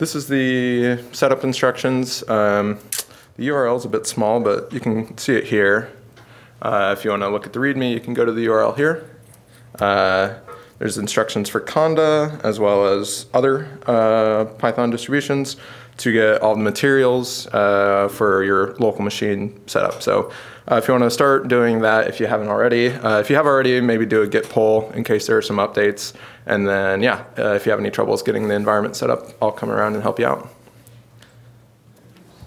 This is the setup instructions. Um, the URL is a bit small, but you can see it here. Uh, if you want to look at the README, you can go to the URL here. Uh, there's instructions for Conda as well as other uh, Python distributions to get all the materials uh, for your local machine setup. So uh, if you want to start doing that, if you haven't already, uh, if you have already, maybe do a git pull in case there are some updates. And then, yeah, uh, if you have any troubles getting the environment set up, I'll come around and help you out.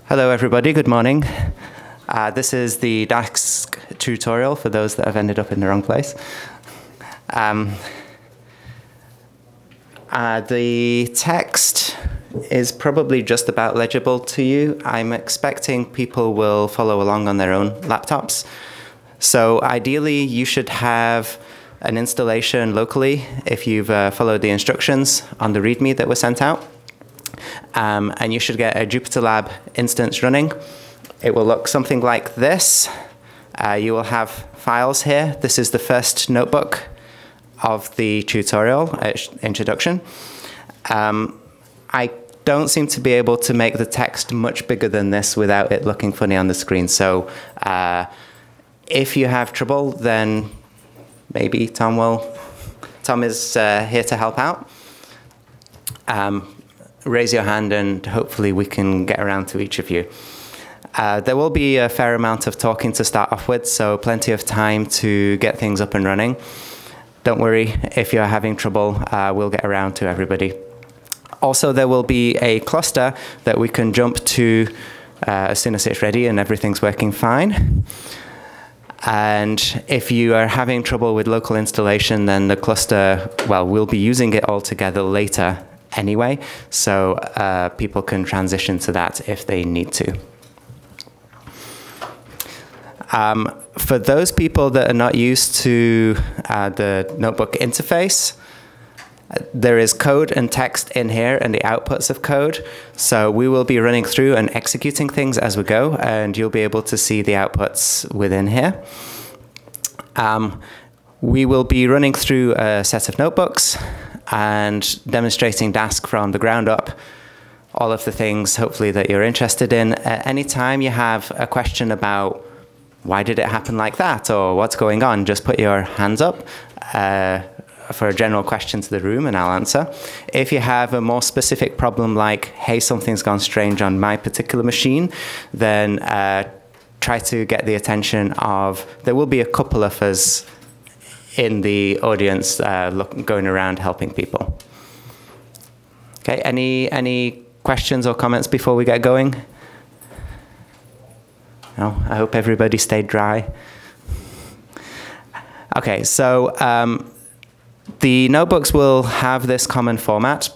Hello, everybody. Good morning. Uh, this is the Dask tutorial for those that have ended up in the wrong place. Um, uh, the text is probably just about legible to you. I'm expecting people will follow along on their own laptops. So ideally, you should have an installation locally if you've uh, followed the instructions on the README that were sent out. Um, and you should get a JupyterLab instance running. It will look something like this. Uh, you will have files here. This is the first notebook of the tutorial uh, introduction. Um, I don't seem to be able to make the text much bigger than this without it looking funny on the screen. So uh, if you have trouble, then maybe Tom will. Tom is uh, here to help out. Um, raise your hand and hopefully we can get around to each of you. Uh, there will be a fair amount of talking to start off with, so plenty of time to get things up and running. Don't worry if you're having trouble, uh, we'll get around to everybody. Also, there will be a cluster that we can jump to uh, as soon as it's ready and everything's working fine. And if you are having trouble with local installation, then the cluster, well, we'll be using it all together later anyway, so uh, people can transition to that if they need to. Um, for those people that are not used to uh, the notebook interface, there is code and text in here and the outputs of code. So we will be running through and executing things as we go, and you'll be able to see the outputs within here. Um, we will be running through a set of notebooks and demonstrating Dask from the ground up, all of the things hopefully that you're interested in. At any time you have a question about why did it happen like that or what's going on, just put your hands up. Uh, for a general question to the room and I'll answer. If you have a more specific problem like, hey, something's gone strange on my particular machine, then uh, try to get the attention of, there will be a couple of us in the audience uh, look, going around helping people. Okay, any, any questions or comments before we get going? No, I hope everybody stayed dry. Okay, so um, the notebooks will have this common format.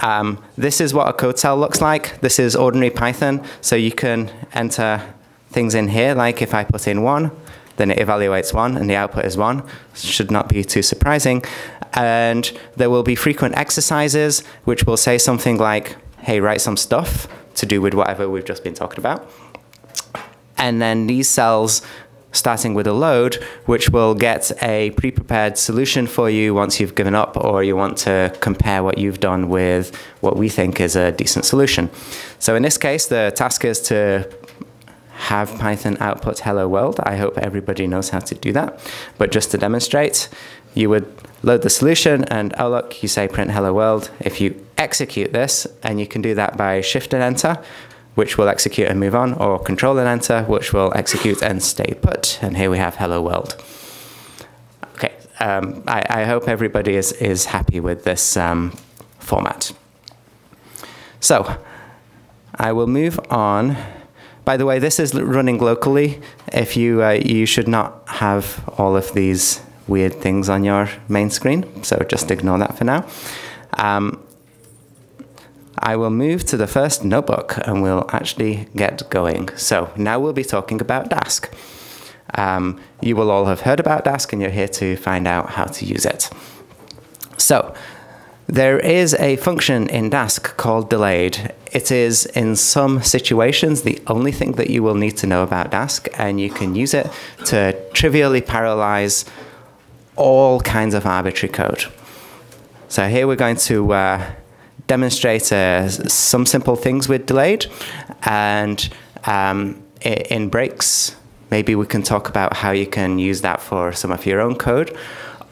Um, this is what a code cell looks like. This is ordinary Python, so you can enter things in here, like if I put in one, then it evaluates one, and the output is one. Should not be too surprising. And there will be frequent exercises, which will say something like, hey, write some stuff to do with whatever we've just been talking about. And then these cells starting with a load, which will get a pre-prepared solution for you once you've given up or you want to compare what you've done with what we think is a decent solution. So in this case, the task is to have Python output hello world. I hope everybody knows how to do that. But just to demonstrate, you would load the solution and oh look, you say print hello world. If you execute this, and you can do that by shift and enter, which will execute and move on, or control and enter, which will execute and stay put. And here we have hello world. Okay, um, I, I, hope everybody is, is happy with this um, format. So I will move on. By the way, this is running locally. If you, uh, you should not have all of these weird things on your main screen, so just ignore that for now. Um, I will move to the first notebook and we'll actually get going. So now we'll be talking about Dask. Um, you will all have heard about Dask and you're here to find out how to use it. So there is a function in Dask called delayed. It is in some situations the only thing that you will need to know about Dask and you can use it to trivially parallelize all kinds of arbitrary code. So here we're going to uh, demonstrate uh, some simple things with delayed, and um, in breaks, maybe we can talk about how you can use that for some of your own code.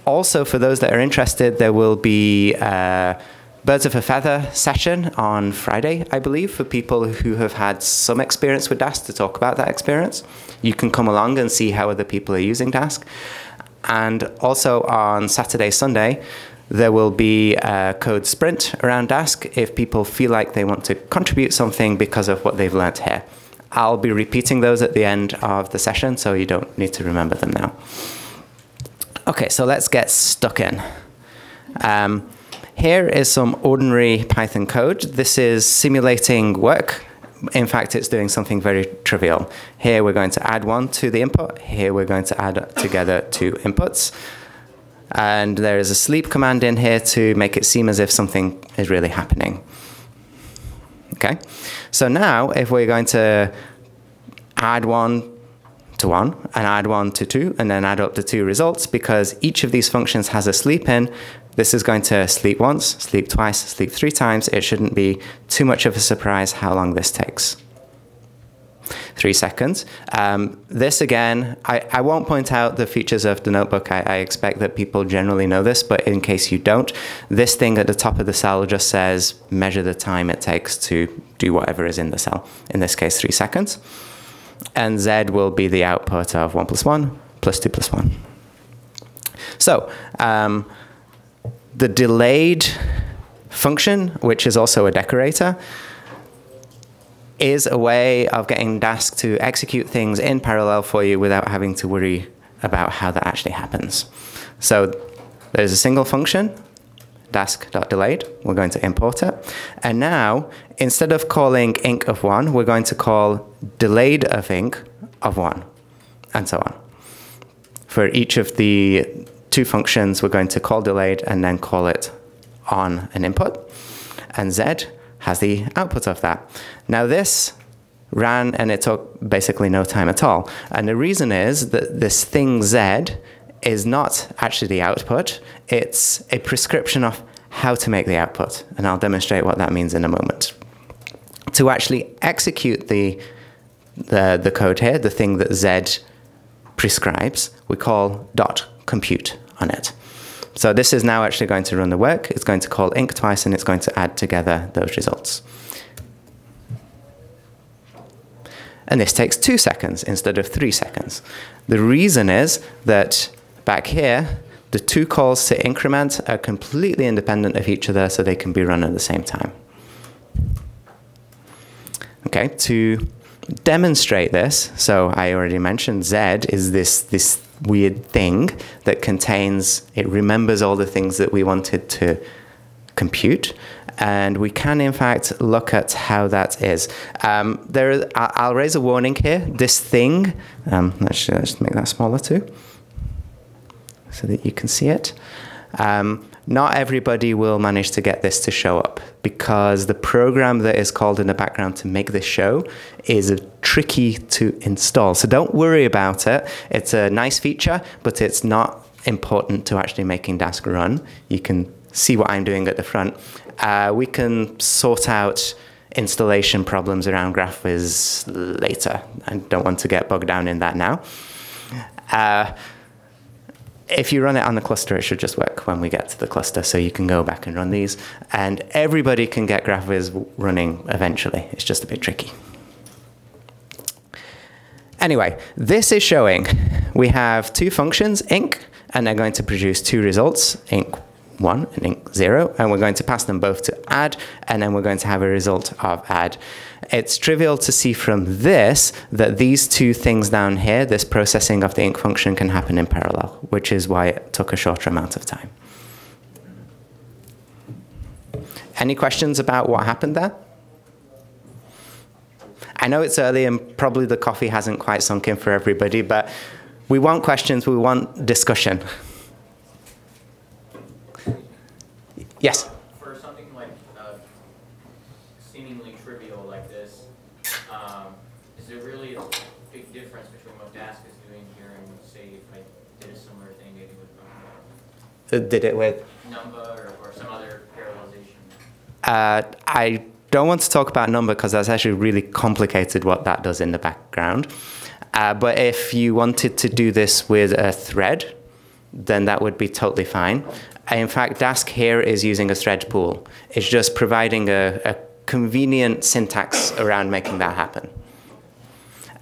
Also, for those that are interested, there will be a Birds of a Feather session on Friday, I believe, for people who have had some experience with Dask to talk about that experience. You can come along and see how other people are using Dask. And also on Saturday, Sunday, there will be a code sprint around Dask if people feel like they want to contribute something because of what they've learned here. I'll be repeating those at the end of the session, so you don't need to remember them now. Okay, so let's get stuck in. Um, here is some ordinary Python code. This is simulating work. In fact, it's doing something very trivial. Here we're going to add one to the input. Here we're going to add together two inputs. And there is a sleep command in here to make it seem as if something is really happening. Okay, so now if we're going to add one to one and add one to two and then add up the two results because each of these functions has a sleep in, this is going to sleep once, sleep twice, sleep three times. It shouldn't be too much of a surprise how long this takes three seconds. Um, this again, I, I, won't point out the features of the notebook. I, I, expect that people generally know this, but in case you don't, this thing at the top of the cell just says measure the time it takes to do whatever is in the cell. In this case, three seconds. And Z will be the output of one plus one plus two plus one. So um, the delayed function, which is also a decorator, is a way of getting Dask to execute things in parallel for you without having to worry about how that actually happens. So there's a single function, dask.delayed. We're going to import it. And now, instead of calling inc of 1, we're going to call delayed of inc of 1, and so on. For each of the two functions, we're going to call delayed and then call it on an input. And z has the output of that. Now this ran and it took basically no time at all. And the reason is that this thing Z is not actually the output, it's a prescription of how to make the output. And I'll demonstrate what that means in a moment. To actually execute the, the, the code here, the thing that Z prescribes, we call dot compute on it. So this is now actually going to run the work. It's going to call inc twice, and it's going to add together those results. And this takes two seconds instead of three seconds. The reason is that back here, the two calls to increment are completely independent of each other, so they can be run at the same time. Okay, to demonstrate this, so I already mentioned Z is this, this weird thing that contains, it remembers all the things that we wanted to compute. And we can, in fact, look at how that is. Um, there, I'll raise a warning here. This thing, um, let's just make that smaller too, so that you can see it. Um, not everybody will manage to get this to show up because the program that is called in the background to make this show is tricky to install. So don't worry about it. It's a nice feature, but it's not important to actually making Dask run. You can see what I'm doing at the front. Uh, we can sort out installation problems around GraphViz later. I don't want to get bogged down in that now. Uh, if you run it on the cluster, it should just work when we get to the cluster. So you can go back and run these. And everybody can get GraphViz running eventually. It's just a bit tricky. Anyway, this is showing we have two functions, inc, and they're going to produce two results, inc 1 and inc 0, and we're going to pass them both to add, and then we're going to have a result of add. It's trivial to see from this that these two things down here, this processing of the inc function can happen in parallel, which is why it took a shorter amount of time. Any questions about what happened there? I know it's early and probably the coffee hasn't quite sunk in for everybody, but we want questions, we want discussion. Yes? For something like uh, seemingly trivial like this, um, is there really a big difference between what Dask is doing here and say if I did a similar thing maybe with Numba? Uh, did it with? Numba or, or some other parallelization? Uh, I don't want to talk about Numba because that's actually really complicated what that does in the background. Uh, but if you wanted to do this with a thread, then that would be totally fine. In fact, Dask here is using a thread pool. It's just providing a, a convenient syntax around making that happen.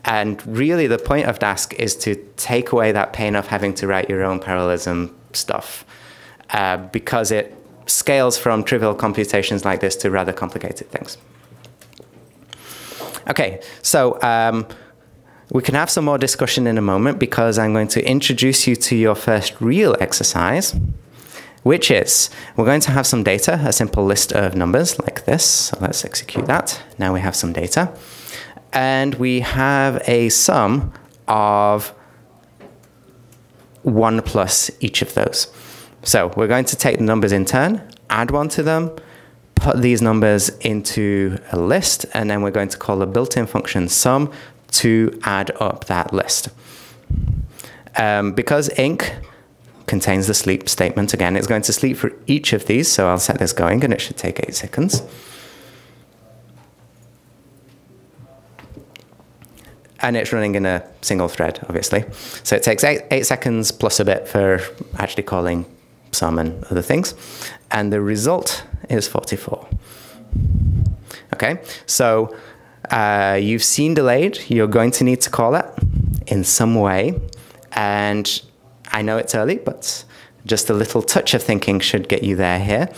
And really, the point of Dask is to take away that pain of having to write your own parallelism stuff uh, because it scales from trivial computations like this to rather complicated things. Okay, so um, we can have some more discussion in a moment because I'm going to introduce you to your first real exercise, which is we're going to have some data, a simple list of numbers like this. So let's execute that. Now we have some data. And we have a sum of 1 plus each of those. So we're going to take the numbers in turn, add one to them, put these numbers into a list, and then we're going to call the built-in function sum to add up that list. Um, because inc contains the sleep statement, again, it's going to sleep for each of these, so I'll set this going, and it should take 8 seconds. and it's running in a single thread, obviously. So it takes eight, eight, seconds plus a bit for actually calling sum and other things. And the result is 44. Okay, so uh, you've seen delayed. You're going to need to call it in some way. And I know it's early, but just a little touch of thinking should get you there here.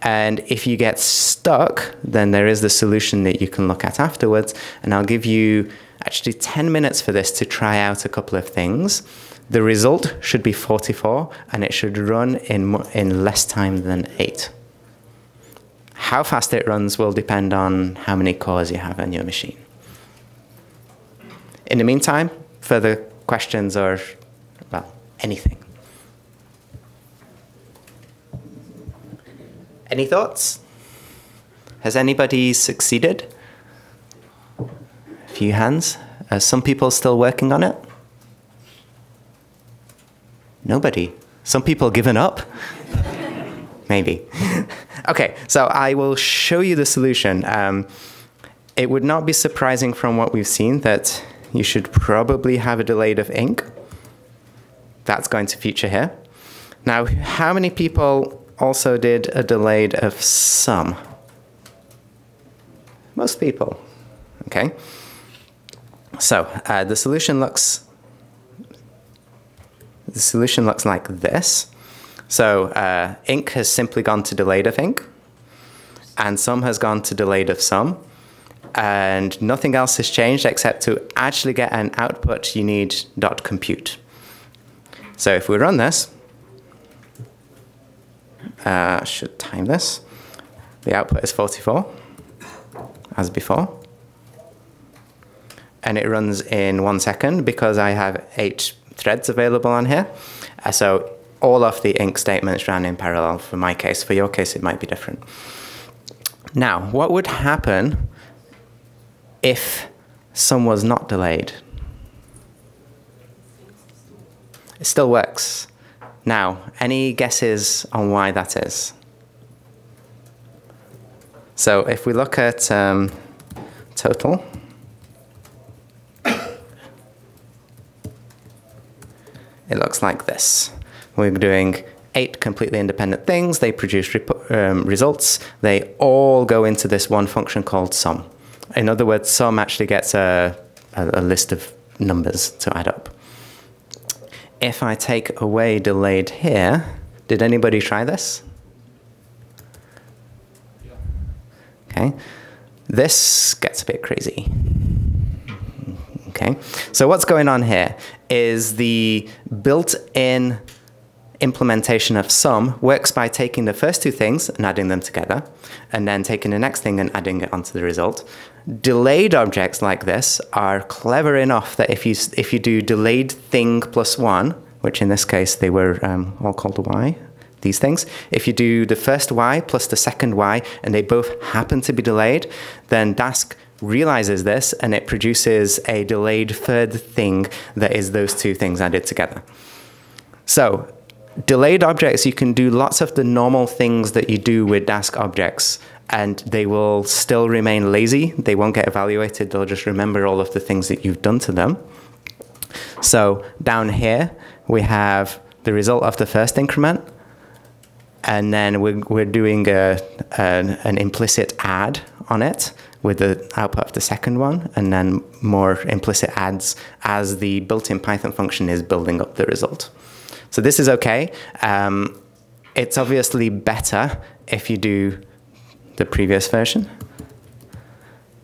And if you get stuck, then there is the solution that you can look at afterwards. And I'll give you actually 10 minutes for this to try out a couple of things. The result should be 44, and it should run in, in less time than 8. How fast it runs will depend on how many cores you have on your machine. In the meantime, further questions or, anything? Any thoughts? Has anybody succeeded? A few hands. Are some people still working on it? Nobody. Some people given up? Maybe. okay, so I will show you the solution. Um, it would not be surprising from what we've seen that you should probably have a delayed of inc. That's going to feature here. Now, how many people also did a delayed of sum? Most people. Okay. So uh, the solution looks the solution looks like this. So uh, inc has simply gone to delayed of inc, and sum has gone to delayed of sum, and nothing else has changed except to actually get an output you need dot compute. So if we run this, uh, should time this. The output is 44, as before. And it runs in one second because I have eight threads available on here. Uh, so all of the inc statements ran in parallel for my case. For your case, it might be different. Now, what would happen if sum was not delayed? It still works. Now, any guesses on why that is? So if we look at um, total, it looks like this. We're doing eight completely independent things. They produce um, results. They all go into this one function called sum. In other words, sum actually gets a, a, a list of numbers to add up. If I take away delayed here, did anybody try this? Okay, this gets a bit crazy. Okay, so what's going on here is the built-in implementation of sum works by taking the first two things and adding them together, and then taking the next thing and adding it onto the result. Delayed objects like this are clever enough that if you if you do delayed thing plus one, which in this case they were um, all called y, these things. If you do the first y plus the second y, and they both happen to be delayed, then Dask realizes this and it produces a delayed third thing that is those two things added together. So delayed objects, you can do lots of the normal things that you do with Dask objects and they will still remain lazy. They won't get evaluated. They'll just remember all of the things that you've done to them. So down here, we have the result of the first increment, and then we're, we're doing a, an, an implicit add on it with the output of the second one, and then more implicit adds as the built-in Python function is building up the result. So this is okay. Um, it's obviously better if you do the previous version.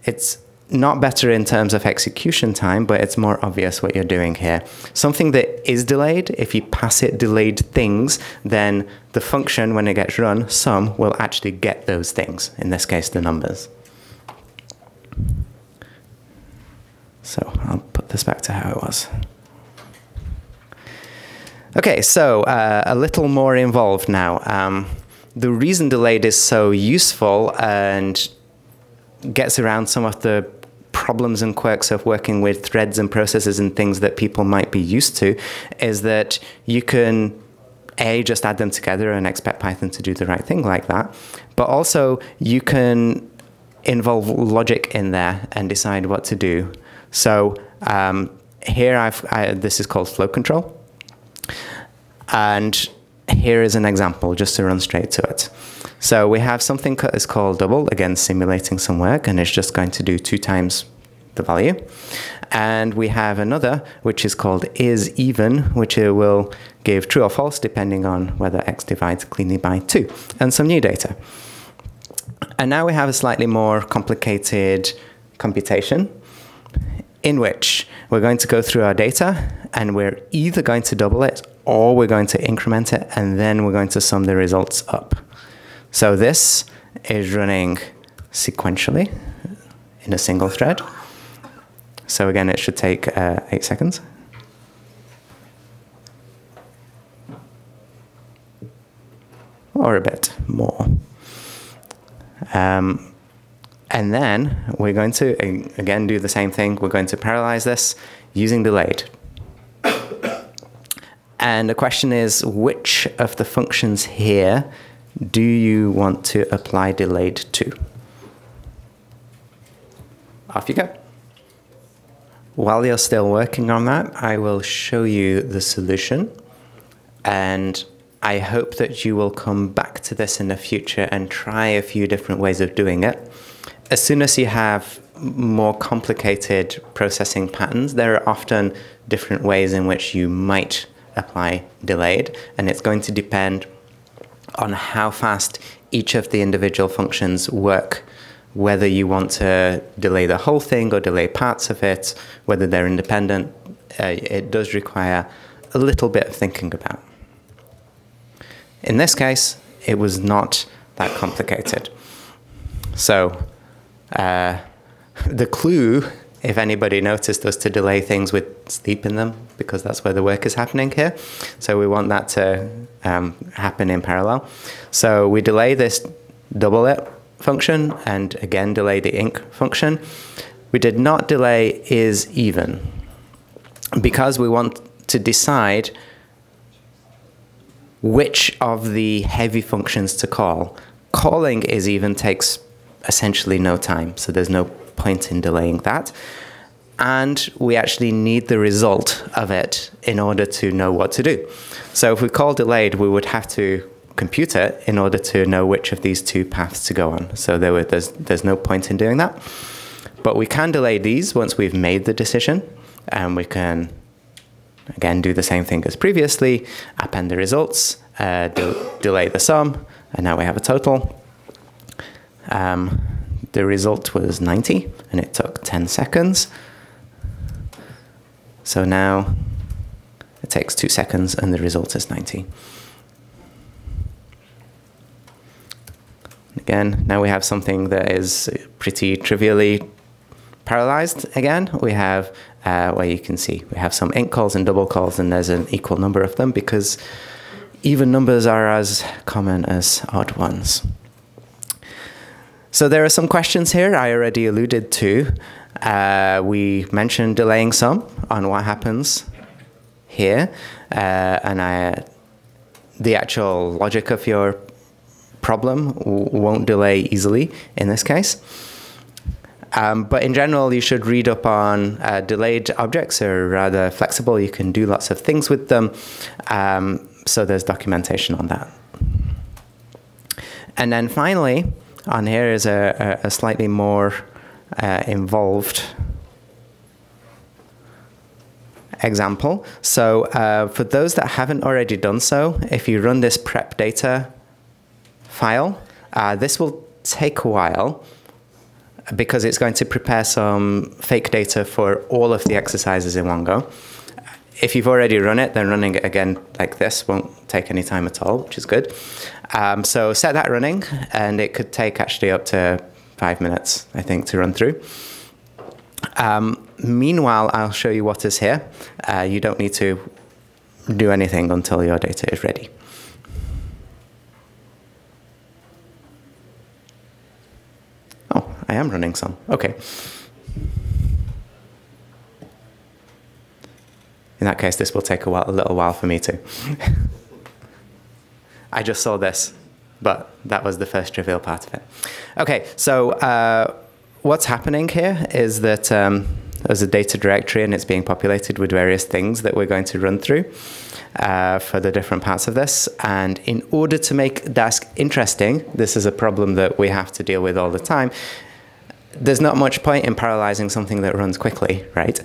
It's not better in terms of execution time, but it's more obvious what you're doing here. Something that is delayed, if you pass it delayed things, then the function, when it gets run, sum, will actually get those things, in this case, the numbers. So I'll put this back to how it was. Okay, so uh, a little more involved now. Um, the reason delayed is so useful and gets around some of the problems and quirks of working with threads and processes and things that people might be used to is that you can a just add them together and expect python to do the right thing like that but also you can involve logic in there and decide what to do. So um, here I've I, this is called flow control. And here is an example just to run straight to it. So we have something that is called double, again, simulating some work, and it's just going to do two times the value. And we have another, which is called is even, which will give true or false depending on whether x divides cleanly by 2, and some new data. And now we have a slightly more complicated computation in which we're going to go through our data and we're either going to double it or we're going to increment it and then we're going to sum the results up. So this is running sequentially in a single thread. So again, it should take uh, eight seconds. Or a bit more. Um, and then we're going to, again, do the same thing. We're going to parallelize this using delayed. And the question is, which of the functions here do you want to apply delayed to? Off you go. While you're still working on that, I will show you the solution. And I hope that you will come back to this in the future and try a few different ways of doing it as soon as you have more complicated processing patterns, there are often different ways in which you might apply delayed, and it's going to depend on how fast each of the individual functions work, whether you want to delay the whole thing or delay parts of it, whether they're independent. Uh, it does require a little bit of thinking about. In this case, it was not that complicated. So uh, the clue, if anybody noticed, us to delay things with sleep in them because that's where the work is happening here. So we want that to um, happen in parallel. So we delay this double it function and again delay the inc function. We did not delay is even because we want to decide which of the heavy functions to call. Calling is even takes essentially no time, so there's no point in delaying that. And we actually need the result of it in order to know what to do. So if we call delayed, we would have to compute it in order to know which of these two paths to go on. So there were, there's, there's no point in doing that. But we can delay these once we've made the decision, and we can, again, do the same thing as previously, append the results, uh, de delay the sum, and now we have a total. Um, the result was 90 and it took 10 seconds. So now it takes two seconds and the result is 90. Again, now we have something that is pretty trivially parallelized again. We have, uh, where you can see, we have some inc calls and double calls and there's an equal number of them because even numbers are as common as odd ones. So there are sum questions here I already alluded to. Uh, we mentioned delaying some on what happens here, uh, and I, the actual logic of your problem, won't delay easily in this case. Um, but in general, you should read up on uh, delayed objects are rather flexible. You can do lots of things with them. Um, so there's documentation on that. And then finally, on here is a, a, a slightly more uh, involved example. So uh, for those that haven't already done so, if you run this prep data file, uh, this will take a while because it's going to prepare some fake data for all of the exercises in one go. If you've already run it, then running it again like this won't take any time at all, which is good. Um, so set that running, and it could take actually up to five minutes, I think, to run through. Um, meanwhile, I'll show you what is here. Uh, you don't need to do anything until your data is ready. Oh, I am running some. Okay. In that case, this will take a, while, a little while for me too. I just saw this, but that was the first trivial part of it. Okay, so uh, what's happening here is that um, there's a data directory and it's being populated with various things that we're going to run through uh, for the different parts of this. And in order to make Dask interesting, this is a problem that we have to deal with all the time. There's not much point in parallelizing something that runs quickly, right?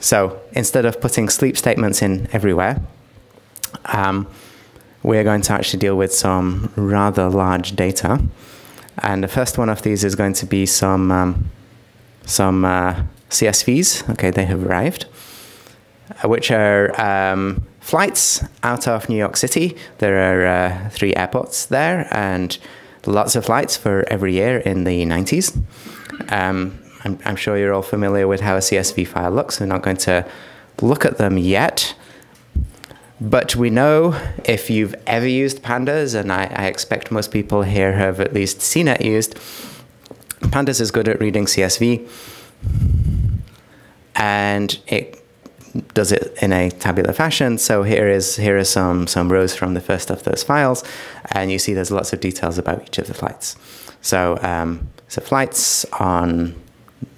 So instead of putting sleep statements in everywhere, um, we're going to actually deal with some rather large data. And the first one of these is going to be some, um, some uh, CSVs. Okay, they have arrived, uh, which are um, flights out of New York City. There are uh, three airports there and lots of flights for every year in the 90s. Um, I'm, I'm, sure you're all familiar with how a CSV file looks. We're not going to look at them yet. But we know if you've ever used pandas, and I, I expect most people here have at least seen it used, pandas is good at reading CSV and it does it in a tabular fashion. So here is here are some some rows from the first of those files, and you see there's lots of details about each of the flights. So um, so flights on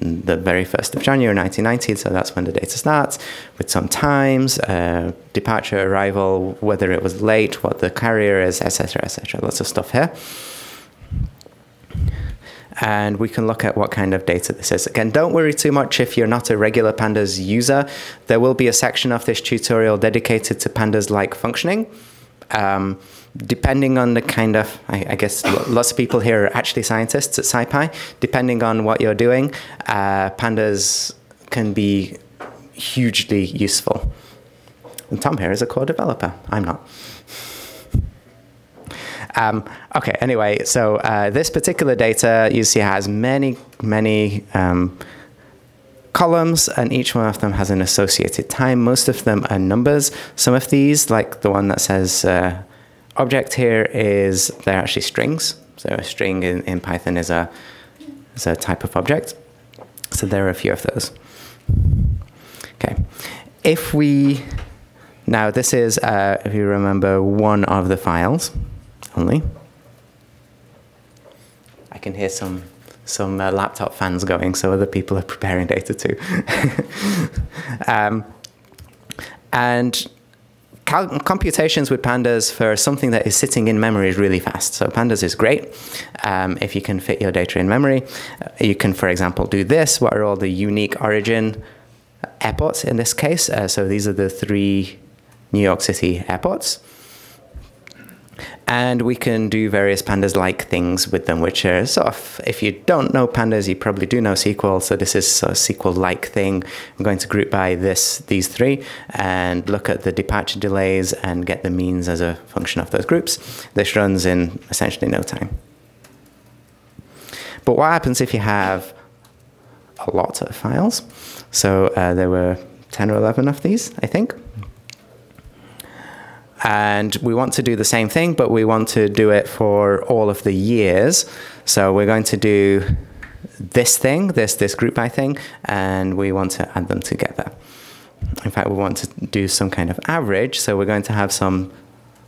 the very first of January 1990, so that's when the data starts, with some times, uh, departure, arrival, whether it was late, what the carrier is, etc., etc. Lots of stuff here and we can look at what kind of data this is. Again, don't worry too much if you're not a regular Pandas user. There will be a section of this tutorial dedicated to Pandas-like functioning. Um, depending on the kind of, I, I, guess lots of people here are actually scientists at SciPy. Depending on what you're doing, uh, Pandas can be hugely useful. And Tom here is a core developer. I'm not. Um, okay, anyway, so uh, this particular data you see has many, many um, columns, and each one of them has an associated time. Most of them are numbers. Some of these, like the one that says uh, object here, is they're actually strings. So a string in, in Python is a, is a type of object. So there are a few of those. Okay, if we now this is, uh, if you remember, one of the files only. I can hear some some uh, laptop fans going, so other people are preparing data too. um, and computations with pandas for something that is sitting in memory is really fast. So pandas is great um, if you can fit your data in memory. Uh, you can, for example, do this. What are all the unique origin airports in this case? Uh, so these are the three New York City airports. And we can do various pandas-like things with them, which are sort of, if you don't know pandas, you probably do know SQL. So this is a SQL-like thing. I'm going to group by this, these three and look at the departure delays and get the means as a function of those groups. This runs in essentially no time. But what happens if you have a lot of files? So uh, there were 10 or 11 of these, I think. And we want to do the same thing, but we want to do it for all of the years. So we're going to do this thing, this, this group by thing, and we want to add them together. In fact, we want to do some kind of average. So we're going to have some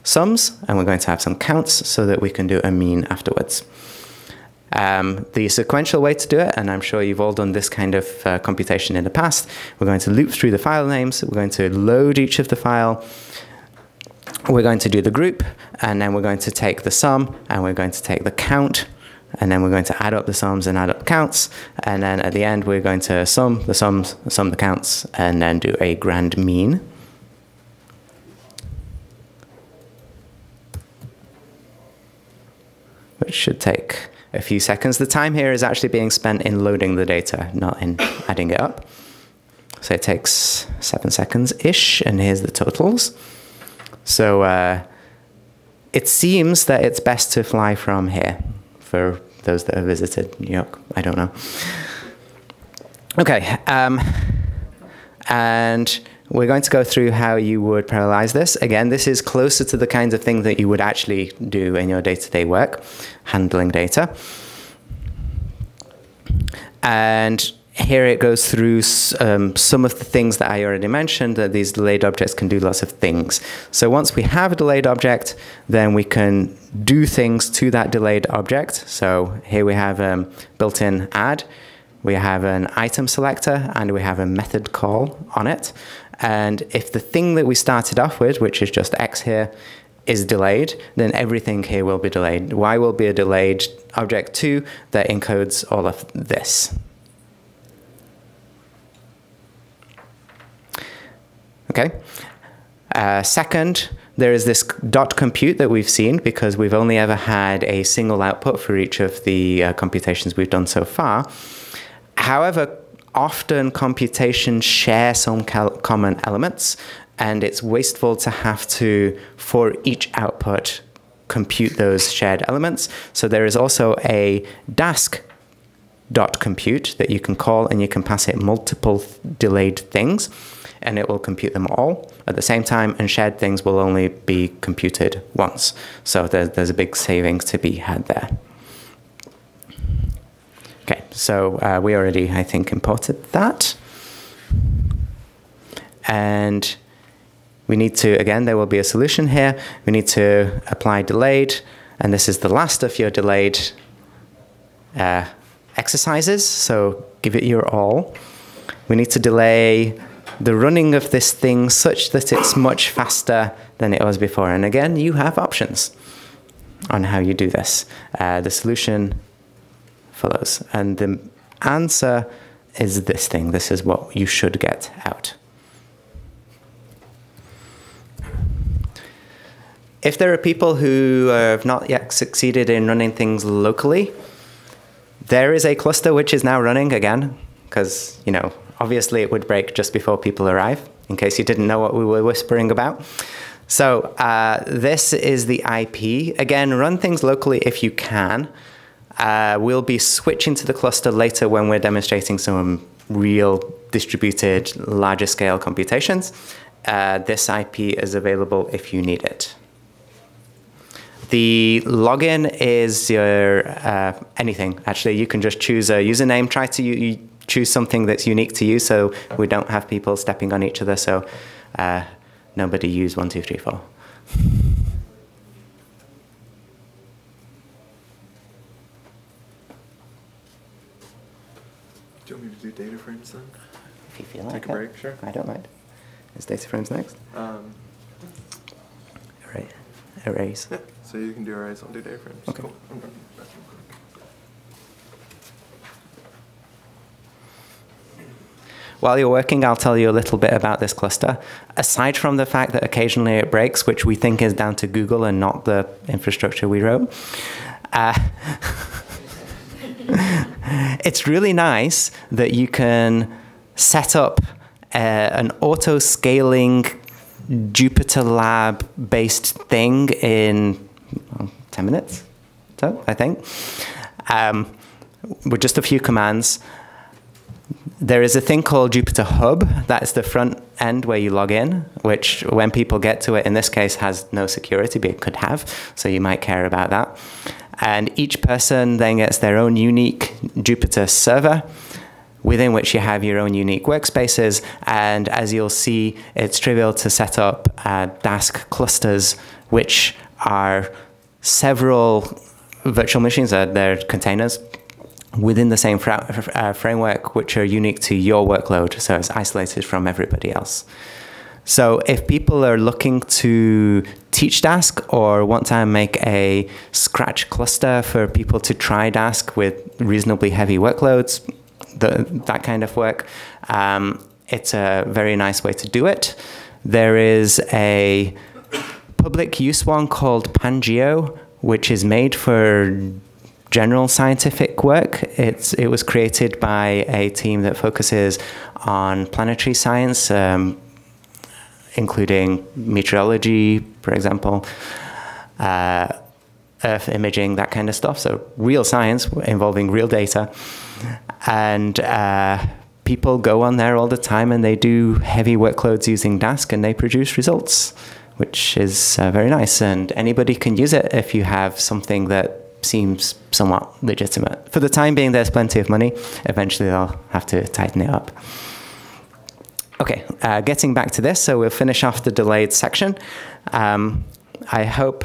sums, and we're going to have some counts so that we can do a mean afterwards. Um, the sequential way to do it, and I'm sure you've all done this kind of uh, computation in the past, we're going to loop through the file names, we're going to load each of the file, we're going to do the group, and then we're going to take the sum, and we're going to take the count, and then we're going to add up the sums and add up counts, and then at the end we're going to sum the sums, sum the counts, and then do a grand mean. Which should take a few seconds. The time here is actually being spent in loading the data, not in adding it up. So it takes seven seconds-ish, and here's the totals. So uh, it seems that it's best to fly from here for those that have visited New York. I don't know. Okay, um, and we're going to go through how you would parallelize this. Again, this is closer to the kinds of things that you would actually do in your day-to-day work, handling data. And here it goes through um, some of the things that I already mentioned, that these delayed objects can do lots of things. So once we have a delayed object, then we can do things to that delayed object. So here we have um, built-in add, we have an item selector, and we have a method call on it. And if the thing that we started off with, which is just x here, is delayed, then everything here will be delayed. Y will be a delayed object too that encodes all of this. Okay. Uh, second, there is this dot compute that we've seen because we've only ever had a single output for each of the uh, computations we've done so far. However, often computations share some common elements, and it's wasteful to have to, for each output, compute those shared elements. So there is also a Dask dot compute that you can call, and you can pass it multiple delayed things, and it will compute them all at the same time, and shared things will only be computed once. So there's, there's a big savings to be had there. Okay, so uh, we already, I think, imported that. And we need to, again, there will be a solution here. We need to apply delayed, and this is the last of your delayed uh, exercises, so give it your all. We need to delay the running of this thing such that it's much faster than it was before. And again, you have options on how you do this. Uh, the solution follows. And the answer is this thing. This is what you should get out. If there are people who have not yet succeeded in running things locally, there is a cluster which is now running again, because, you know, obviously it would break just before people arrive, in case you didn't know what we were whispering about. So uh, this is the IP. Again, run things locally if you can. Uh, we'll be switching to the cluster later when we're demonstrating some real distributed larger scale computations. Uh, this IP is available if you need it. The login is your uh, anything. Actually, you can just choose a username. Try to you, choose something that's unique to you, so we don't have people stepping on each other. So uh, nobody use one, two, three, four. Do you want me to do data frames then? If you feel Take like a break, sure. I don't mind. Is data frames next? Um, Array. Arrays. yeah, so you can do arrays, I'll do data frames. Okay. Cool. I'm done. That's real quick. While you're working, I'll tell you a little bit about this cluster. Aside from the fact that occasionally it breaks, which we think is down to Google and not the infrastructure we wrote, uh, it's really nice that you can set up uh, an auto scaling Jupyter Lab based thing in well, 10 minutes, so I think, um, with just a few commands. There is a thing called Jupyter Hub. That's the front end where you log in, which when people get to it, in this case, has no security, but it could have. So you might care about that. And each person then gets their own unique Jupyter server within which you have your own unique workspaces. And as you'll see, it's trivial to set up uh, Dask clusters which are several virtual machines, uh, they're containers within the same uh, framework, which are unique to your workload, so it's isolated from everybody else. So if people are looking to teach Dask or want to make a scratch cluster for people to try Dask with reasonably heavy workloads, the, that kind of work, um, it's a very nice way to do it. There is a public use one called Pangeo, which is made for general scientific work. It's, it was created by a team that focuses on planetary science, um, including meteorology, for example, uh, Earth imaging, that kind of stuff. So, real science involving real data. And uh, people go on there all the time and they do heavy workloads using Dask and they produce results, which is uh, very nice. And anybody can use it if you have something that seems somewhat legitimate. For the time being, there's plenty of money. Eventually, they'll have to tighten it up. Okay, uh, getting back to this, so we'll finish off the delayed section. Um, I hope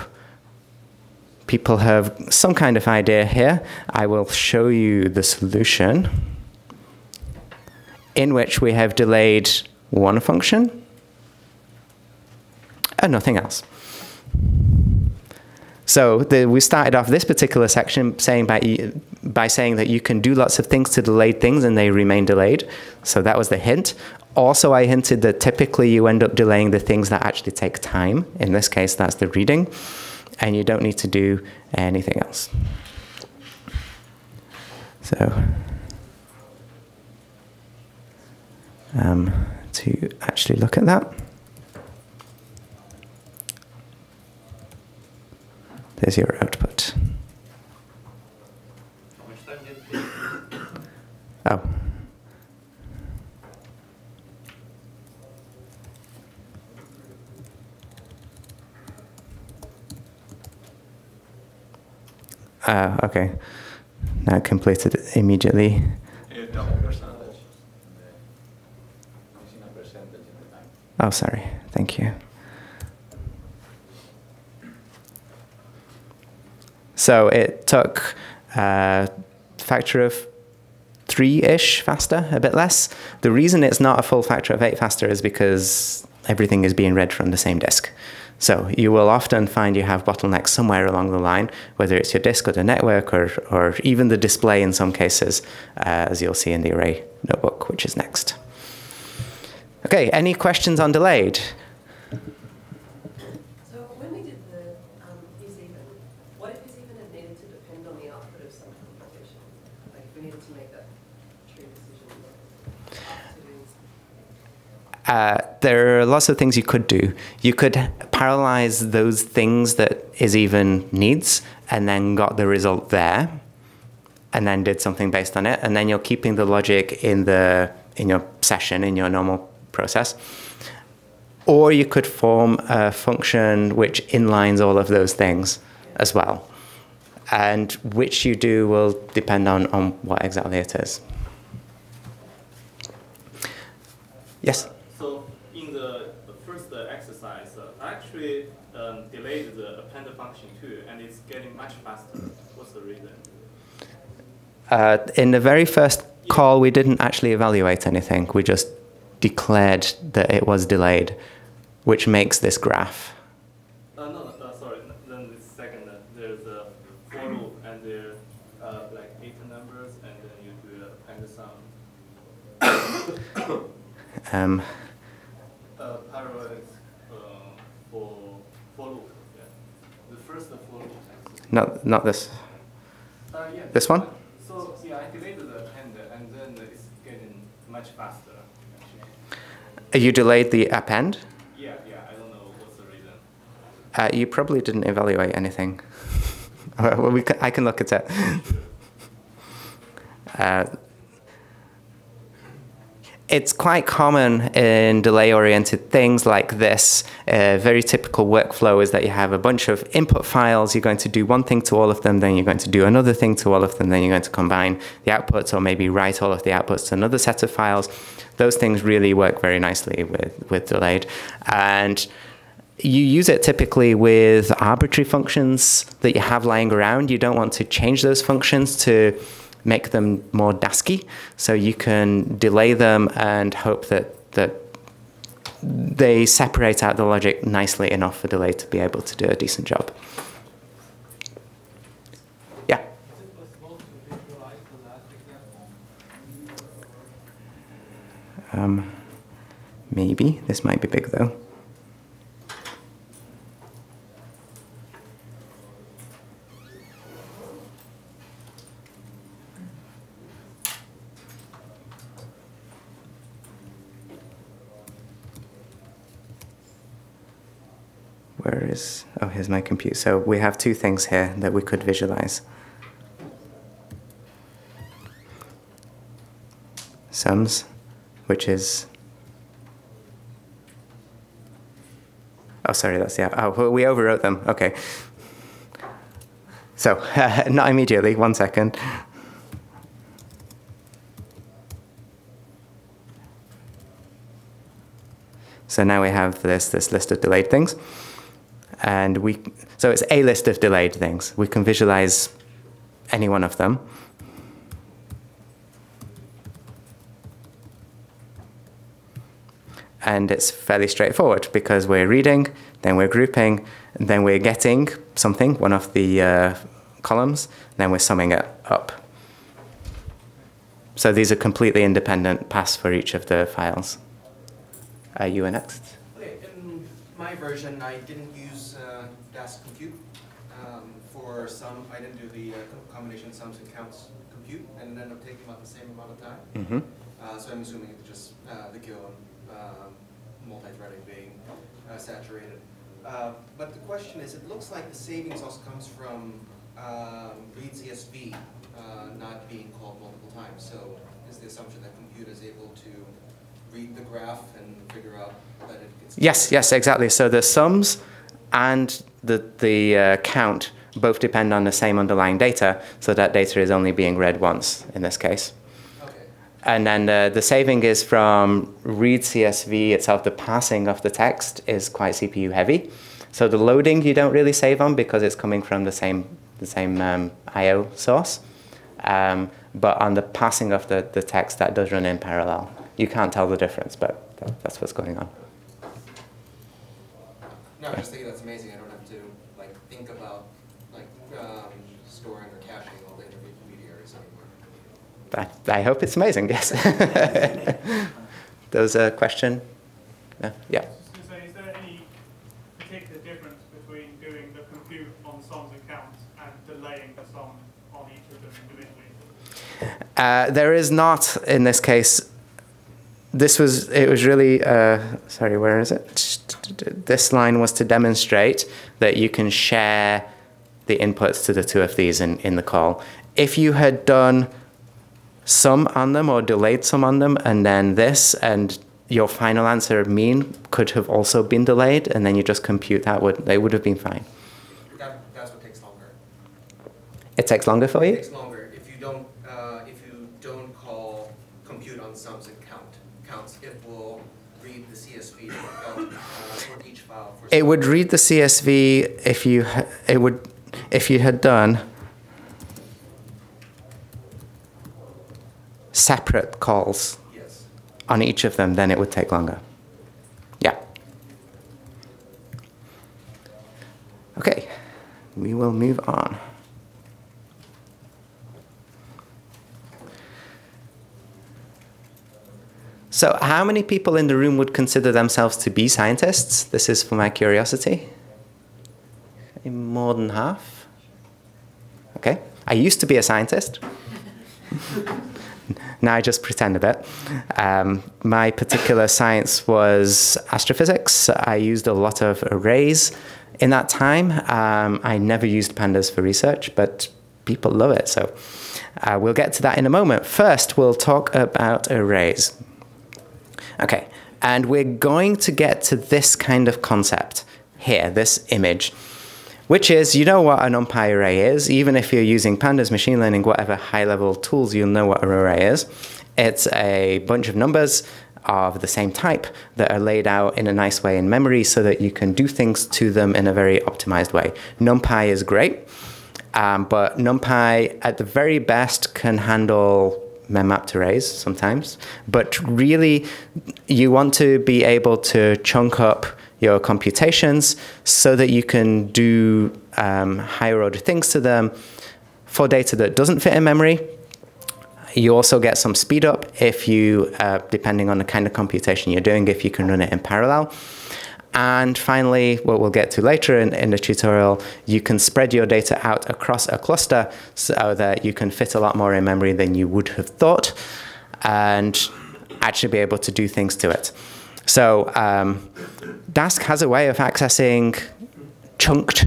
people have some kind of idea here. I will show you the solution in which we have delayed one function and nothing else. So the, we started off this particular section saying by, by saying that you can do lots of things to delayed things and they remain delayed. So that was the hint. Also, I hinted that typically you end up delaying the things that actually take time. In this case, that's the reading. And you don't need to do anything else. So um, to actually look at that. There's your output. Oh. Uh, okay. Now completed immediately. Oh, sorry. Thank you. So it took a factor of three-ish faster, a bit less. The reason it's not a full factor of eight faster is because everything is being read from the same disk. So you will often find you have bottlenecks somewhere along the line, whether it's your disk or the network or, or even the display in some cases, uh, as you'll see in the array notebook, which is next. Okay, any questions on delayed? Uh, there are lots of things you could do. You could parallelize those things that is even needs and then got the result there and then did something based on it. And then you're keeping the logic in the in your session, in your normal process. Or you could form a function which inlines all of those things as well. And which you do will depend on, on what exactly it is. Yes? Uh, in the very first call, we didn't actually evaluate anything. We just declared that it was delayed, which makes this graph. Uh, no, uh, sorry. Then the second, uh, there's a for loop, and there uh, like eight numbers, and then you do a and sum. um, uh, parallel uh, for for loop. Yeah. The first for loop. Not not this. Uh, yeah. This one. You delayed the append? Yeah, yeah, I don't know what's the reason. Uh, you probably didn't evaluate anything. well, we can, I can look at it. Uh, it's quite common in delay-oriented things like this. A very typical workflow is that you have a bunch of input files. You're going to do one thing to all of them, then you're going to do another thing to all of them, then you're going to combine the outputs or maybe write all of the outputs to another set of files. Those things really work very nicely with, with delayed. And you use it typically with arbitrary functions that you have lying around. You don't want to change those functions to make them more Dasky. So you can delay them and hope that, that they separate out the logic nicely enough for delay to be able to do a decent job. Yeah. Is it possible to visualize the last example? Um, maybe. This might be big though. Where is, oh, here's my computer. So we have two things here that we could visualize. Sums, which is, oh, sorry, that's the, oh, well, we overwrote them, okay. So, not immediately, one second. So now we have this, this list of delayed things. And we, so it's a list of delayed things. We can visualize any one of them. And it's fairly straightforward because we're reading, then we're grouping, then we're getting something, one of the uh, columns, then we're summing it up. So these are completely independent paths for each of the files. Uh, you are next. Okay, in my version, I didn't use uh, Dask compute. Um, for some, I didn't do the uh, combination sums and counts compute, and it ended up taking about the same amount of time. Mm-hmm. Uh, so I'm assuming it's just uh, the and um, multi-threading being uh, saturated. Uh, but the question is, it looks like the savings also comes from um, read CSV uh, not being called multiple times. So is the assumption that compute is able to read the graph and figure out that it gets Yes, yes, exactly. So the sums and the, the uh, count both depend on the same underlying data, so that data is only being read once in this case. And then uh, the saving is from read CSV itself, the passing of the text is quite CPU heavy. So the loading you don't really save on because it's coming from the same, the same um, I.O. source. Um, but on the passing of the, the text, that does run in parallel. You can't tell the difference, but that, that's what's going on. No, I just think that's amazing. I don't have to like think about like um, storing or caching all the intermediaries anymore. I, I hope it's amazing, yes. there was a question? No? Yeah. I was just gonna say, is there any particular difference between doing the compute on sums and counts and delaying the sum on each of them individually? Uh, there is not in this case. This was it was really uh, sorry. Where is it? This line was to demonstrate that you can share the inputs to the two of these in, in the call. If you had done sum on them or delayed sum on them, and then this and your final answer mean could have also been delayed, and then you just compute that would they would have been fine. That, that's what takes longer. It takes longer for you. It takes longer if you don't uh, if you don't call compute on sums and count counts. It will read the CSV uh, for each file. For It would read the CSV if you it would if you had done separate calls Yes. on each of them, then it would take longer. Yeah. Okay, we will move on. So, how many people in the room would consider themselves to be scientists? This is for my curiosity. Okay, More than half. Okay, I used to be a scientist. now I just pretend a bit. Um, my particular science was astrophysics. I used a lot of arrays in that time. Um, I never used pandas for research, but people love it. So uh, we'll get to that in a moment. First, we'll talk about arrays. Okay, and we're going to get to this kind of concept here, this image, which is you know what an NumPy array is. Even if you're using pandas, machine learning, whatever high level tools, you'll know what an array is. It's a bunch of numbers of the same type that are laid out in a nice way in memory so that you can do things to them in a very optimized way. NumPy is great, um, but NumPy at the very best can handle mem-mapped arrays sometimes, but really you want to be able to chunk up your computations so that you can do um, higher order things to them for data that doesn't fit in memory. You also get some speed up if you, uh, depending on the kind of computation you're doing, if you can run it in parallel. And finally, what we'll get to later in, in, the tutorial, you can spread your data out across a cluster so that you can fit a lot more in memory than you would have thought and actually be able to do things to it. So um, Dask has a way of accessing chunked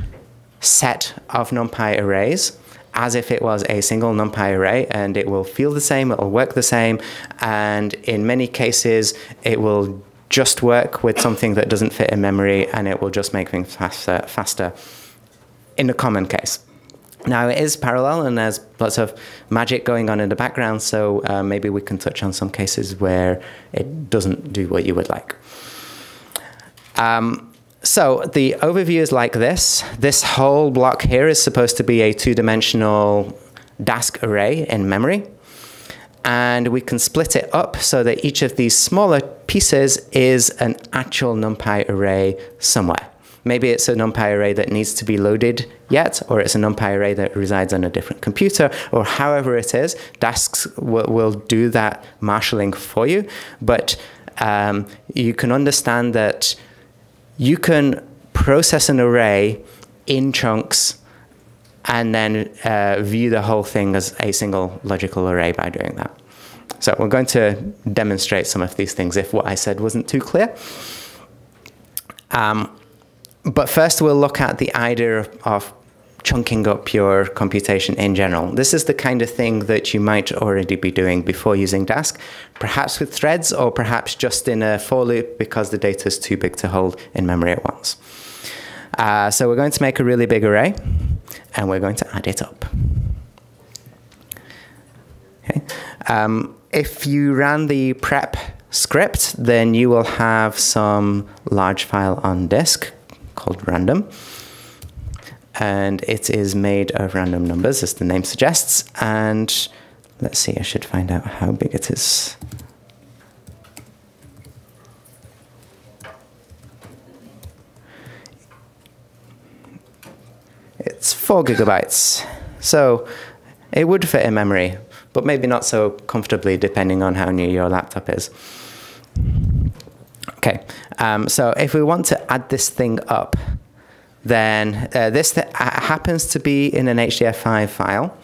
set of NumPy arrays as if it was a single NumPy array, and it will feel the same, it will work the same, and in many cases, it will just work with something that doesn't fit in memory, and it will just make things faster, faster in the common case. Now it is parallel and there's lots of magic going on in the background, so uh, maybe we can touch on some cases where it doesn't do what you would like. Um, so the overview is like this. This whole block here is supposed to be a two-dimensional Dask array in memory. And we can split it up so that each of these smaller pieces is an actual NumPy array somewhere. Maybe it's a NumPy array that needs to be loaded yet, or it's a NumPy array that resides on a different computer, or however it is, Dasks will, will do that marshalling for you. But um, you can understand that you can process an array in chunks and then uh, view the whole thing as a single logical array by doing that. So we're going to demonstrate some of these things if what I said wasn't too clear. Um, but first we'll look at the idea of, of chunking up your computation in general. This is the kind of thing that you might already be doing before using Dask, perhaps with threads or perhaps just in a for loop because the data is too big to hold in memory at once. Uh, so we're going to make a really big array and we're going to add it up. Okay. Um, if you ran the prep script, then you will have some large file on disk called random and it is made of random numbers, as the name suggests. And let's see, I should find out how big it is. It's four gigabytes. So it would fit in memory, but maybe not so comfortably depending on how new your laptop is. Okay, um, so if we want to add this thing up, then uh, this th happens to be in an HDF5 file.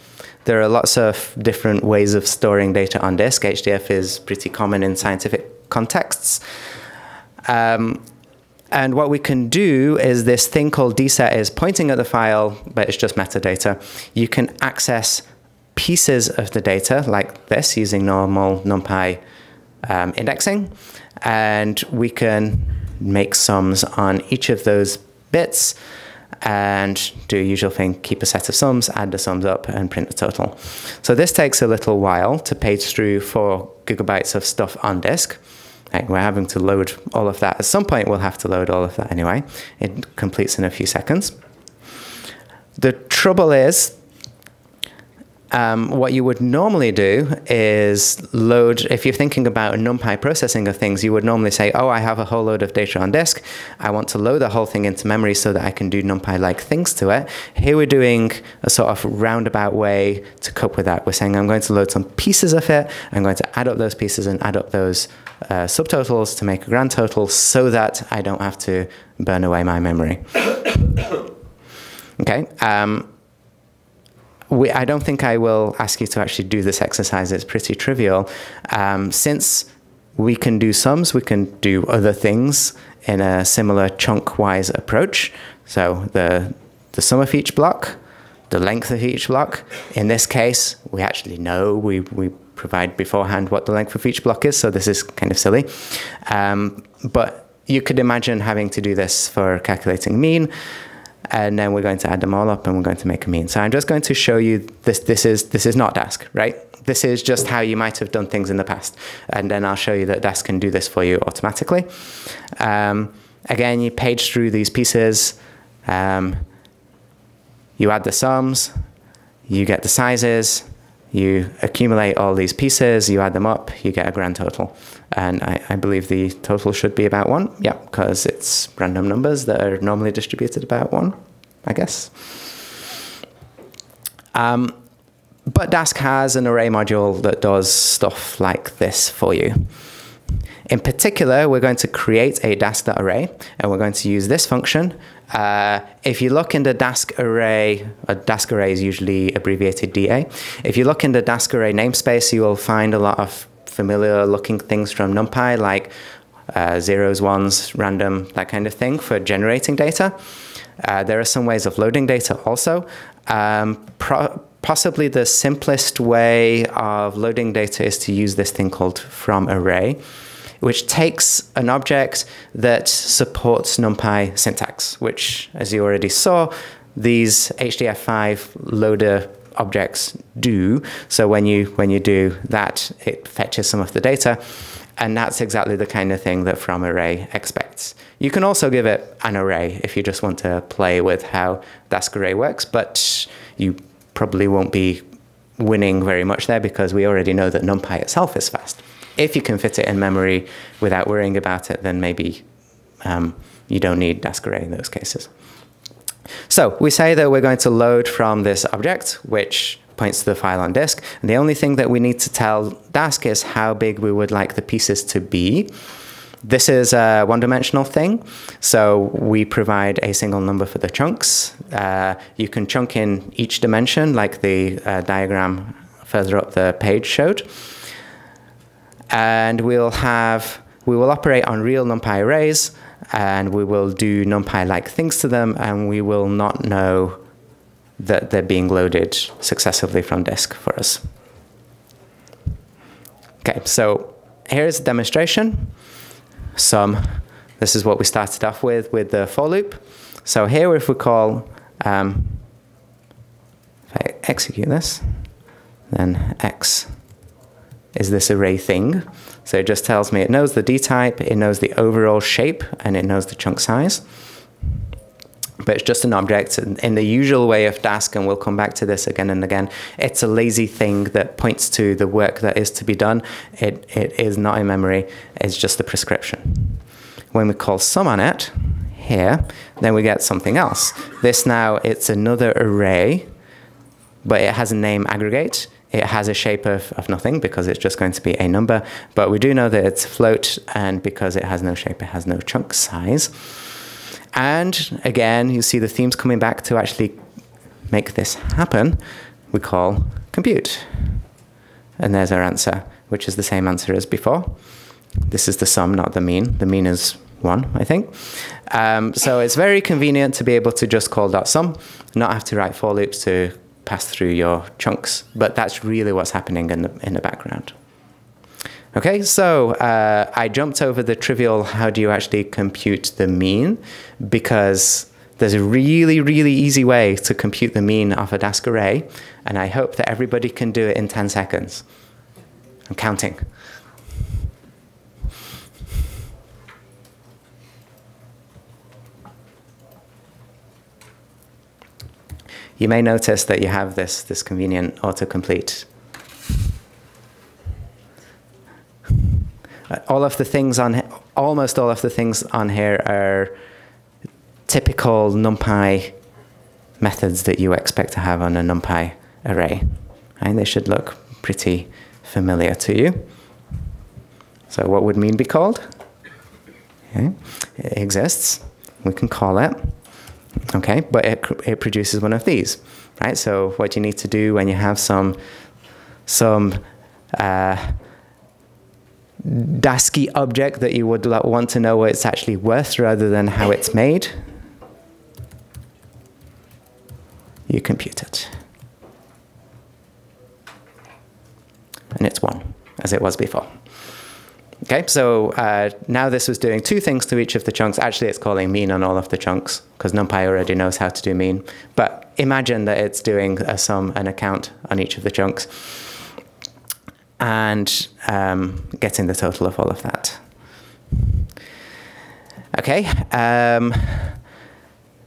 There are lots of different ways of storing data on disk. HDF is pretty common in scientific contexts. Um, and what we can do is this thing called dset is pointing at the file, but it's just metadata. You can access pieces of the data like this using normal NumPy um, indexing. And we can make sums on each of those bits and do a usual thing, keep a set of sums, add the sums up, and print the total. So this takes a little while to page through four gigabytes of stuff on disk. we're having to load all of that. At some point, we'll have to load all of that anyway. It completes in a few seconds. The trouble is um, what you would normally do is load, if you're thinking about NumPy processing of things, you would normally say, oh, I have a whole load of data on disk. I want to load the whole thing into memory so that I can do NumPy-like things to it. Here we're doing a sort of roundabout way to cope with that. We're saying I'm going to load some pieces of it. I'm going to add up those pieces and add up those uh, subtotals to make a grand total so that I don't have to burn away my memory. okay. Um, we, I don't think I will ask you to actually do this exercise. It's pretty trivial. Um, since we can do sums, we can do other things in a similar chunk-wise approach. So the, the sum of each block, the length of each block. In this case, we actually know, we, we provide beforehand what the length of each block is, so this is kind of silly. Um, but you could imagine having to do this for calculating mean. And then we're going to add them all up and we're going to make a mean. So I'm just going to show you this. This is this is not Dask, right? This is just how you might have done things in the past, and then I'll show you that Dask can do this for you automatically. Um, again, you page through these pieces. Um, you add the sums, you get the sizes, you accumulate all these pieces, you add them up, you get a grand total. And I, I believe the total should be about one. Yeah, because it's random numbers that are normally distributed about one, I guess. Um, but Dask has an array module that does stuff like this for you. In particular, we're going to create a Dask.array, and we're going to use this function. Uh, if you look in the Dask array, a Dask array is usually abbreviated DA. If you look in the Dask array namespace, you will find a lot of familiar looking things from NumPy, like uh, zeros, ones, random, that kind of thing for generating data. Uh, there are some ways of loading data also. Um, possibly the simplest way of loading data is to use this thing called from array which takes an object that supports NumPy syntax, which, as you already saw, these HDF5 loader objects do. So when you when you do that, it fetches some of the data, and that's exactly the kind of thing that from array expects. You can also give it an array if you just want to play with how Dask array works, but you probably won't be winning very much there because we already know that NumPy itself is fast. If you can fit it in memory without worrying about it, then maybe um, you don't need Dask array in those cases. So we say that we're going to load from this object, which points to the file on disk. And the only thing that we need to tell Dask is how big we would like the pieces to be. This is a one-dimensional thing, so we provide a single number for the chunks. Uh, you can chunk in each dimension, like the uh, diagram further up the page showed and we'll have we will operate on real NumPy arrays, and we will do NumPy-like things to them, and we will not know that they're being loaded successively from disk for us. Okay, so here's a demonstration. Some, this is what we started off with, with the for loop. So here if we call, um, if I execute this, then x is this array thing. So it just tells me it knows the D type, it knows the overall shape, and it knows the chunk size. But it's just an object in the usual way of Dask, and we'll come back to this again and again. It's a lazy thing that points to the work that is to be done. It, it is not in memory, it's just a prescription. When we call sum on it, here, then we get something else. This now, it's another array, but it has a name aggregate. It has a shape of, of nothing because it's just going to be a number, but we do know that it's float, and because it has no shape, it has no chunk size. And again, you see the themes coming back to actually make this happen. We call compute. And there's our answer, which is the same answer as before. This is the sum, not the mean. The mean is 1, I think. Um, so it's very convenient to be able to just call dot sum, not have to write for loops to pass through your chunks. But that's really what's happening in the, in the background. Okay, so uh, I jumped over the trivial how do you actually compute the mean because there's a really, really easy way to compute the mean of a Dask array, and I hope that everybody can do it in 10 seconds. I'm counting. You may notice that you have this, this convenient autocomplete. Uh, all of the things on, almost all of the things on here are typical NumPy methods that you expect to have on a NumPy array. And they should look pretty familiar to you. So what would mean be called? Okay. It exists. We can call it okay? But it, it produces one of these, right? So what you need to do when you have some, some uh, Dasky object that you would want to know what it's actually worth rather than how it's made, you compute it. And it's one, as it was before. Okay, so uh, now this was doing two things to each of the chunks. Actually, it's calling mean on all of the chunks because NumPy already knows how to do mean. But imagine that it's doing a sum and a count on each of the chunks and um, getting the total of all of that. Okay, um,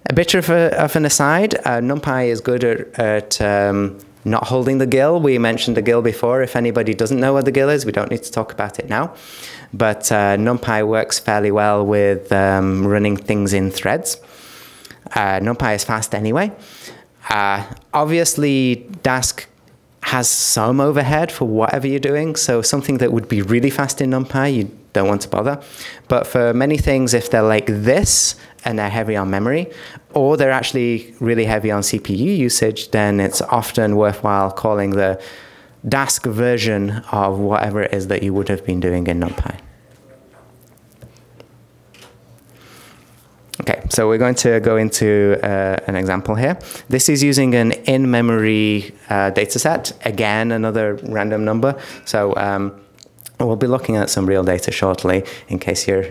a bit of, a, of an aside, uh, NumPy is good at, at um, not holding the GIL. We mentioned the GIL before. If anybody doesn't know what the GIL is, we don't need to talk about it now. But uh, NumPy works fairly well with um, running things in threads. Uh, NumPy is fast anyway. Uh, obviously, Dask has some overhead for whatever you're doing. So something that would be really fast in NumPy, you don't want to bother. But for many things, if they're like this and they're heavy on memory, or they're actually really heavy on CPU usage, then it's often worthwhile calling the Dask version of whatever it is that you would have been doing in NumPy. Okay, so we're going to go into uh, an example here. This is using an in-memory uh, dataset. Again, another random number. So um, we'll be looking at some real data shortly in case you're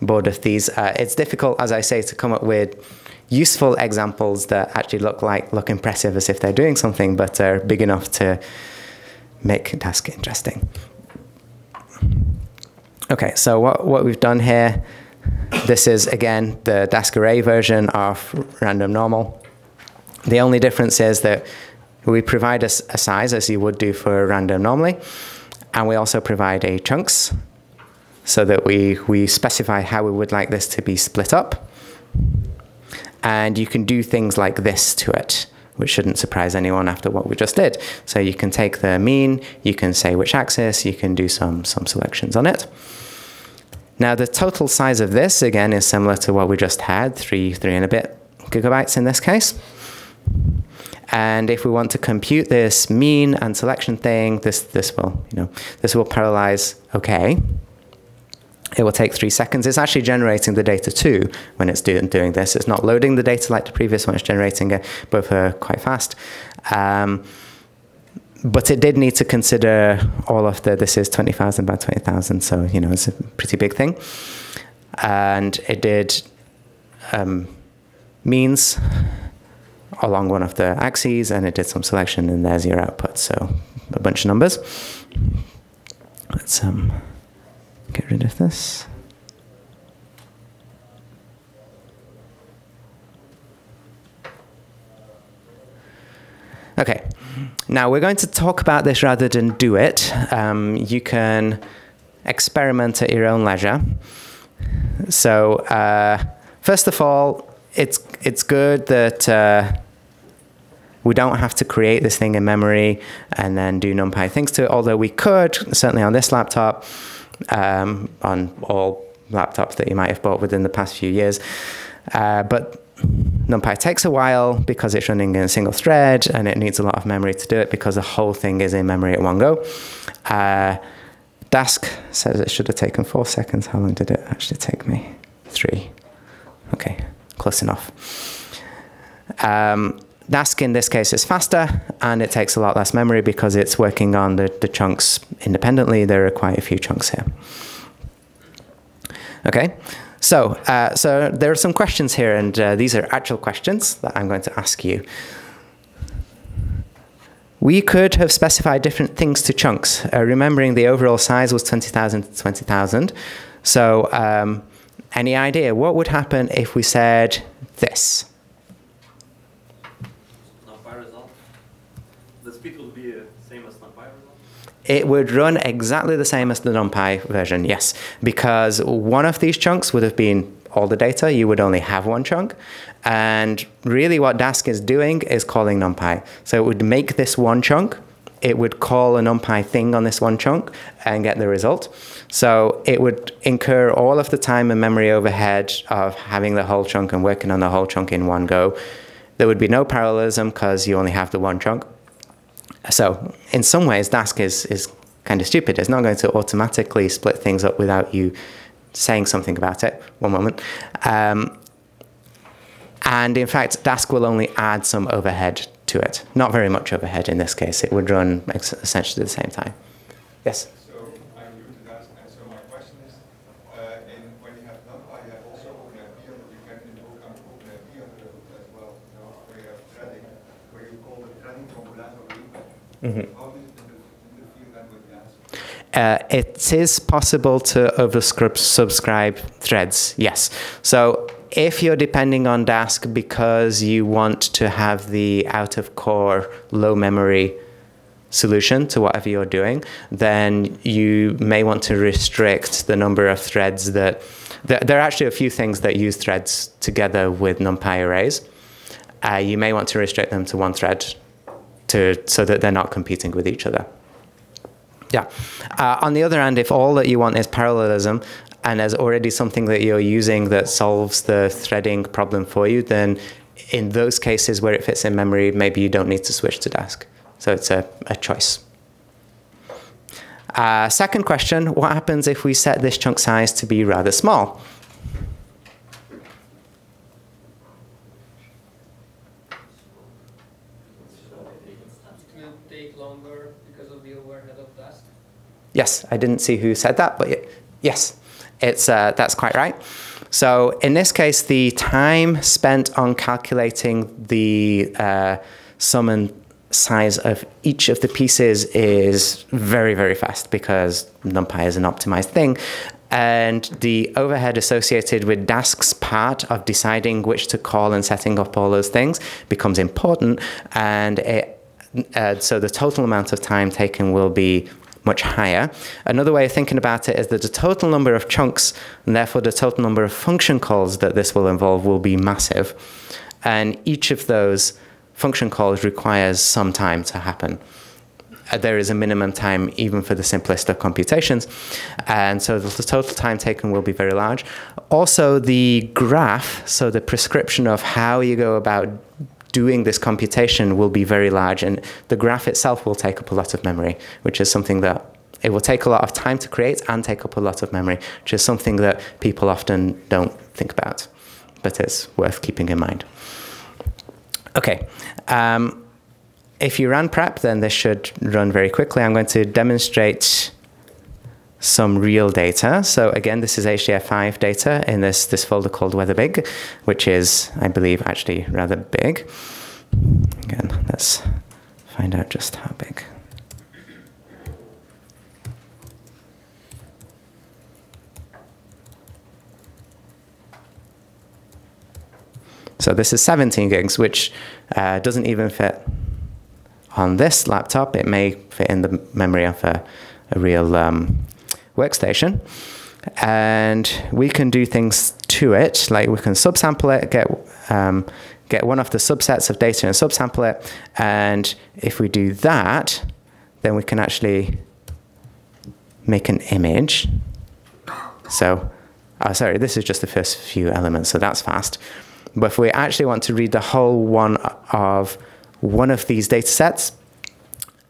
bored of these. Uh, it's difficult, as I say, to come up with useful examples that actually look like look impressive as if they're doing something, but are big enough to make Dask interesting. Okay, so what, what we've done here this is, again, the Dask array version of random normal. The only difference is that we provide a, a, size, as you would do for random normally, and we also provide a chunks, so that we, we specify how we would like this to be split up. And you can do things like this to it, which shouldn't surprise anyone after what we just did. So you can take the mean, you can say which axis, you can do some, some selections on it. Now the total size of this, again, is similar to what we just had, three, three and a bit gigabytes in this case. And if we want to compute this mean and selection thing, this, this will, you know, this will parallelize okay. It will take three seconds. It's actually generating the data too when it's do, doing this. It's not loading the data like the previous one, it's generating it both are quite fast. Um, but it did need to consider all of the, this is 20,000 by 20,000, so, you know, it's a pretty big thing. And it did um, means along one of the axes, and it did some selection, and there's your output. So a bunch of numbers. Let's um, get rid of this. Okay, now we're going to talk about this rather than do it. Um, you can experiment at your own leisure. So uh, first of all, it's it's good that uh, we don't have to create this thing in memory and then do NumPy things to it. Although we could, certainly on this laptop, um, on all laptops that you might have bought within the past few years. Uh, but NumPy takes a while because it's running in a single thread and it needs a lot of memory to do it because the whole thing is in memory at one go. Uh, Dask says it should have taken four seconds. How long did it actually take me? Three. Okay, close enough. Um, Dask in this case is faster and it takes a lot less memory because it's working on the, the chunks independently. There are quite a few chunks here. Okay, so, uh, so there are some questions here, and uh, these are actual questions that I'm going to ask you. We could have specified different things to chunks, uh, remembering the overall size was 20,000 to 20,000. So, um, any idea what would happen if we said this? It would run exactly the same as the NumPy version, yes, because one of these chunks would have been all the data. You would only have one chunk. And really what Dask is doing is calling NumPy. So it would make this one chunk. It would call a NumPy thing on this one chunk and get the result. So it would incur all of the time and memory overhead of having the whole chunk and working on the whole chunk in one go. There would be no parallelism because you only have the one chunk. So in some ways, Dask is, is kind of stupid. It's not going to automatically split things up without you saying something about it. One moment. Um, and in fact, Dask will only add some overhead to it. Not very much overhead in this case. It would run essentially the same time. Yes? So I'm new to Dask, and so my Uh, it is possible to oversubscribe threads, yes. So if you're depending on Dask because you want to have the out of core low memory solution to whatever you're doing, then you may want to restrict the number of threads that. There are actually a few things that use threads together with NumPy arrays. Uh, you may want to restrict them to one thread to, so that they're not competing with each other. Yeah. Uh, on the other hand, if all that you want is parallelism and there's already something that you're using that solves the threading problem for you, then in those cases where it fits in memory, maybe you don't need to switch to Dask. So it's a, a choice. Uh, second question, what happens if we set this chunk size to be rather small? will take longer because of the overhead of Dask? Yes, I didn't see who said that, but yes, it's, uh, that's quite right. So in this case, the time spent on calculating the uh, sum and size of each of the pieces is very, very fast because NumPy is an optimized thing. And the overhead associated with Dask's part of deciding which to call and setting up all those things becomes important. And it uh, so the total amount of time taken will be much higher. Another way of thinking about it is that the total number of chunks, and therefore the total number of function calls that this will involve, will be massive. And each of those function calls requires some time to happen. Uh, there is a minimum time even for the simplest of computations. And so the, the total time taken will be very large. Also, the graph, so the prescription of how you go about doing this computation will be very large and the graph itself will take up a lot of memory, which is something that it will take a lot of time to create and take up a lot of memory, which is something that people often don't think about, but it's worth keeping in mind. Okay, um, if you run prep, then this should run very quickly. I'm going to demonstrate some real data. So again, this is HDF5 data in this, this folder called WeatherBig, which is, I believe, actually rather big. Again, let's find out just how big. So this is 17 gigs, which uh, doesn't even fit on this laptop. It may fit in the memory of a, a real um, workstation. And we can do things to it, like we can subsample it, get, um, get one of the subsets of data and subsample it. And if we do that, then we can actually make an image. So, oh, sorry, this is just the first few elements, so that's fast. But if we actually want to read the whole one of one of these data sets,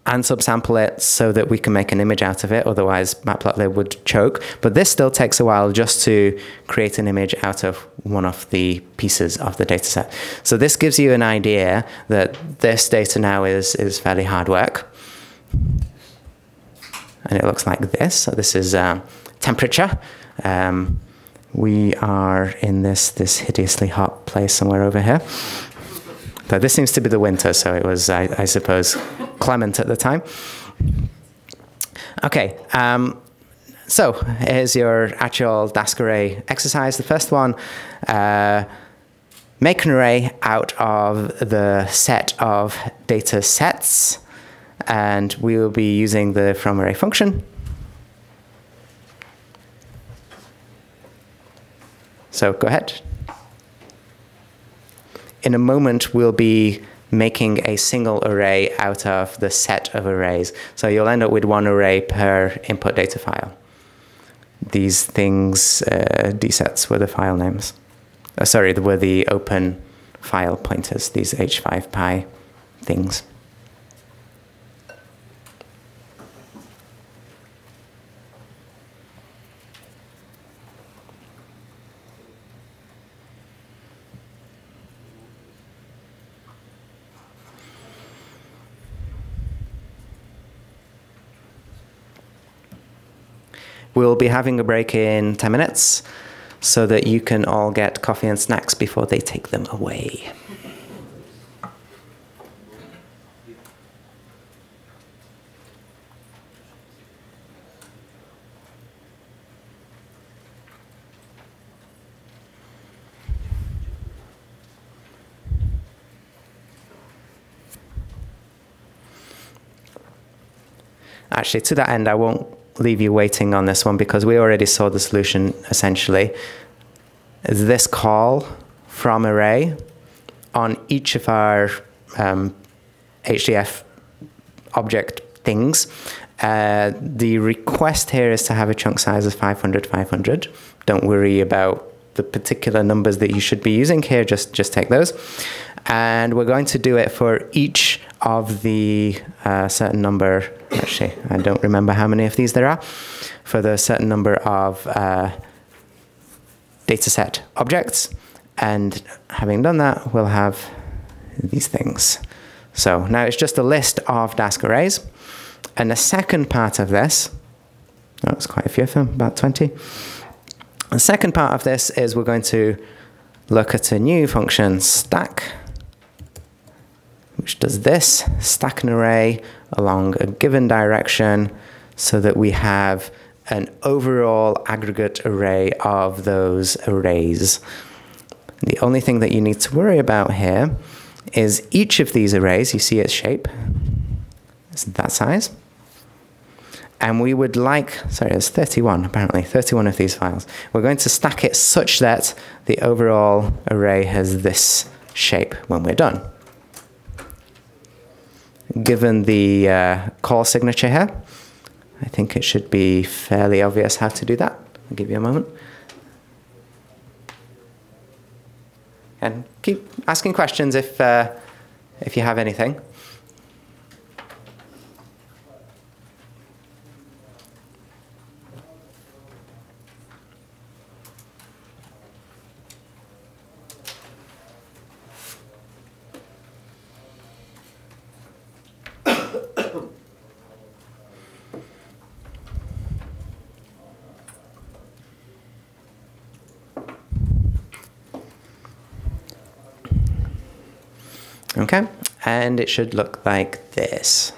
and subsample it so that we can make an image out of it. Otherwise, Matplotlib would choke. But this still takes a while just to create an image out of one of the pieces of the dataset. So this gives you an idea that this data now is, is fairly hard work. And it looks like this. So this is um, temperature. Um, we are in this, this hideously hot place somewhere over here. So this seems to be the winter, so it was, I, I suppose, clement at the time. Okay, um, so here's your actual Dask array exercise. The first one, uh, make an array out of the set of data sets, and we will be using the from array function. So go ahead in a moment, we'll be making a single array out of the set of arrays. So you'll end up with one array per input data file. These things, uh, dsets were the file names. Uh, sorry, were the open file pointers, these h5py things. We'll be having a break in 10 minutes so that you can all get coffee and snacks before they take them away. Actually, to that end, I won't leave you waiting on this one because we already saw the solution essentially. Is this call from array on each of our um, HDF object things. Uh, the request here is to have a chunk size of 500, 500. Don't worry about the particular numbers that you should be using here, just, just take those. And we're going to do it for each of the uh, certain number, actually, I don't remember how many of these there are, for the certain number of uh, dataset objects. And having done that, we'll have these things. So now it's just a list of Dask arrays. And the second part of this, oh, quite a few of them, about 20. The second part of this is we're going to look at a new function, stack, which does this, stack an array along a given direction so that we have an overall aggregate array of those arrays. The only thing that you need to worry about here is each of these arrays, you see its shape, it's that size. And we would like, sorry, it's 31 apparently, 31 of these files. We're going to stack it such that the overall array has this shape when we're done. Given the uh, call signature here, I think it should be fairly obvious how to do that. I'll give you a moment. And keep asking questions if, uh, if you have anything. Okay, and it should look like this.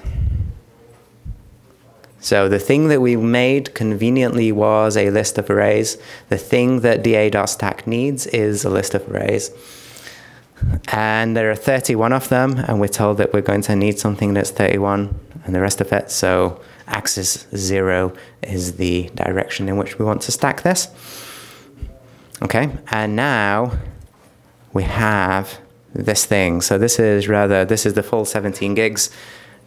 So the thing that we made conveniently was a list of arrays. The thing that da.stack needs is a list of arrays. And there are 31 of them, and we're told that we're going to need something that's 31 and the rest of it. So axis 0 is the direction in which we want to stack this. Okay, and now we have this thing. So this is rather, this is the full 17 gigs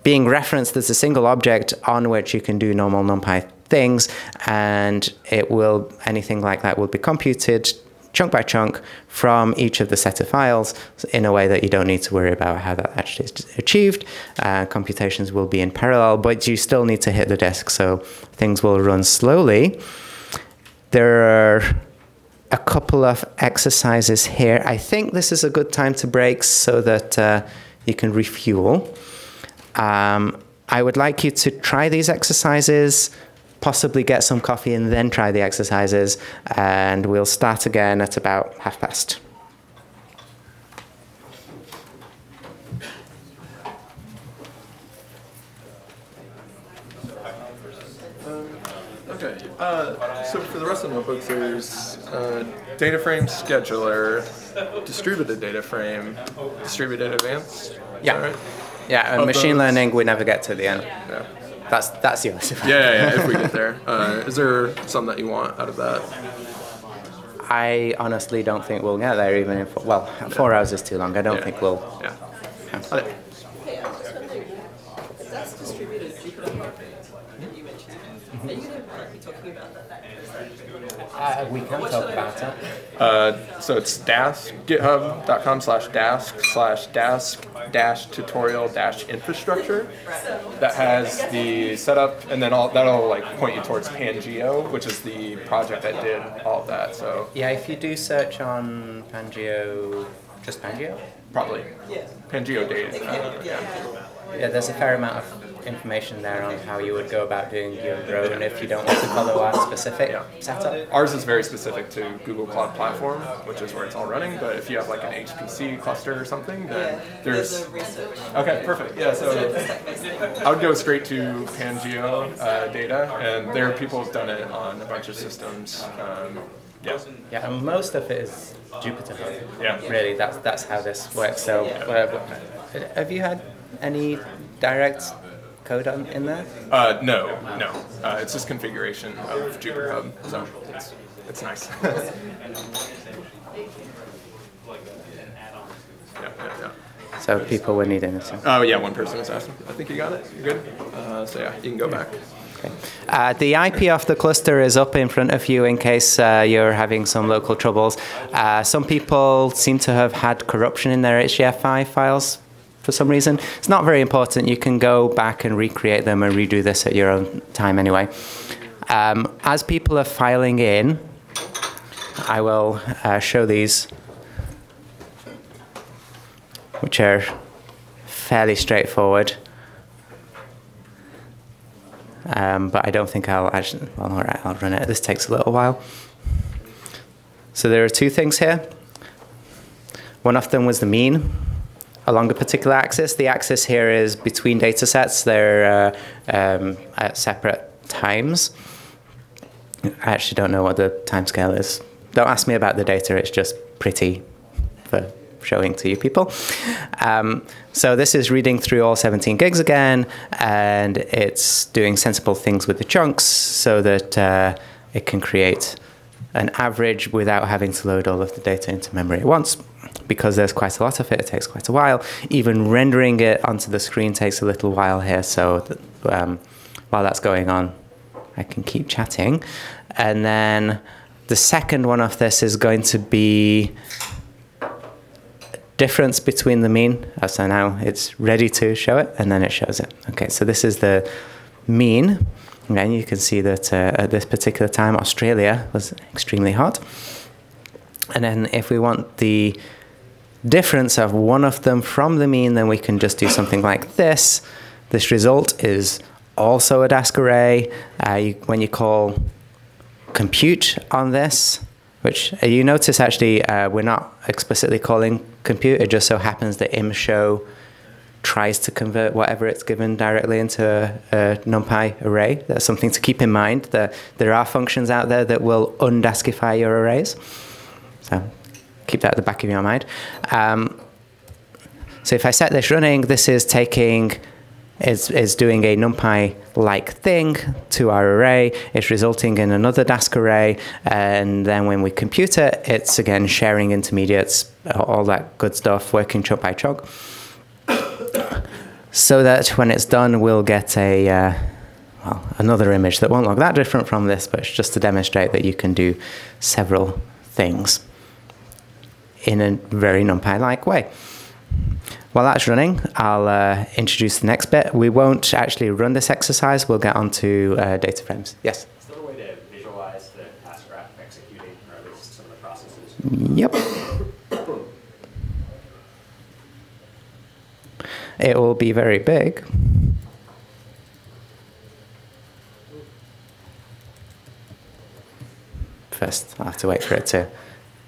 being referenced as a single object on which you can do normal NumPy things, and it will, anything like that will be computed chunk by chunk from each of the set of files in a way that you don't need to worry about how that actually is achieved. Uh, computations will be in parallel, but you still need to hit the disk, so things will run slowly. There are a couple of exercises here. I think this is a good time to break so that uh, you can refuel. Um, I would like you to try these exercises, possibly get some coffee and then try the exercises, and we'll start again at about half past. Okay, uh, so for the rest of the notebooks, there's uh, data frame scheduler, distributed data frame, distributed advanced. Yeah. Right? Yeah, machine those- learning, we never get to the end. Yeah. That's, that's yours. Yeah, yeah, yeah, if we get there. Uh, is there some that you want out of that? I honestly don't think we'll get there even if, well, four hours is too long. I don't Yeah. think we'll. Yeah. Okay. Hey, I was wondering, if that's distributed Jupyter that you mentioned, are you going to be talking about that? Uh, we can talk about it. Uh, so it's dask, github.com slash dask slash dask dash tutorial dash infrastructure. That has the setup, and then all, that'll like point you towards Pangeo, which is the project that did all of that. So Yeah, if you do search on Pangeo, just Pangeo, probably Pangeo data. Uh, yeah. yeah, there's a fair amount of information there on how you would go about doing your own if you don't want to follow our specific Yeah. setup. Ours is very specific to Google Cloud Platform, which is where it's all running. But if you have like an HPC cluster or something, then there's research. Okay, perfect. Yeah, so I would go straight to Pangeo uh, data, and there are people have done it on a bunch of systems. Um, yeah, Yeah, and most of it is Jupyter Hub. Yeah. Really, that's that's how this works. So, uh, have you had any direct code on, in there? Uh, no, no. Uh, it's just configuration of Jupyter Hub, so it's, it's nice. yeah, yeah, yeah. So people were needing this. Oh yeah, one person was asking. I think you got it. You're good. Uh, so yeah, you can go back. Okay. Uh, the IP of the cluster is up in front of you in case uh, you're having some local troubles. Uh, some people seem to have had corruption in their HDF5 files for some reason. It's not very important. You can go back and recreate them and redo this at your own time anyway. Um, as people are filing in, I will uh, show these, which are fairly straightforward. Um, but I don't think I'll actually, well, all right, I'll run it. This takes a little while. So there are two things here. One of them was the mean along a particular axis. The axis here is between data sets. They're uh, um, at separate times. I actually don't know what the timescale is. Don't ask me about the data. It's just pretty for showing to you people. Um, so this is reading through all 17 gigs again, and it's doing sensible things with the chunks so that uh, it can create an average without having to load all of the data into memory at once. Because there's quite a lot of it, it takes quite a while. Even rendering it onto the screen takes a little while here, so that, um, while that's going on, I can keep chatting. And then the second one of this is going to be difference between the mean. Uh, so now it's ready to show it, and then it shows it. Okay, so this is the mean. And you can see that uh, at this particular time, Australia was extremely hot. And then if we want the difference of one of them from the mean, then we can just do something like this. This result is also a Dask array. Uh, you, when you call compute on this, which uh, you notice actually uh, we're not explicitly calling compute. It just so happens that imshow tries to convert whatever it's given directly into a, a NumPy array. That's something to keep in mind. That there are functions out there that will undaskify your arrays. So keep that at the back of your mind. Um, so if I set this running, this is taking is, is doing a NumPy-like thing to our array. It's resulting in another Dask array, and then when we compute it, it's again sharing intermediates, all that good stuff, working chunk by chunk. so that when it's done, we'll get a uh, well another image that won't look that different from this, but it's just to demonstrate that you can do several things in a very NumPy-like way. While that's running, I'll uh, introduce the next bit. We won't actually run this exercise. We'll get onto uh, data frames. Yes? Is there a way to visualize the task graph executing, or at least some of the processes? Yep. It will be very big. First, I'll have to wait for it to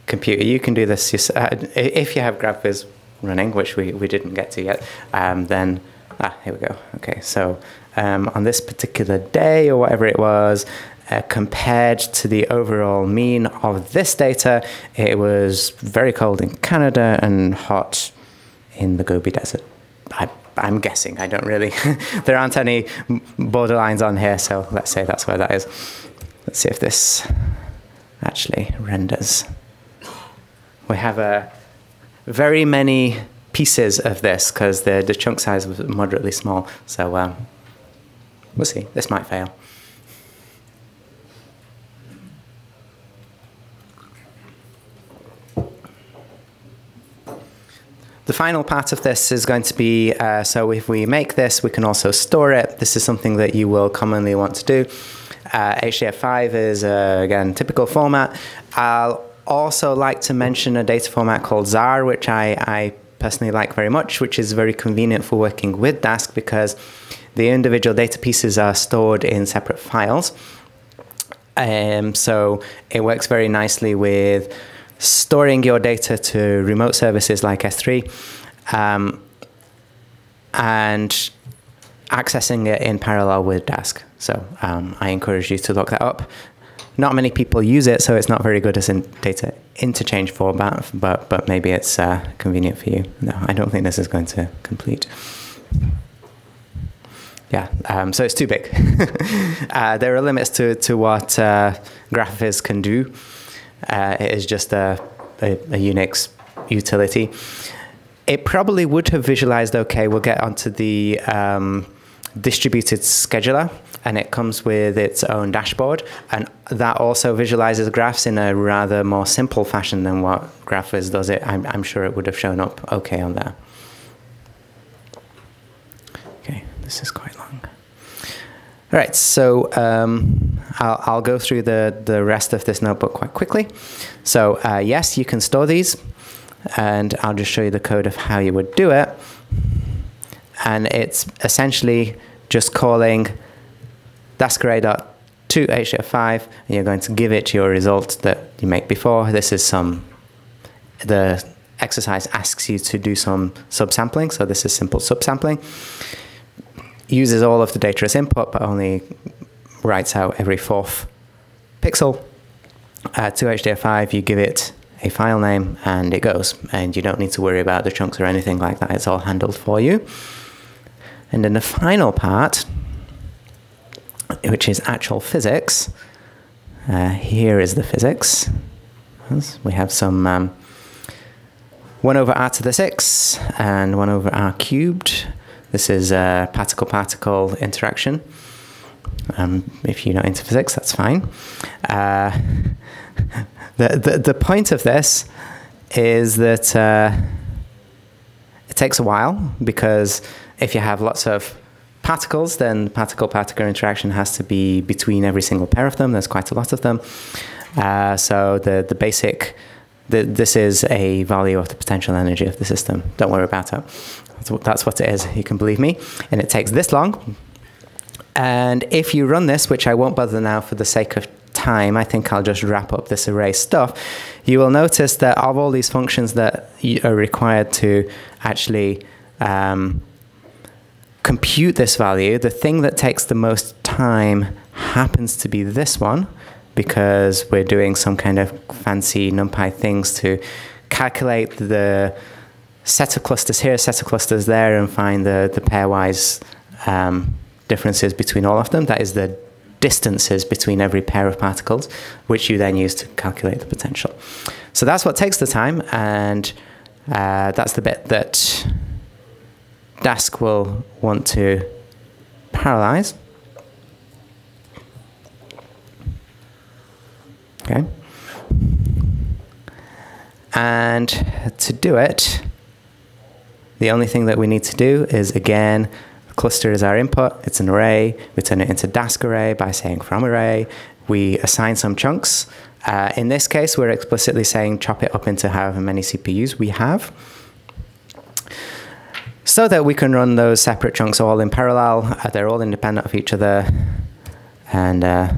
compute. You can do this uh, if you have GraphViz running, which we, we didn't get to yet, um, then, ah, here we go. Okay, so um, on this particular day or whatever it was, uh, compared to the overall mean of this data, it was very cold in Canada and hot in the Gobi Desert. I, I'm guessing. I don't really. there aren't any borderlines on here, so let's say that's where that is. Let's see if this actually renders. We have a very many pieces of this because the, the chunk size was moderately small. So um, we'll see. This might fail. The final part of this is going to be, uh, so if we make this, we can also store it. This is something that you will commonly want to do. Uh, HDF5 is, uh, again, typical format. I'll also like to mention a data format called Zarr, which I, I personally like very much, which is very convenient for working with Dask because the individual data pieces are stored in separate files. Um, so it works very nicely with storing your data to remote services like S3 um, and accessing it in parallel with Dask. So um, I encourage you to look that up. Not many people use it, so it's not very good as a data interchange format, but, but maybe it's uh, convenient for you. No, I don't think this is going to complete. Yeah, um, so it's too big. uh, there are limits to, to what uh, GraphViz can do. Uh, it is just a, a, a, Unix utility. It probably would have visualized okay. We'll get onto the um, distributed scheduler, and it comes with its own dashboard. And that also visualizes graphs in a rather more simple fashion than what GraphViz does it. I'm, I'm sure it would have shown up okay on there. Okay, this is quite long. All right, so um, I'll, I'll, go through the, the rest of this notebook quite quickly. So uh, yes, you can store these, and I'll just show you the code of how you would do it. And it's essentially just calling daskarray.to HDF5, and you're going to give it your result that you make before. This is some, the exercise asks you to do some subsampling, so this is simple subsampling uses all of the data as input, but only writes out every fourth pixel. Uh, to HDF5, you give it a file name and it goes. And you don't need to worry about the chunks or anything like that. It's all handled for you. And then the final part, which is actual physics, uh, here is the physics. We have some um, 1 over r to the 6 and 1 over r cubed this is a particle-particle interaction. Um, if you're not into physics, that's fine. Uh, the, the, the point of this is that uh, it takes a while because if you have lots of particles, then particle-particle interaction has to be between every single pair of them. There's quite a lot of them. Uh, so the, the basic, the, this is a value of the potential energy of the system. Don't worry about it. That's what, that's what it is, you can believe me. And it takes this long. And if you run this, which I won't bother now for the sake of time, I think I'll just wrap up this array stuff, you will notice that of all these functions that are required to actually um, compute this value, the thing that takes the most time happens to be this one, because we're doing some kind of fancy NumPy things to calculate the set of clusters here, set of clusters there, and find the, the pairwise um, differences between all of them. That is the distances between every pair of particles, which you then use to calculate the potential. So that's what takes the time, and uh, that's the bit that Dask will want to parallelize. Okay. And to do it, the only thing that we need to do is, again, cluster is our input. It's an array. We turn it into Dask array by saying from array. We assign some chunks. Uh, in this case, we're explicitly saying chop it up into however many CPUs we have so that we can run those separate chunks all in parallel. Uh, they're all independent of each other. And uh,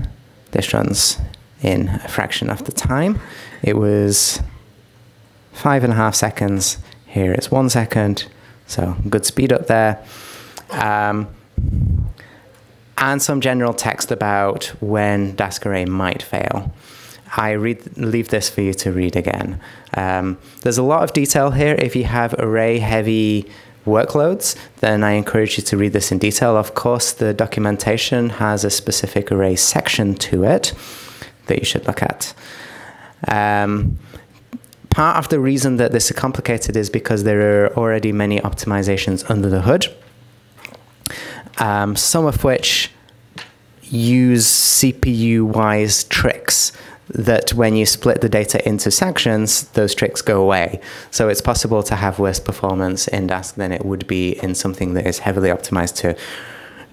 this runs in a fraction of the time. It was five and a half seconds here it's one second, so good speed up there. Um, and some general text about when Dask array might fail. I read, leave this for you to read again. Um, there's a lot of detail here. If you have array heavy workloads, then I encourage you to read this in detail. Of course, the documentation has a specific array section to it that you should look at. Um, part of the reason that this is complicated is because there are already many optimizations under the hood, um, some of which use CPU-wise tricks that when you split the data into sections, those tricks go away. So it's possible to have worse performance in Dask than it would be in something that is heavily optimized to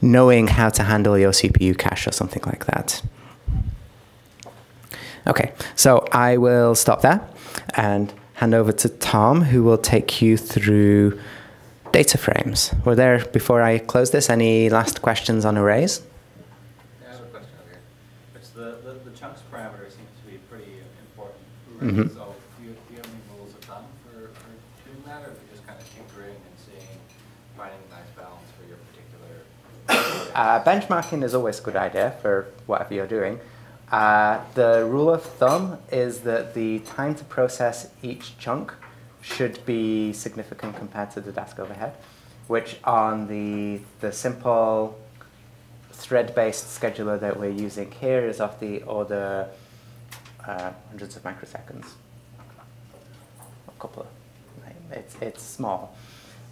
knowing how to handle your CPU cache or something like that. Okay, so I will stop there and hand over to Tom, who will take you through data frames. Were there, before I close this, any last questions on arrays? Yeah, I have a question over here. It's the, the, the chunks parameter seems to be pretty Mm -hmm. So do you, do you have any rules of thumb for, for doing that, or you just kind of tinkering and seeing, finding a nice balance for your particular... uh, benchmarking is always a good idea for whatever you're doing. Uh, the rule of thumb is that the time to process each chunk should be significant compared to the Dask overhead, which on the, the simple thread-based scheduler that we're using here is of the order uh, hundreds of microseconds. A couple of, it's, it's small,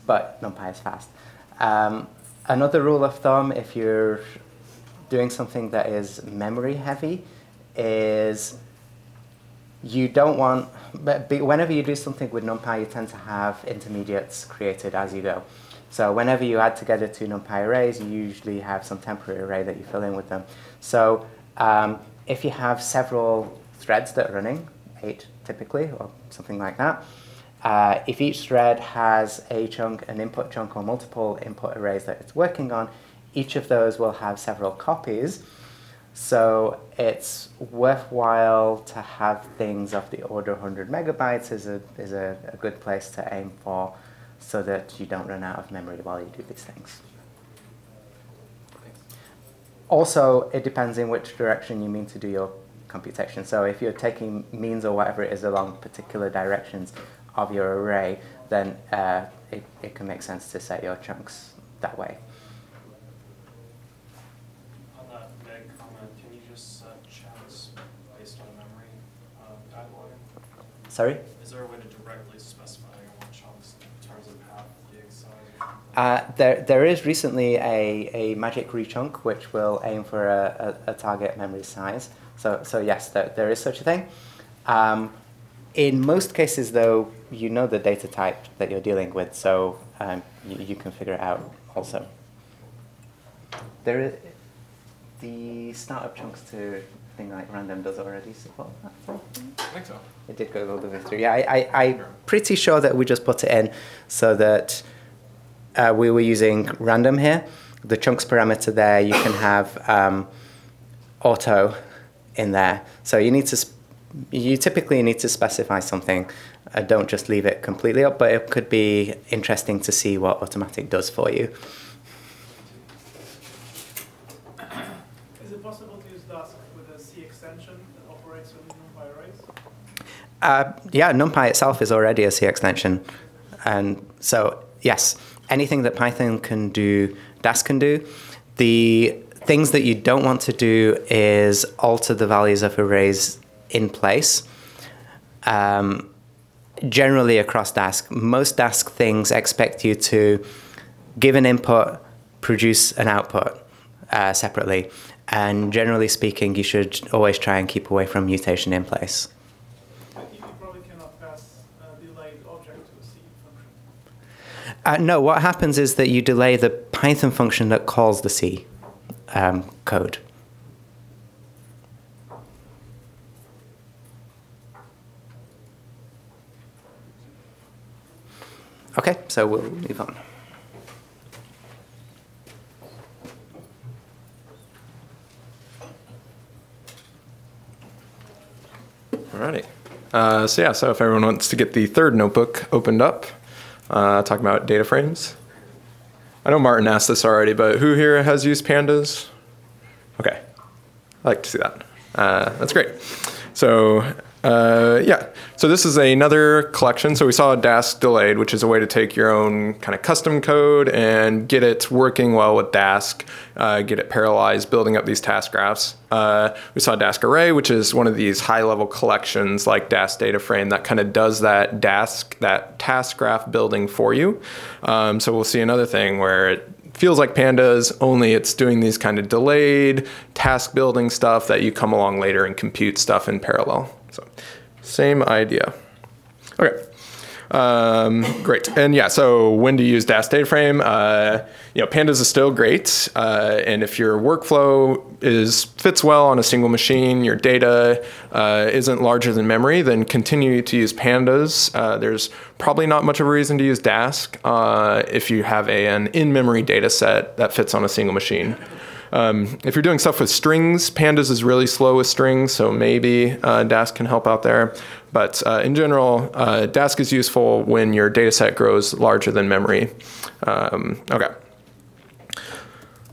but NumPy is fast. Um, another rule of thumb, if you're doing something that is memory heavy, is you don't want, but whenever you do something with NumPy, you tend to have intermediates created as you go. So whenever you add together two NumPy arrays, you usually have some temporary array that you fill in with them. So um, if you have several threads that are running, eight typically, or something like that, uh, if each thread has a chunk, an input chunk, or multiple input arrays that it's working on, each of those will have several copies. So it's worthwhile to have things of the order 100 megabytes is a, is a, a good place to aim for so that you don't run out of memory while you do these things. Also, it depends in which direction you mean to do your computation. So if you're taking means or whatever it is along particular directions of your array, then uh, it, it can make sense to set your chunks that way. On that vague comment, can you just set chunks based on memory uh, guideline? Sorry? Is there a way to directly specify what chunks in terms of half gig size? Uh, there, there is recently a, a magic rechunk which will aim for a, a, a target memory size. So, so yes, there, there is such a thing. Um, in most cases, though, you know the data type that you're dealing with, so um, you, you, can figure it out also. There is, the startup chunks to thing like random does already support that. I think so. It did go all the way through. Yeah, I, I, am pretty sure that we just put it in so that uh, we were using random here. The chunks parameter there, you can have um, auto in there. So you need to, you typically need to specify something. Uh, don't just leave it completely up, but it could be interesting to see what automatic does for you. Is it possible to use Dask with a C extension that operates with NumPy arrays? Uh, yeah, NumPy itself is already a C extension. And so, yes, anything that Python can do, Dask can do. The things that you don't want to do is alter the values of arrays in place. Um, generally across Dask, most Dask things expect you to give an input, produce an output uh, separately. And generally speaking, you should always try and keep away from mutation in place. Uh, no, what happens is that you delay the Python function that calls the C um, code. Okay, so we'll move on. Alrighty. Uh, so yeah, so if everyone wants to get the third notebook opened up, uh, talking about data frames. I know Martin asked this already, but who here has used pandas? Okay, I like to see that. Uh, that's great. So uh, yeah, so this is another collection. So we saw Dask delayed, which is a way to take your own kind of custom code and get it working well with Dask, uh, get it parallelized, building up these task graphs. Uh, we saw Dask Array, which is one of these high-level collections like Dask Data Frame that kind of does that Dask, that task graph building for you. Um, so we'll see another thing where it feels like pandas, only it's doing these kind of delayed task building stuff that you come along later and compute stuff in parallel. So same idea. Okay. Um, great. And yeah, so when to use Dask Data Frame? Uh, you know, Pandas is still great. Uh, and if your workflow is fits well on a single machine, your data uh, isn't larger than memory, then continue to use Pandas. Uh, there's probably not much of a reason to use Dask uh, if you have a, an in-memory data set that fits on a single machine. Um, if you're doing stuff with strings, Pandas is really slow with strings, so maybe uh, Dask can help out there. But uh, in general, uh, Dask is useful when your data set grows larger than memory. Um, okay.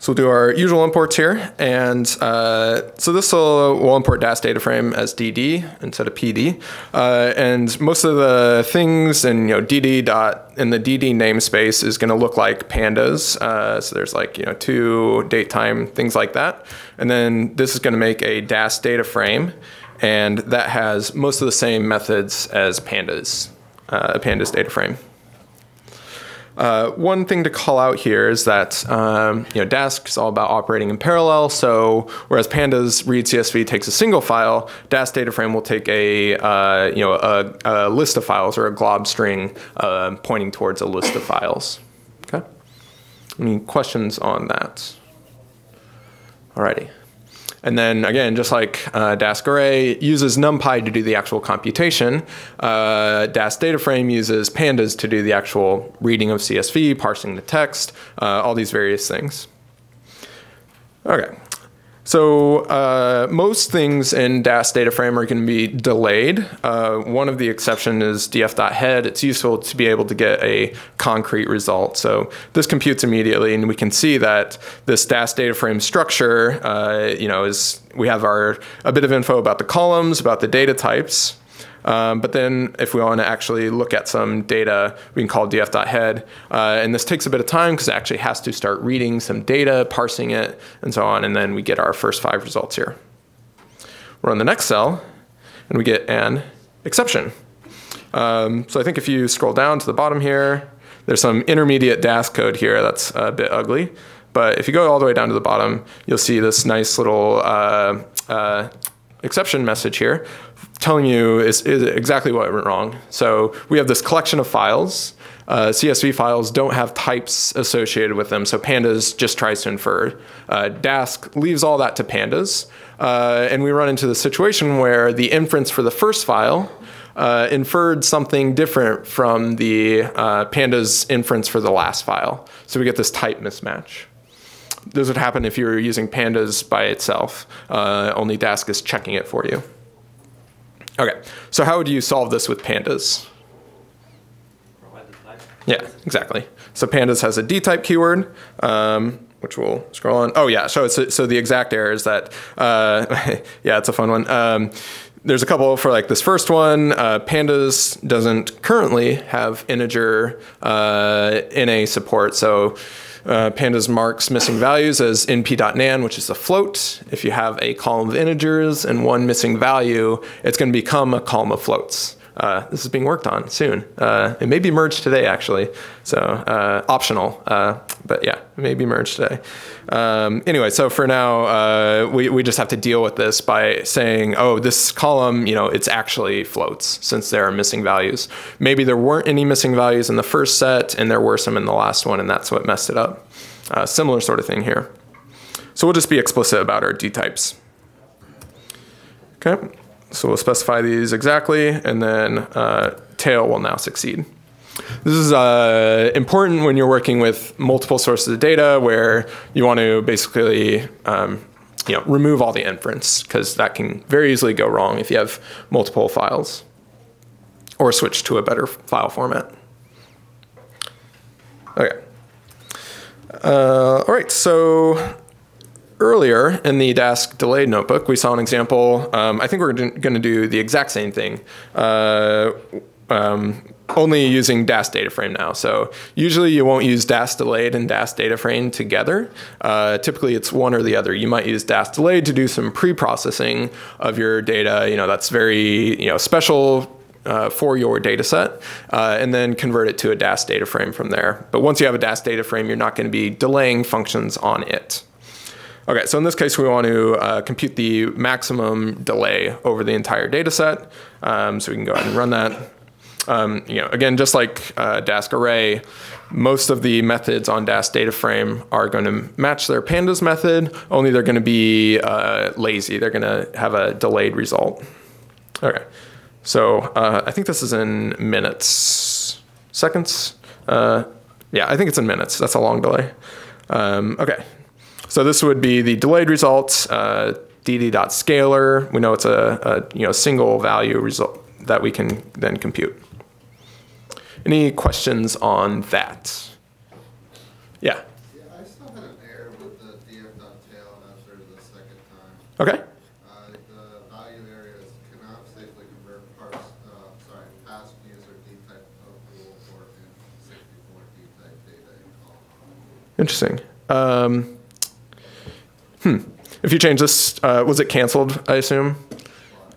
So we'll do our usual imports here. And uh, so this will, will import Dask data frame as DD instead of PD. Uh, and most of the things in you know DD dot in the DD namespace is going to look like pandas. Uh, so there's like you know two date time things like that. And then this is going to make a Dask data frame, and that has most of the same methods as pandas, uh, pandas data frame. Uh, one thing to call out here is that um, you know Dask is all about operating in parallel. So whereas Pandas read CSV takes a single file, Dask data frame will take a uh, you know a, a, list of files or a glob string uh, pointing towards a list of files. Okay. Any questions on that? Alrighty. And then again, just like uh, Dask Array uses NumPy to do the actual computation, uh, Dask Data Frame uses Pandas to do the actual reading of CSV, parsing the text, uh, all these various things. Okay, so uh, most things in Dask data frame are going to be delayed. Uh, one of the exception is df.head. It's useful to be able to get a concrete result. So this computes immediately, and we can see that this Dask data frame structure, uh, you know, is we have our a bit of info about the columns, about the data types. Um, but then if we want to actually look at some data, we can call df.head. Uh, and this takes a bit of time because it actually has to start reading some data, parsing it, and so on. And then we get our first five results here. We're on the next cell, and we get an exception. Um, so I think if you scroll down to the bottom here, there's some intermediate Dask code here that's a bit ugly. But if you go all the way down to the bottom, you'll see this nice little uh, uh, exception message here telling you is, is exactly what went wrong. So we have this collection of files. Uh, CSV files don't have types associated with them, so pandas just tries to infer. Uh, Dask leaves all that to pandas, uh, and we run into the situation where the inference for the first file uh, inferred something different from the uh, pandas inference for the last file. So we get this type mismatch. This would happen if you were using pandas by itself. Uh, only Dask is checking it for you. Okay, so how would you solve this with pandas? Yeah, exactly. So pandas has a D-type keyword, um, which we'll scroll on. Oh yeah, so it's, so the exact error is that, uh, yeah, it's a fun one. Um, there's a couple for like this first one. Uh, pandas doesn't currently have integer uh, NA support, so uh, pandas marks missing values as np.nan, which is a float. If you have a column of integers and one missing value, it's going to become a column of floats. Uh, this is being worked on soon. Uh, it may be merged today, actually. So uh, optional, uh, but yeah, it may be merged today. Um, anyway, so for now, uh, we, we just have to deal with this by saying, oh, this column, you know, it's actually floats since there are missing values. Maybe there weren't any missing values in the first set and there were some in the last one and that's what messed it up. Uh, similar sort of thing here. So we'll just be explicit about our D types. Okay. So we'll specify these exactly, and then uh, tail will now succeed. This is uh, important when you're working with multiple sources of data where you want to basically um, you know, remove all the inference because that can very easily go wrong if you have multiple files or switch to a better file format. Okay. Uh, all right, so earlier in the Dask delayed notebook, we saw an example. Um, I think we're going to do the exact same thing, uh, um, only using Dask data frame now. So usually you won't use Dask delayed and Dask data frame together. Uh, typically it's one or the other. You might use Dask delayed to do some pre-processing of your data. You know that's very you know special uh, for your data set uh, and then convert it to a Dask data frame from there. But once you have a Dask data frame, you're not going to be delaying functions on it. Okay, so in this case, we want to uh, compute the maximum delay over the entire data set. Um, so we can go ahead and run that. Um, you know, again, just like uh, Dask array, most of the methods on Dask data frame are going to match their pandas method, only they're going to be uh, lazy. They're going to have a delayed result. Okay, so uh, I think this is in minutes, seconds. Uh, yeah, I think it's in minutes. That's a long delay. Um, okay, so this would be the delayed results, uh, dd.scalar. We know it's a, a you know single value result that we can then compute. Any questions on that? Yeah. Yeah, I still had an error with the Okay. Uh, the value areas cannot safely convert parts, uh, sorry, past user D-type rule or sixty-four D-type data. Interesting. Um, hmm. If you change this, uh, was it canceled? I assume.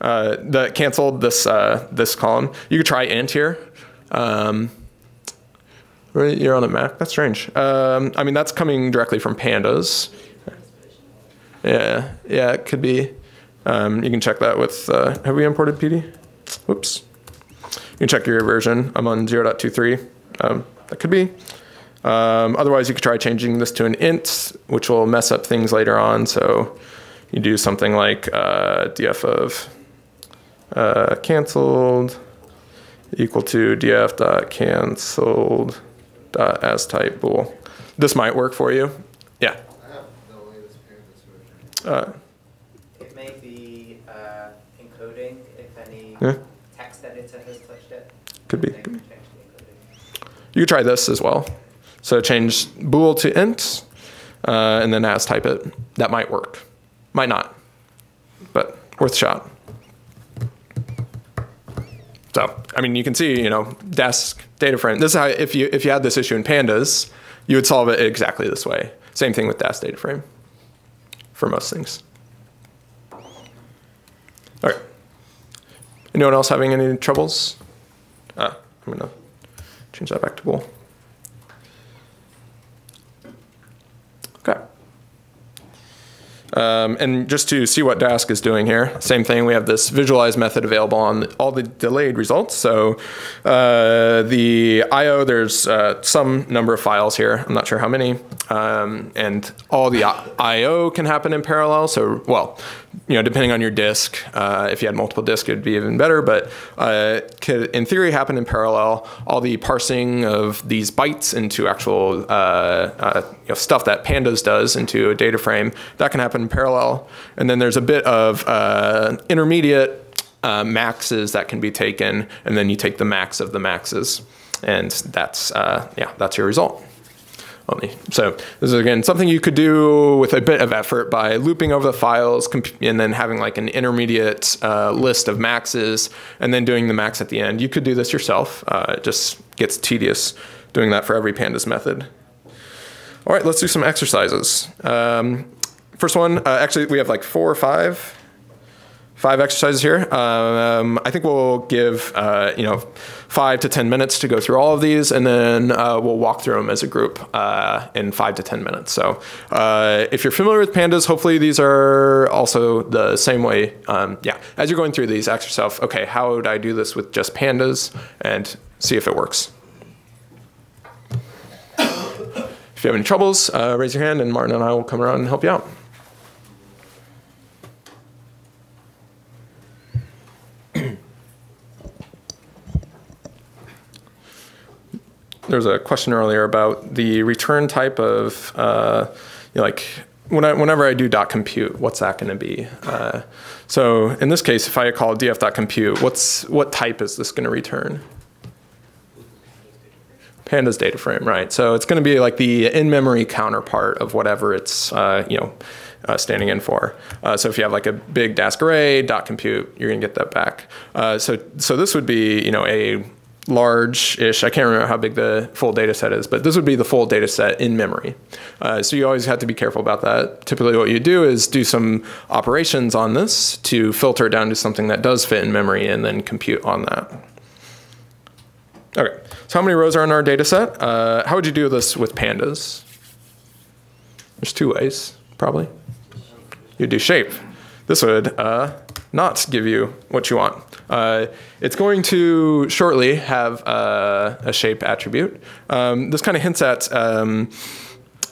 Uh, the canceled this uh, this column. You could try int here. Um, you're on a Mac. That's strange. Um, I mean, that's coming directly from pandas. Yeah, yeah, it could be. Um, you can check that with. Uh, have we imported PD? Whoops. You can check your version. I'm on 0.23. Um, that could be. Um, otherwise, you could try changing this to an int, which will mess up things later on. So you do something like uh, df of uh, canceled equal to df dot canceled dot as type bool. This might work for you. Yeah. I have the latest pandas version. Uh, It may be uh, encoding if any Yeah. text editor has touched it. could be. Could be. can change the encoding. You could try this as well. So change bool to int, uh, and then as type it. That might work. Might not, but worth a shot. So, I mean, you can see, you know, Dask data frame. This is how if you if you had this issue in pandas, you would solve it exactly this way. Same thing with Dask data frame for most things. All right. Anyone else having any troubles? Uh, I'm gonna change that back to bool. Okay. Um, and just to see what Dask is doing here, same thing. We have this visualize method available on all the delayed results. So uh, the I/O, there's uh, some number of files here. I'm not sure how many, um, and all the I/O can happen in parallel. So well, you know, depending on your disk, uh, if you had multiple disks, it'd be even better. But uh, could, in theory, happen in parallel. All the parsing of these bytes into actual uh, uh, you know, stuff that Pandas does into a data frame that can happen in parallel. And then there's a bit of uh, intermediate uh, maxes that can be taken, and then you take the max of the maxes, and that's yeah, that's your result. So this is again something you could do with a bit of effort by looping over the files and then having like an intermediate uh, list of maxes and then doing the max at the end. You could do this yourself. Uh, it just gets tedious doing that for every pandas method. All right, let's do some exercises. Um, first one, uh, actually we have like four or five five exercises here. Um, I think we'll give uh, you know five to ten minutes to go through all of these, and then uh, we'll walk through them as a group uh, in five to ten minutes. So uh, if you're familiar with pandas, hopefully these are also the same way. Um, yeah, as you're going through these, ask yourself, okay, how would I do this with just pandas, and see if it works. If you have any troubles, uh, raise your hand, and Martin and I will come around and help you out. There was a question earlier about the return type of uh, you know, like when I, whenever I do dot compute, what's that going to be? Uh, so in this case, if I call df dot compute, what's what type is this going to return? Pandas data frame, right? So it's going to be like the in-memory counterpart of whatever it's uh, you know uh, standing in for. Uh, so if you have like a big Dask array dot compute, you're going to get that back. Uh, so so this would be you know a large-ish. I can't remember how big the full data set is, but this would be the full data set in memory. Uh, so you always have to be careful about that. Typically what you do is do some operations on this to filter it down to something that does fit in memory and then compute on that. Okay, so how many rows are in our data set? Uh, how would you do this with pandas? There's two ways, probably. You'd do shape. This would uh, not give you what you want. Uh, it's going to shortly have uh, a shape attribute. Um, this kind of hints at um,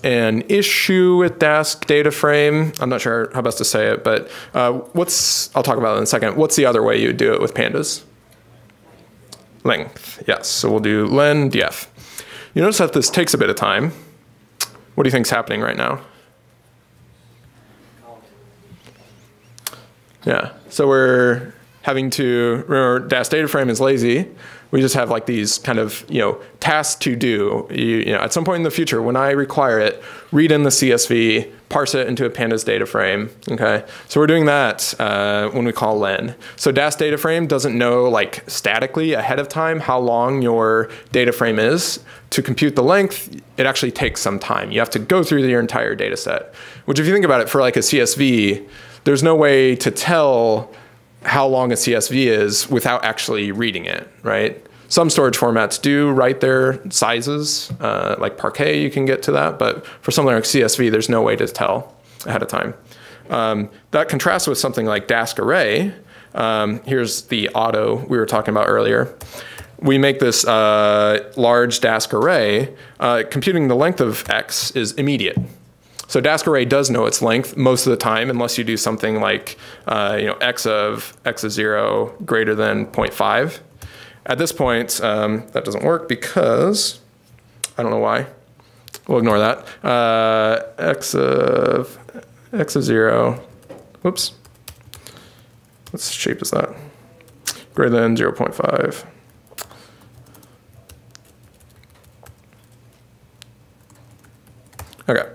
an issue with Dask data frame. I'm not sure how best to say it, but uh, what's, I'll talk about it in a second. What's the other way you would do it with pandas? Length, yes. So we'll do len df. You notice that this takes a bit of time. What do you think is happening right now? Yeah, so we're having to remember Dask data frame is lazy. We just have like these kind of you know tasks to do. You, you know, at some point in the future, when I require it, read in the CSV, parse it into a pandas data frame. Okay, so we're doing that uh, when we call len. So Dask data frame doesn't know like statically ahead of time how long your data frame is. To compute the length, it actually takes some time. You have to go through your entire data set. Which, if you think about it, for like a CSV, there's no way to tell how long a CSV is without actually reading it, right? Some storage formats do write their sizes, uh, like Parquet, you can get to that, but for something like CSV, there's no way to tell ahead of time. Um, that contrasts with something like Dask Array. Um, here's the auto we were talking about earlier. We make this uh, large Dask array. Uh, computing the length of x is immediate. So Dask array does know its length most of the time, unless you do something like uh, you know x of x of zero greater than 0.5. At this point, um, that doesn't work because I don't know why. We'll ignore that. Uh, x of x of zero. Whoops. What shape is that? Greater than 0.5. Okay.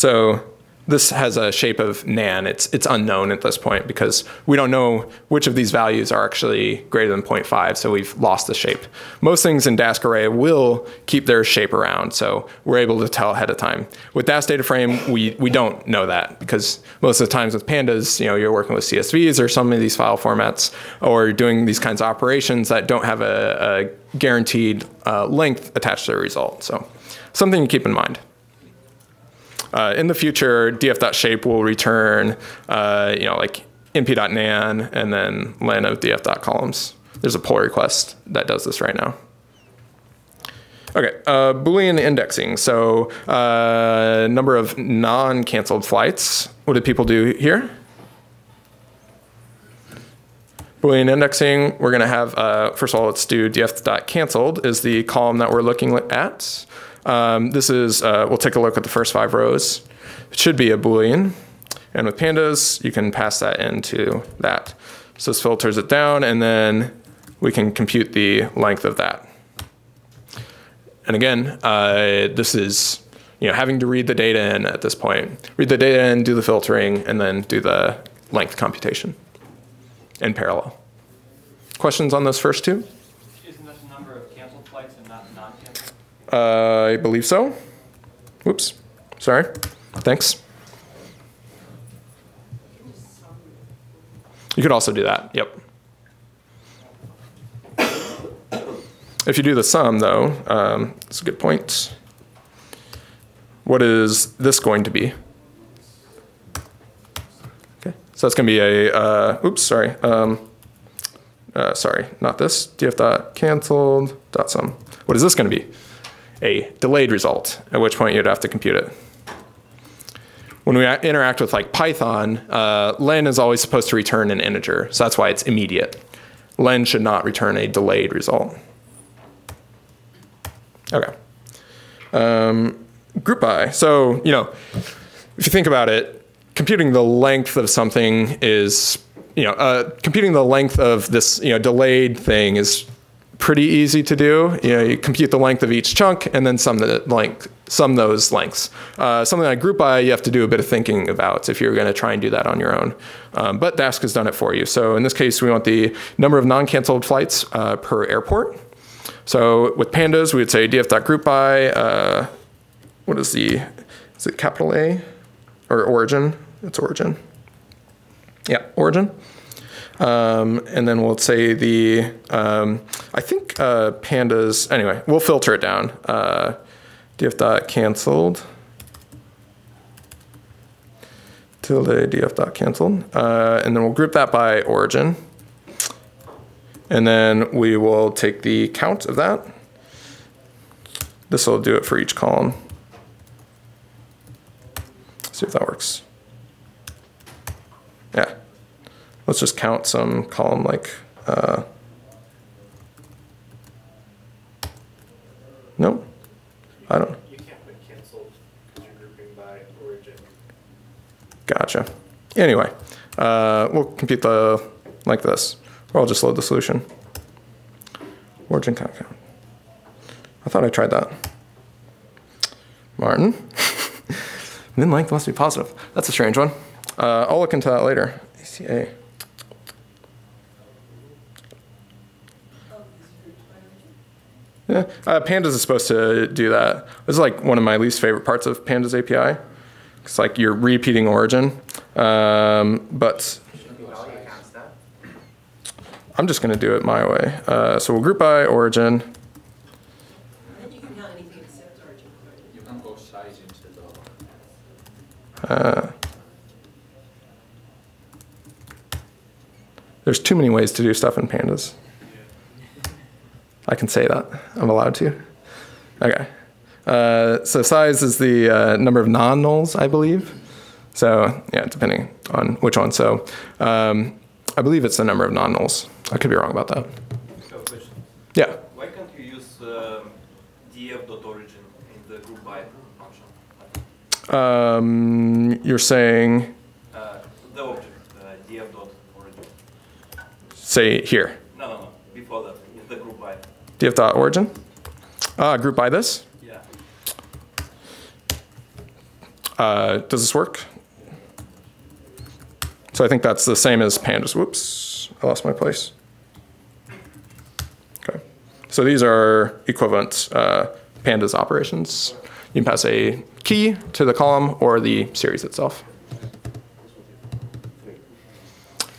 So this has a shape of nan. It's, it's unknown at this point because we don't know which of these values are actually greater than 0.5, so we've lost the shape. Most things in Dask array will keep their shape around, so we're able to tell ahead of time. With Dask data frame, we, we don't know that because most of the times with pandas, you know, you're working with CSVs or some of these file formats, or doing these kinds of operations that don't have a, a guaranteed uh, length attached to the result. So something to keep in mind. Uh, in the future, df.shape will return, uh, you know, like np.nan and then len of df.columns. There's a pull request that does this right now. Okay, uh, Boolean indexing. So uh, number of non-canceled flights. What did people do here? Boolean indexing, we're going to have, uh, first of all, let's do df.canceled is the column that we're looking at. Um, this is, uh, we'll take a look at the first five rows. It should be a Boolean. And with pandas, you can pass that into that. So this filters it down, and then we can compute the length of that. And again, uh, this is you know, having to read the data in at this point. Read the data in, do the filtering, and then do the length computation in parallel. Questions on those first two? Isn't this a number of canceled flights and not non-canceled? Uh, I believe so. Whoops. Sorry. Thanks. You could also do that. Yep. If you do the sum, though, um, that's a good point. What is this going to be? Okay, so that's going to be a, uh, oops, sorry. Um, uh, sorry, not this. df dot canceled dot sum. What is this going to be? A delayed result, at which point you'd have to compute it. When we interact with like Python, uh, len is always supposed to return an integer, so that's why it's immediate. Len should not return a delayed result. Okay. Um, group by. So, you know, if you think about it, computing the length of something is, you know, uh, computing the length of this, you know, delayed thing is pretty easy to do. You know, you compute the length of each chunk and then sum the length, sum those lengths. Uh, something like group by, you have to do a bit of thinking about if you're going to try and do that on your own. Um, but Dask has done it for you. So in this case, we want the number of non-canceled flights uh, per airport. So with pandas, we would say df.groupby, uh, what is the, is it capital A or origin? It's origin. Yeah, origin. Um, and then we'll say the, um, I think uh, pandas, anyway, we'll filter it down. Uh, df.canceled tilde df.canceled. Uh, and then we'll group that by origin. And then we will take the count of that. This will do it for each column. see if that works. Yeah. Let's just count some column like, uh, nope, I don't. You can't put canceled because you're grouping by origin. Gotcha. Anyway, Uh, we'll compute the like this, or I'll just load the solution. Origin count count. I thought I tried that. Martin. Min length must be positive. That's a strange one. Uh, I'll look into that later. ACA. Yeah, uh, Pandas is supposed to do that. Is like one of my least favorite parts of Pandas API. It's like you're repeating origin, um, but I'm just going to do it my way. Uh, so we'll group by origin. Uh, there's too many ways to do stuff in pandas. I can say that. I'm allowed to. Okay. Uh, so size is the uh, number of non-nulls, I believe. So yeah, depending on which one. So um, I believe it's the number of non-nulls. I could be wrong about that. I have a question. Yeah. Why can't you use um, df.origin in the group by function? Um, you're saying, Uh, the object, uh, df.origin. say here, No, no, no, before that, in the group by. df.origin. Uh, group by this. Yeah. Uh, does this work? So I think that's the same as pandas. Whoops, I lost my place. Okay. So these are equivalent uh, pandas operations. You can pass a key to the column or the series itself.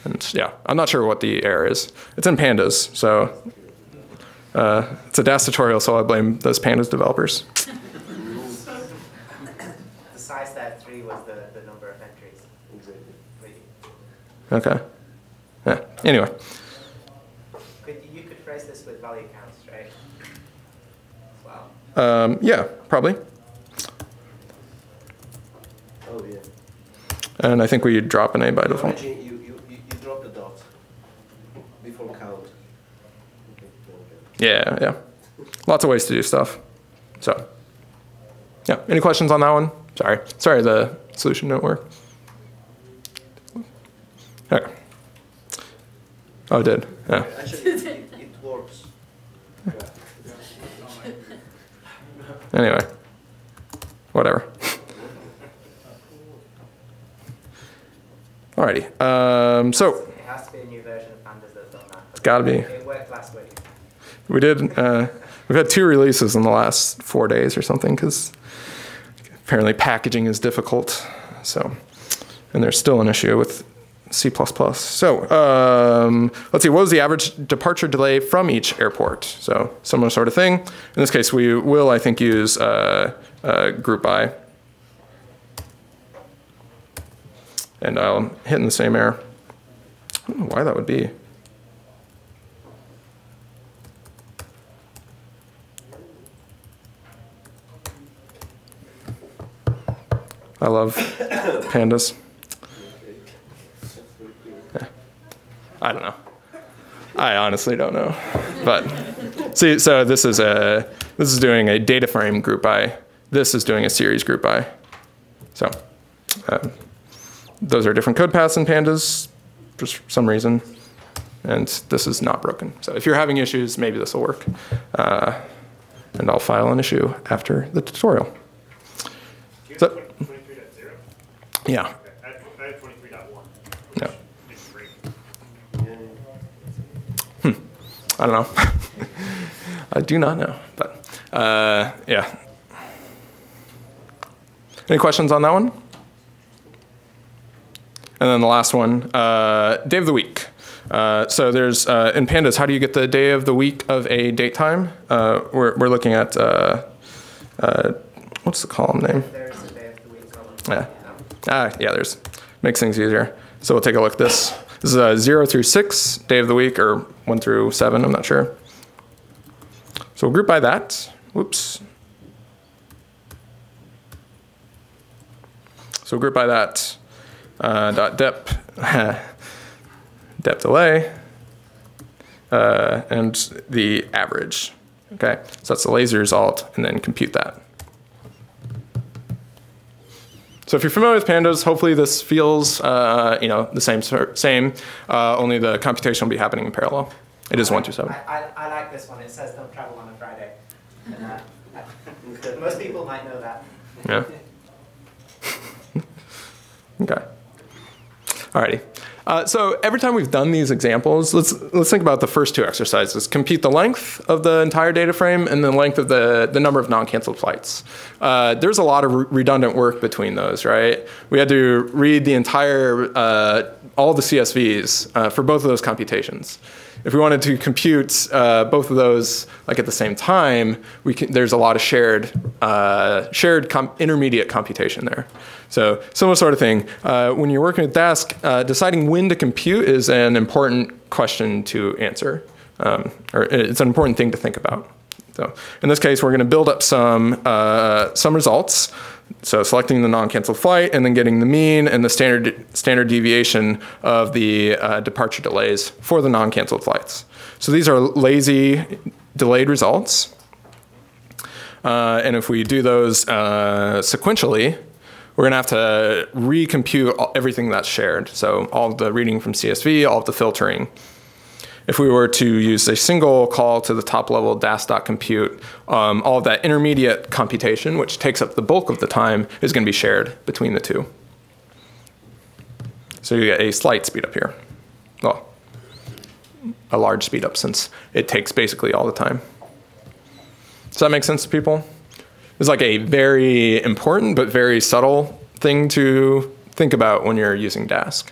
And yeah, I'm not sure what the error is. It's in pandas, so uh, it's a Dask tutorial, so I blame those pandas developers. The size stat three was the, the number of entries. Exactly. Okay. Yeah. Anyway. Could, you could phrase this with value counts, right? Wow. Um, yeah, probably. Oh, yeah. And I think we dropna by default. Origin, you, you, you you drop the dot before count. Okay, okay. Yeah, yeah. Lots of ways to do stuff. So, yeah. Any questions on that one? Sorry. Sorry, the solution didn't work. Okay. Oh, it did. Yeah. Actually, it, it works. Anyway. Whatever. Alrighty. Um, so, It has to be a new version of Pandas that's done that. It's gotta be. It worked last week. We did. Uh, we've had two releases in the last four days or something because apparently packaging is difficult. So, and there's still an issue with C++. So, um, let's see. What was the average departure delay from each airport? So, similar sort of thing. In this case, we will, I think, use uh, uh, group by. And I'll hit in the same error. I don't know why that would be. I love pandas. Yeah. I don't know. I honestly don't know. But see, so this is a this is doing a data frame group by. This is doing a series group by. So um, those are different code paths in pandas, for some reason. And this is not broken. So if you're having issues, maybe this will work. Uh, and I'll file an issue after the tutorial. Do you So- have 23.0? Yeah. Okay, I have- 23.1. Yeah. It's free. I don't know. I do not know, but uh, yeah. Any questions on that one? And then the last one, uh, day of the week. Uh, so there's uh, in pandas, how do you get the day of the week of a date time? Uh, we're we're looking at uh, uh, what's the column name? There's a day of the week column. Yeah. Ah, yeah, there's, makes things easier. So we'll take a look at this. This is a zero through six, day of the week, or one through seven, I'm not sure. So we'll group by that. Whoops. So group by that. Uh, dot dep, dep delay, uh, and the average. Okay, so that's the lazy result, and then compute that. So if you're familiar with pandas, hopefully this feels uh, you know the same same. Uh, only the computation will be happening in parallel. It is one through seven. I, I, I, like this one. It says don't travel on a Friday. And, uh, most people might know that. Yeah. okay. Alrighty. Uh, so every time we've done these examples, let's let's think about the first two exercises. Compute the length of the entire data frame and the length of the, the number of non-canceled flights. Uh, there's a lot of re redundant work between those, right? We had to read the entire, uh, all the CSVs uh, for both of those computations. If we wanted to compute uh, both of those like at the same time, we can, there's a lot of shared, uh, shared com intermediate computation there. So similar sort of thing. Uh, when you're working with Dask, uh, deciding when to compute is an important question to answer, um, or it's an important thing to think about. So in this case, we're going to build up some uh, some results. So selecting the non-canceled flight and then getting the mean and the standard standard deviation of the uh, departure delays for the non-canceled flights. So these are lazy delayed results. Uh, and if we do those uh, sequentially, we're going to have to recompute everything that's shared. So all the reading from CSV, all the filtering. If we were to use a single call to the top level dask.compute, um, all that intermediate computation, which takes up the bulk of the time, is going to be shared between the two. So you get a slight speed up here. Well, a large speed up since it takes basically all the time. Does that make sense to people? It's like a very important but very subtle thing to think about when you're using Dask.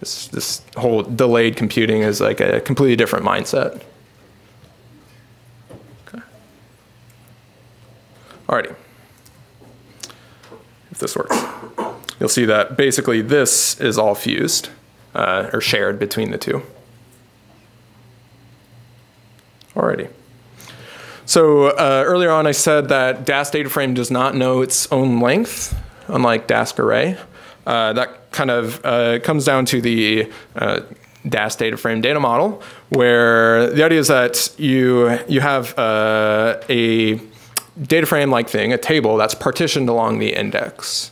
This, this whole delayed computing is like a completely different mindset. Okay. Alrighty. If this works. You'll see that basically this is all fused uh, or shared between the two. Alrighty. So uh, earlier on I said that Dask data frame does not know its own length, unlike Dask array. Uh, that kind of uh, comes down to the uh, Dask data frame data model, where the idea is that you, you have uh, a data frame like thing, a table that's partitioned along the index.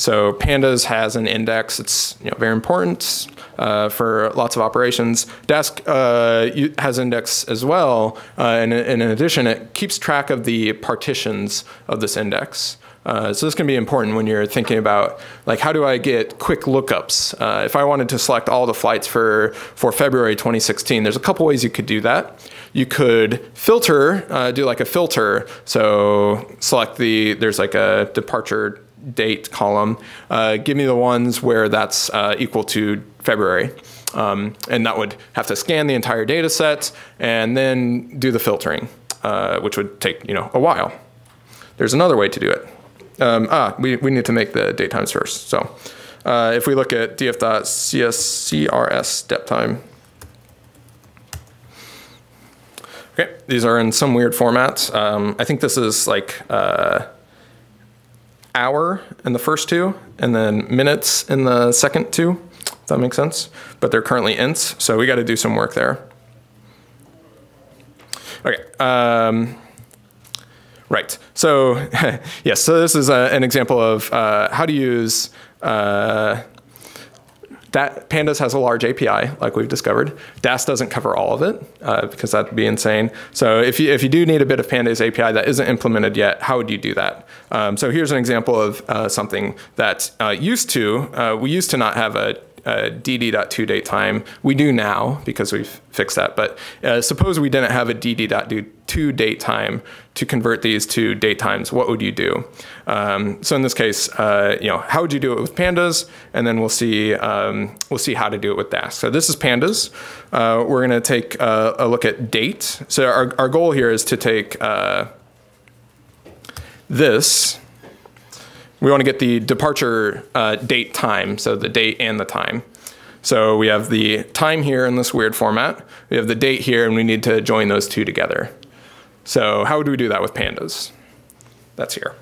So pandas has an index. It's you know, very important uh, for lots of operations. Dask uh, has index as well, uh, and, and, in addition, it keeps track of the partitions of this index. Uh, so this can be important when you're thinking about like how do I get quick lookups. Uh, if I wanted to select all the flights for for February 2016, there's a couple ways you could do that. You could filter, uh, do like a filter. So select the there's like a departure date column. Uh, give me the ones where that's uh, equal to February. Um, and that would have to scan the entire data set and then do the filtering, uh, which would take you know a while. There's another way to do it. Um, ah, we, we need to make the date times first. So uh, if we look at df.cscrs dep time, okay, these are in some weird format. Um, I think this is like uh, hour in the first two, and then minutes in the second two. If that makes sense. But they're currently ints, so we got to do some work there. Okay. Um, Right. So yes, so this is a, an example of uh, how to use uh, that Pandas has a large API, like we've discovered. Dask doesn't cover all of it uh, because that'd be insane. So if you if you do need a bit of Pandas API that isn't implemented yet, how would you do that? Um, so here's an example of uh, something that uh, used to uh, we used to not have a uh, dd.toDateTime. time. We do now because we've fixed that. But uh, suppose we didn't have a dd.toDateTime time to convert these to date times. What would you do? Um, so in this case, uh, you know, how would you do it with pandas? And then we'll see um, we'll see how to do it with Dask. So this is pandas. Uh, we're going to take a, a, look at date. So our, our goal here is to take uh, this we want to get the departure uh, date time, so the date and the time. So we have the time here in this weird format. We have the date here, and we need to join those two together. So how do we do that with pandas? That's here.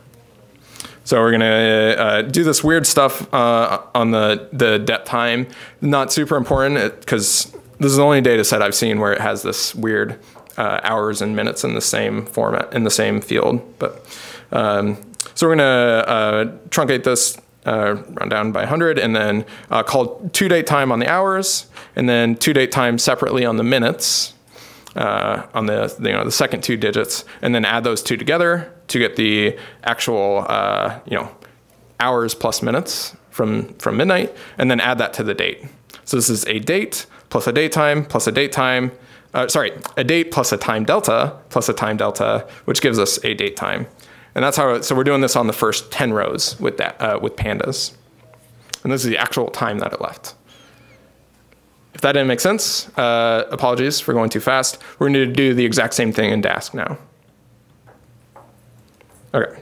So we're gonna uh, do this weird stuff uh, on the, the depth time. Not super important because this is the only data set I've seen where it has this weird uh, hours and minutes in the same format, in the same field. But um, so we're going to uh, truncate this uh, run down by 100, and then uh, call to date time on the hours, and then to date time separately on the minutes, uh, on the you know the second two digits, and then add those two together to get the actual uh, you know hours plus minutes from from midnight, and then add that to the date. So this is a date plus a date time plus a date time. Uh, sorry, a date plus a time delta plus a time delta, which gives us a date time. And that's how, so we're doing this on the first 10 rows with, that, uh, with pandas. And this is the actual time that it left. If that didn't make sense, uh, apologies for going too fast. We're going to do the exact same thing in Dask now. Okay.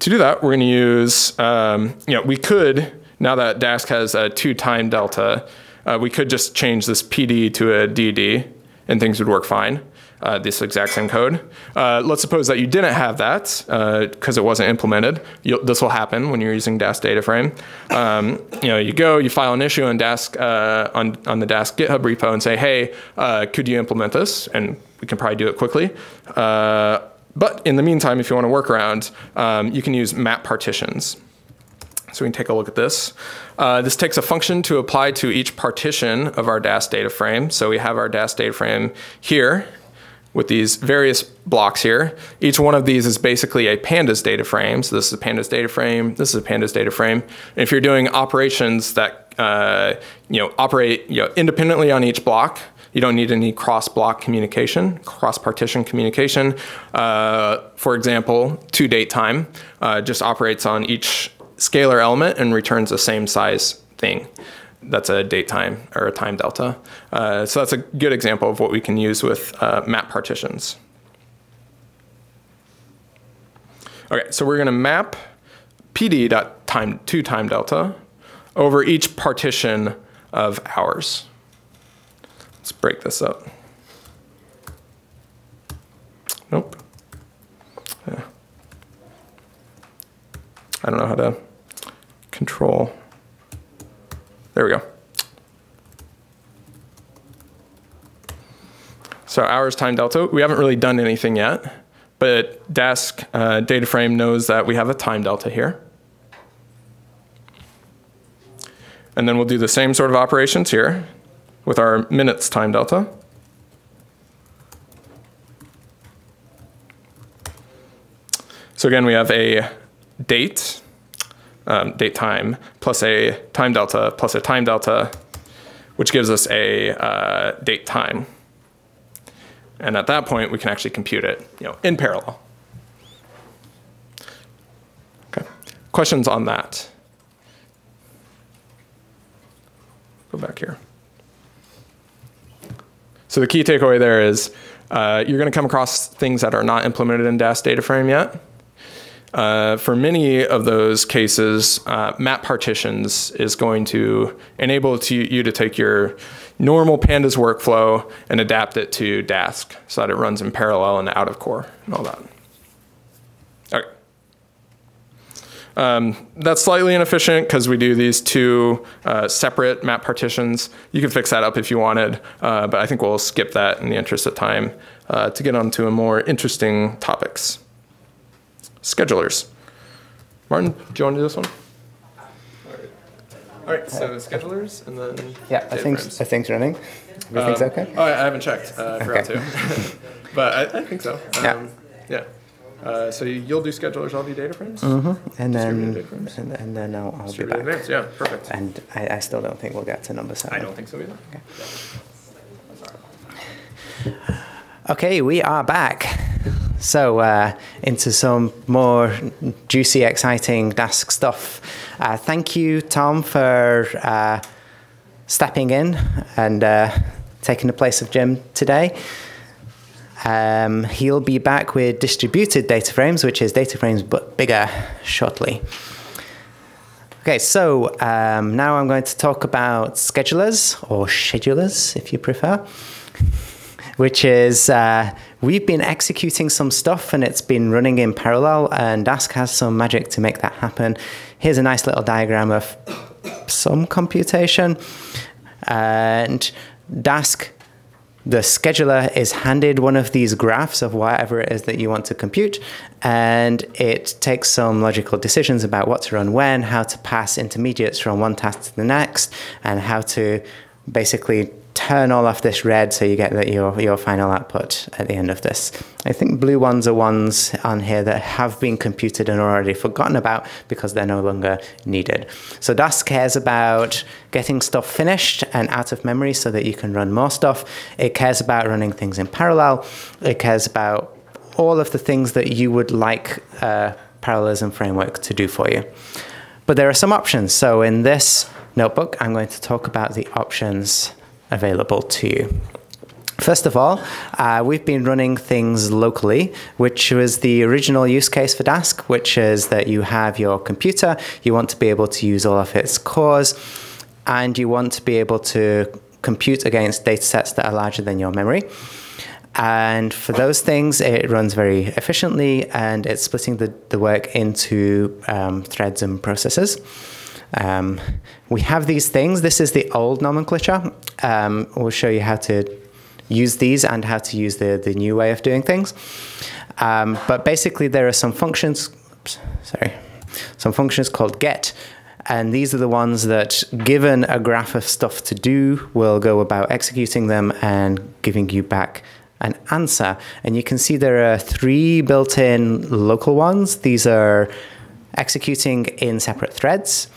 To do that, we're going to use, um, you know, we could, now that Dask has a two time delta, uh, we could just change this PD to a DD and things would work fine. Uh, this exact same code. Uh, let's suppose that you didn't have that because uh, it wasn't implemented. You'll, this will happen when you're using Dask data frame. Um, you know, you go, you file an issue on Dask uh, on on the Dask GitHub repo and say, hey, uh, could you implement this? And we can probably do it quickly. But in the meantime, if you want to work around, um, you can use map partitions. So we can take a look at this. Uh, this takes a function to apply to each partition of our Dask data frame. So we have our Dask data frame here with these various blocks here. Each one of these is basically a pandas data frame. So this is a pandas data frame. This is a pandas data frame. And if you're doing operations that uh, you know operate you know, independently on each block, you don't need any cross-block communication, cross-partition communication. Uh, for example, to date time uh, just operates on each scalar element and returns the same size thing. That's a date time or a time delta. Uh, so that's a good example of what we can use with uh, map partitions. Okay, so we're going to map pd.time to time delta over each partition of hours. Let's break this up. Nope. Yeah. I don't know how to control. There we go. So hours time delta, we haven't really done anything yet, but Dask uh, data frame knows that we have a time delta here. And then we'll do the same sort of operations here with our minutes time delta. So again, we have a date, um, date time, plus a time delta, plus a time delta, which gives us a uh, date time. And at that point, we can actually compute it you know, in parallel. Okay. Questions on that? Go back here. So the key takeaway there is uh, you're going to come across things that are not implemented in Dask data frame yet. Uh, for many of those cases, uh, map partitions is going to enable to, you to take your normal pandas workflow and adapt it to Dask so that it runs in parallel and out of core and all that. Um, that's slightly inefficient because we do these two uh, separate map partitions. You can fix that up if you wanted, uh, but I think we'll skip that in the interest of time uh, to get on to a more interesting topics schedulers. Martin, do you want to do this one? All right, so schedulers and then yeah, I think I think's running. Everything's um, okay. Oh, I haven't checked. Uh, I forgot okay. to, but I, I, think so. Um, yeah. Yeah. Uh, so you'll do schedulers, I'll do data frames. Mm-hmm. And then and, and, then I'll, I'll be back. Advanced. Yeah, perfect. And I, I, still don't think we'll get to number seven. I don't think so either. Okay. Okay, we are back. So, uh, into some more juicy, exciting Dask stuff. Uh, thank you, Tom, for uh, stepping in and uh, taking the place of Jim today. Um, he'll be back with distributed data frames, which is data frames but bigger shortly. Okay, so um, now I'm going to talk about schedulers, or schedulers if you prefer which is uh, we've been executing some stuff and it's been running in parallel, and Dask has some magic to make that happen. Here's a nice little diagram of some computation. And Dask the scheduler is handed one of these graphs of whatever it is that you want to compute, and it takes some logical decisions about what to run when, how to pass intermediates from one task to the next, and how to basically turn all of this red so you get the, your, your final output at the end of this. I think blue ones are ones on here that have been computed and already forgotten about because they're no longer needed. So Dask cares about getting stuff finished and out of memory so that you can run more stuff. It cares about running things in parallel. It cares about all of the things that you would like uh, a parallelism framework to do for you. But there are some options. So in this notebook, I'm going to talk about the options available to you. First of all, uh, we've been running things locally, which was the original use case for Dask, which is that you have your computer, you want to be able to use all of its cores, and you want to be able to compute against data sets that are larger than your memory. And for those things, it runs very efficiently and it's splitting the, the work into um, threads and processes. Um, we have these things. This is the old nomenclature. Um, we'll show you how to use these and how to use the, the new way of doing things. Um, but basically, there are some functions, oops, sorry, some functions called get, and these are the ones that, given a graph of stuff to do, will go about executing them and giving you back an answer. And you can see there are three built-in local ones. These are executing in separate threads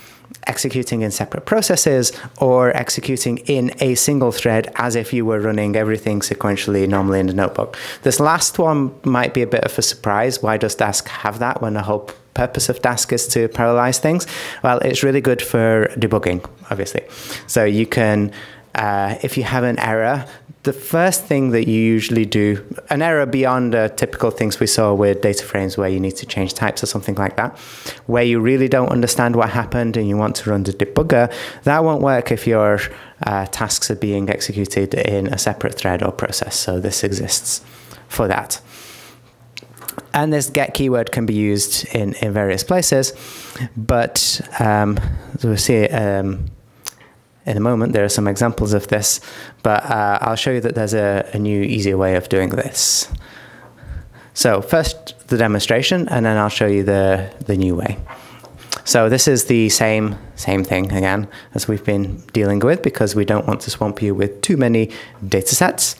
executing in separate processes or executing in a single thread as if you were running everything sequentially normally in the notebook. This last one might be a bit of a surprise. Why does Dask have that when the whole purpose of Dask is to parallelize things? Well, it's really good for debugging, obviously. So you can, uh, if you have an error, the first thing that you usually do, an error beyond the typical things we saw with data frames where you need to change types or something like that, where you really don't understand what happened and you want to run the debugger, that won't work if your uh, tasks are being executed in a separate thread or process. So this exists for that. And this get keyword can be used in, in various places, but um, we'll see um, in a moment. There are some examples of this, but uh, I'll show you that there's a, a, new, easier way of doing this. So first the demonstration, and then I'll show you the, the new way. So this is the same, same thing again as we've been dealing with because we don't want to swamp you with too many data sets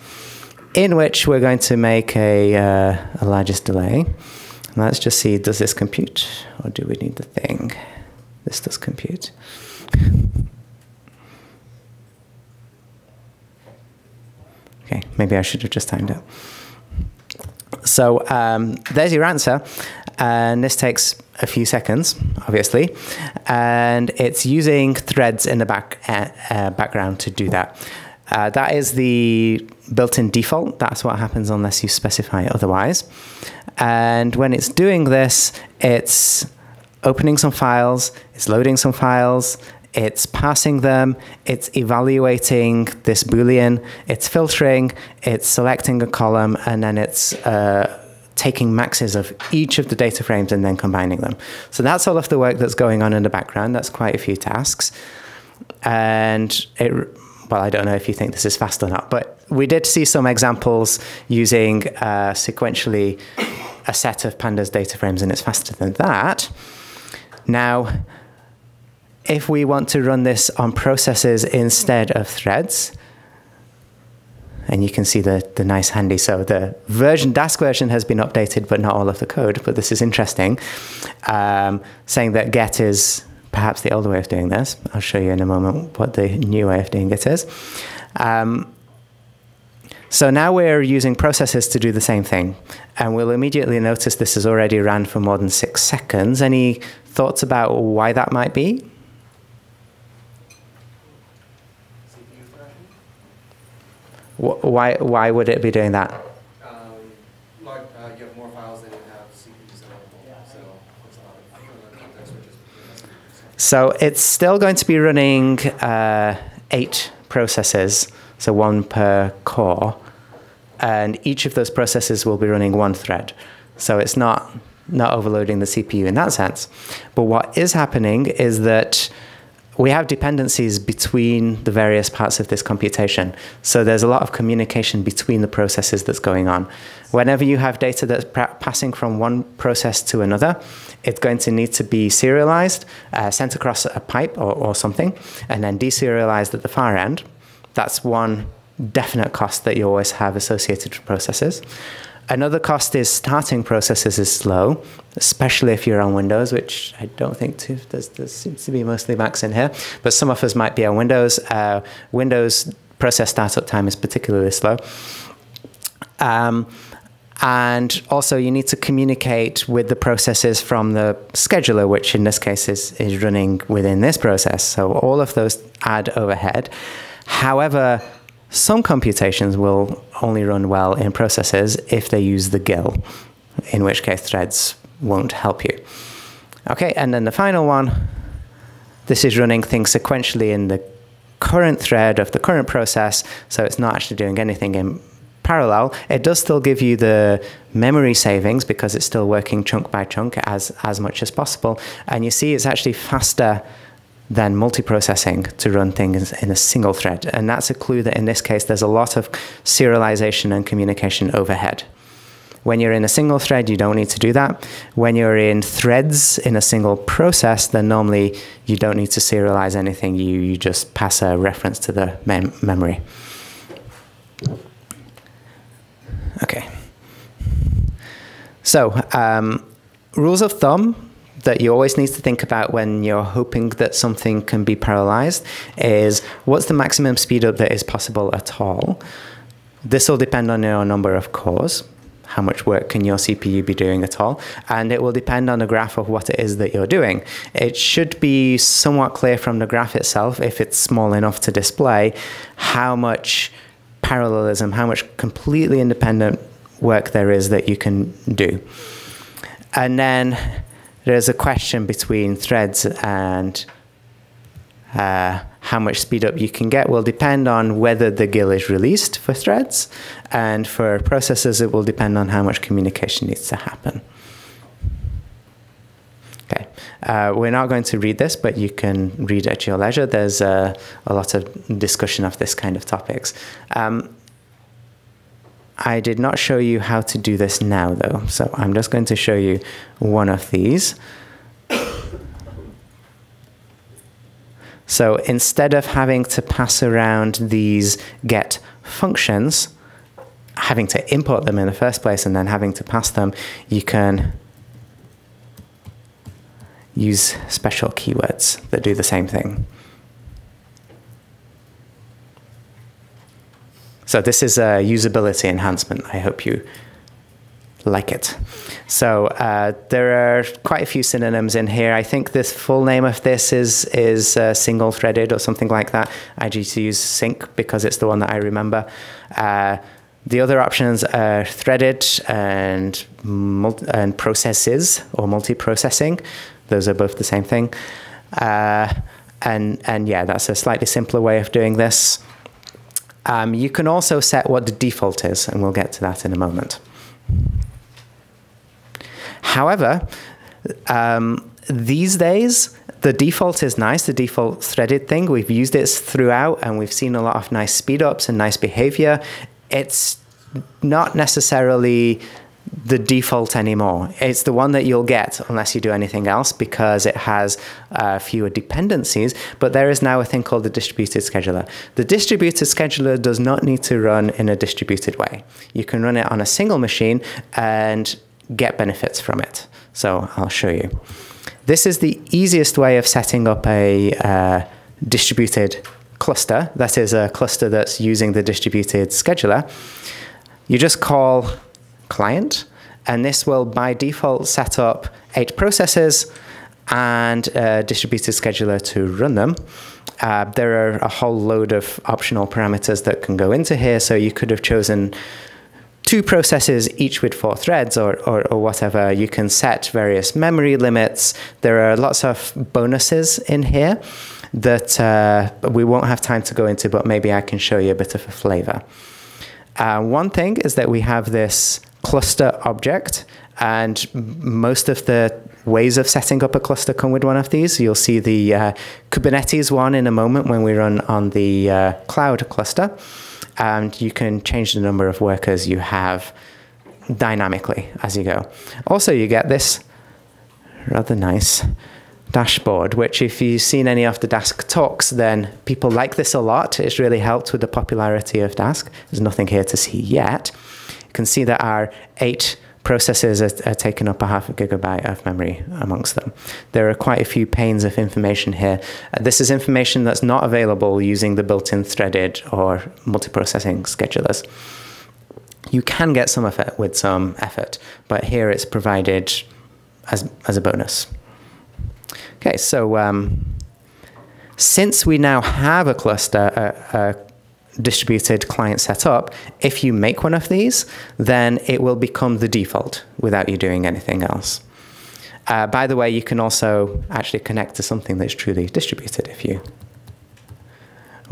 in which we're going to make a, uh, a largest delay. And Let's just see, does this compute or do we need the thing? This does compute. Okay, maybe I should have just timed it. So um, there's your answer. And this takes a few seconds, obviously. And it's using threads in the back, uh, uh, background to do that. Uh, that is the built-in default. That's what happens unless you specify otherwise. And when it's doing this, it's opening some files, it's loading some files, it's passing them, it's evaluating this Boolean, it's filtering, it's selecting a column, and then it's uh, taking maxes of each of the data frames and then combining them. So that's all of the work that's going on in the background. That's quite a few tasks. And it, well, I don't know if you think this is fast or not, but we did see some examples using uh, sequentially a set of pandas data frames, and it's faster than that. Now, if we want to run this on processes instead of threads, and you can see the, the nice handy. So the version, Dask version has been updated, but not all of the code, but this is interesting. Um, saying that get is perhaps the older way of doing this. I'll show you in a moment what the new way of doing it is. Um, so now we're using processes to do the same thing. And we'll immediately notice this has already ran for more than six seconds. Any thoughts about why that might be? Why, why would it be doing that? Um, like, uh, you have more files than you have CPUs available, so there's a lot of context. So it's still going to be running uh, eight processes, so one per core, and each of those processes will be running one thread. So it's not not overloading the CPU in that sense. But what is happening is that we have dependencies between the various parts of this computation. So there's a lot of communication between the processes that's going on. Whenever you have data that's passing from one process to another, it's going to need to be serialized, uh, sent across a pipe or, or something, and then deserialized at the far end. That's one definite cost that you always have associated with processes. Another cost is starting processes is slow, especially if you're on Windows, which I don't think too, there seems to be mostly Macs in here, but some of us might be on Windows. Uh, Windows process startup time is particularly slow. Um, and also you need to communicate with the processes from the scheduler, which in this case is, is running within this process. So all of those add overhead. However, some computations will only run well in processes if they use the GIL, in which case threads won't help you. Okay, and then the final one, this is running things sequentially in the current thread of the current process, so it's not actually doing anything in parallel. It does still give you the memory savings because it's still working chunk by chunk as, as much as possible. And you see it's actually faster than multiprocessing to run things in a single thread. And that's a clue that in this case, there's a lot of serialization and communication overhead. When you're in a single thread, you don't need to do that. When you're in threads in a single process, then normally you don't need to serialize anything. You, you just pass a reference to the mem memory. Okay. So, um, rules of thumb that you always need to think about when you're hoping that something can be parallelized is what's the maximum speed up that is possible at all? This will depend on your number of cores. How much work can your CPU be doing at all? And it will depend on the graph of what it is that you're doing. It should be somewhat clear from the graph itself, if it's small enough to display, how much parallelism, how much completely independent work there is that you can do. And then there's a question between threads and uh, how much speed up you can get will depend on whether the GIL is released for threads, and for processes, it will depend on how much communication needs to happen. Okay, uh, we're not going to read this, but you can read at your leisure. There's uh, a lot of discussion of this kind of topics. Um, I did not show you how to do this now though, so I'm just going to show you one of these. So instead of having to pass around these get functions, having to import them in the first place and then having to pass them, you can use special keywords that do the same thing. So this is a usability enhancement. I hope you like it. So uh, there are quite a few synonyms in here. I think the full name of this is is uh, single threaded or something like that. I just use sync because it's the one that I remember. Uh, the other options are threaded and and processes or multi-processing. Those are both the same thing. Uh, and and yeah, that's a slightly simpler way of doing this. Um, you can also set what the default is, and we'll get to that in a moment. However, um, these days, the default is nice, the default threaded thing. We've used it throughout, and we've seen a lot of nice speedups and nice behavior. It's not necessarily the default anymore. It's the one that you'll get unless you do anything else because it has uh, fewer dependencies. But there is now a thing called the distributed scheduler. The distributed scheduler does not need to run in a distributed way. You can run it on a single machine and get benefits from it. So I'll show you. This is the easiest way of setting up a uh, distributed cluster. That is a cluster that's using the distributed scheduler. You just call client. And this will, by default, set up eight processes and a distributed scheduler to run them. Uh, there are a whole load of optional parameters that can go into here. So you could have chosen two processes, each with four threads or, or, or, whatever. You can set various memory limits. There are lots of bonuses in here that uh, we won't have time to go into, but maybe I can show you a bit of a flavor. Uh, one thing is that we have this cluster object, and most of the ways of setting up a cluster come with one of these. You'll see the uh, Kubernetes one in a moment when we run on the uh, cloud cluster. And you can change the number of workers you have dynamically as you go. Also, you get this rather nice dashboard, which if you've seen any of the Dask talks, then people like this a lot. It's really helped with the popularity of Dask. There's nothing here to see yet. You can see that our eight processes are, are taking up a half a gigabyte of memory amongst them. There are quite a few panes of information here. Uh, this is information that's not available using the built-in threaded or multiprocessing schedulers. You can get some of it with some effort, but here it's provided as, as a bonus. Okay, so um, since we now have a cluster, a, a distributed client setup, if you make one of these, then it will become the default without you doing anything else. Uh, by the way, you can also actually connect to something that's truly distributed if you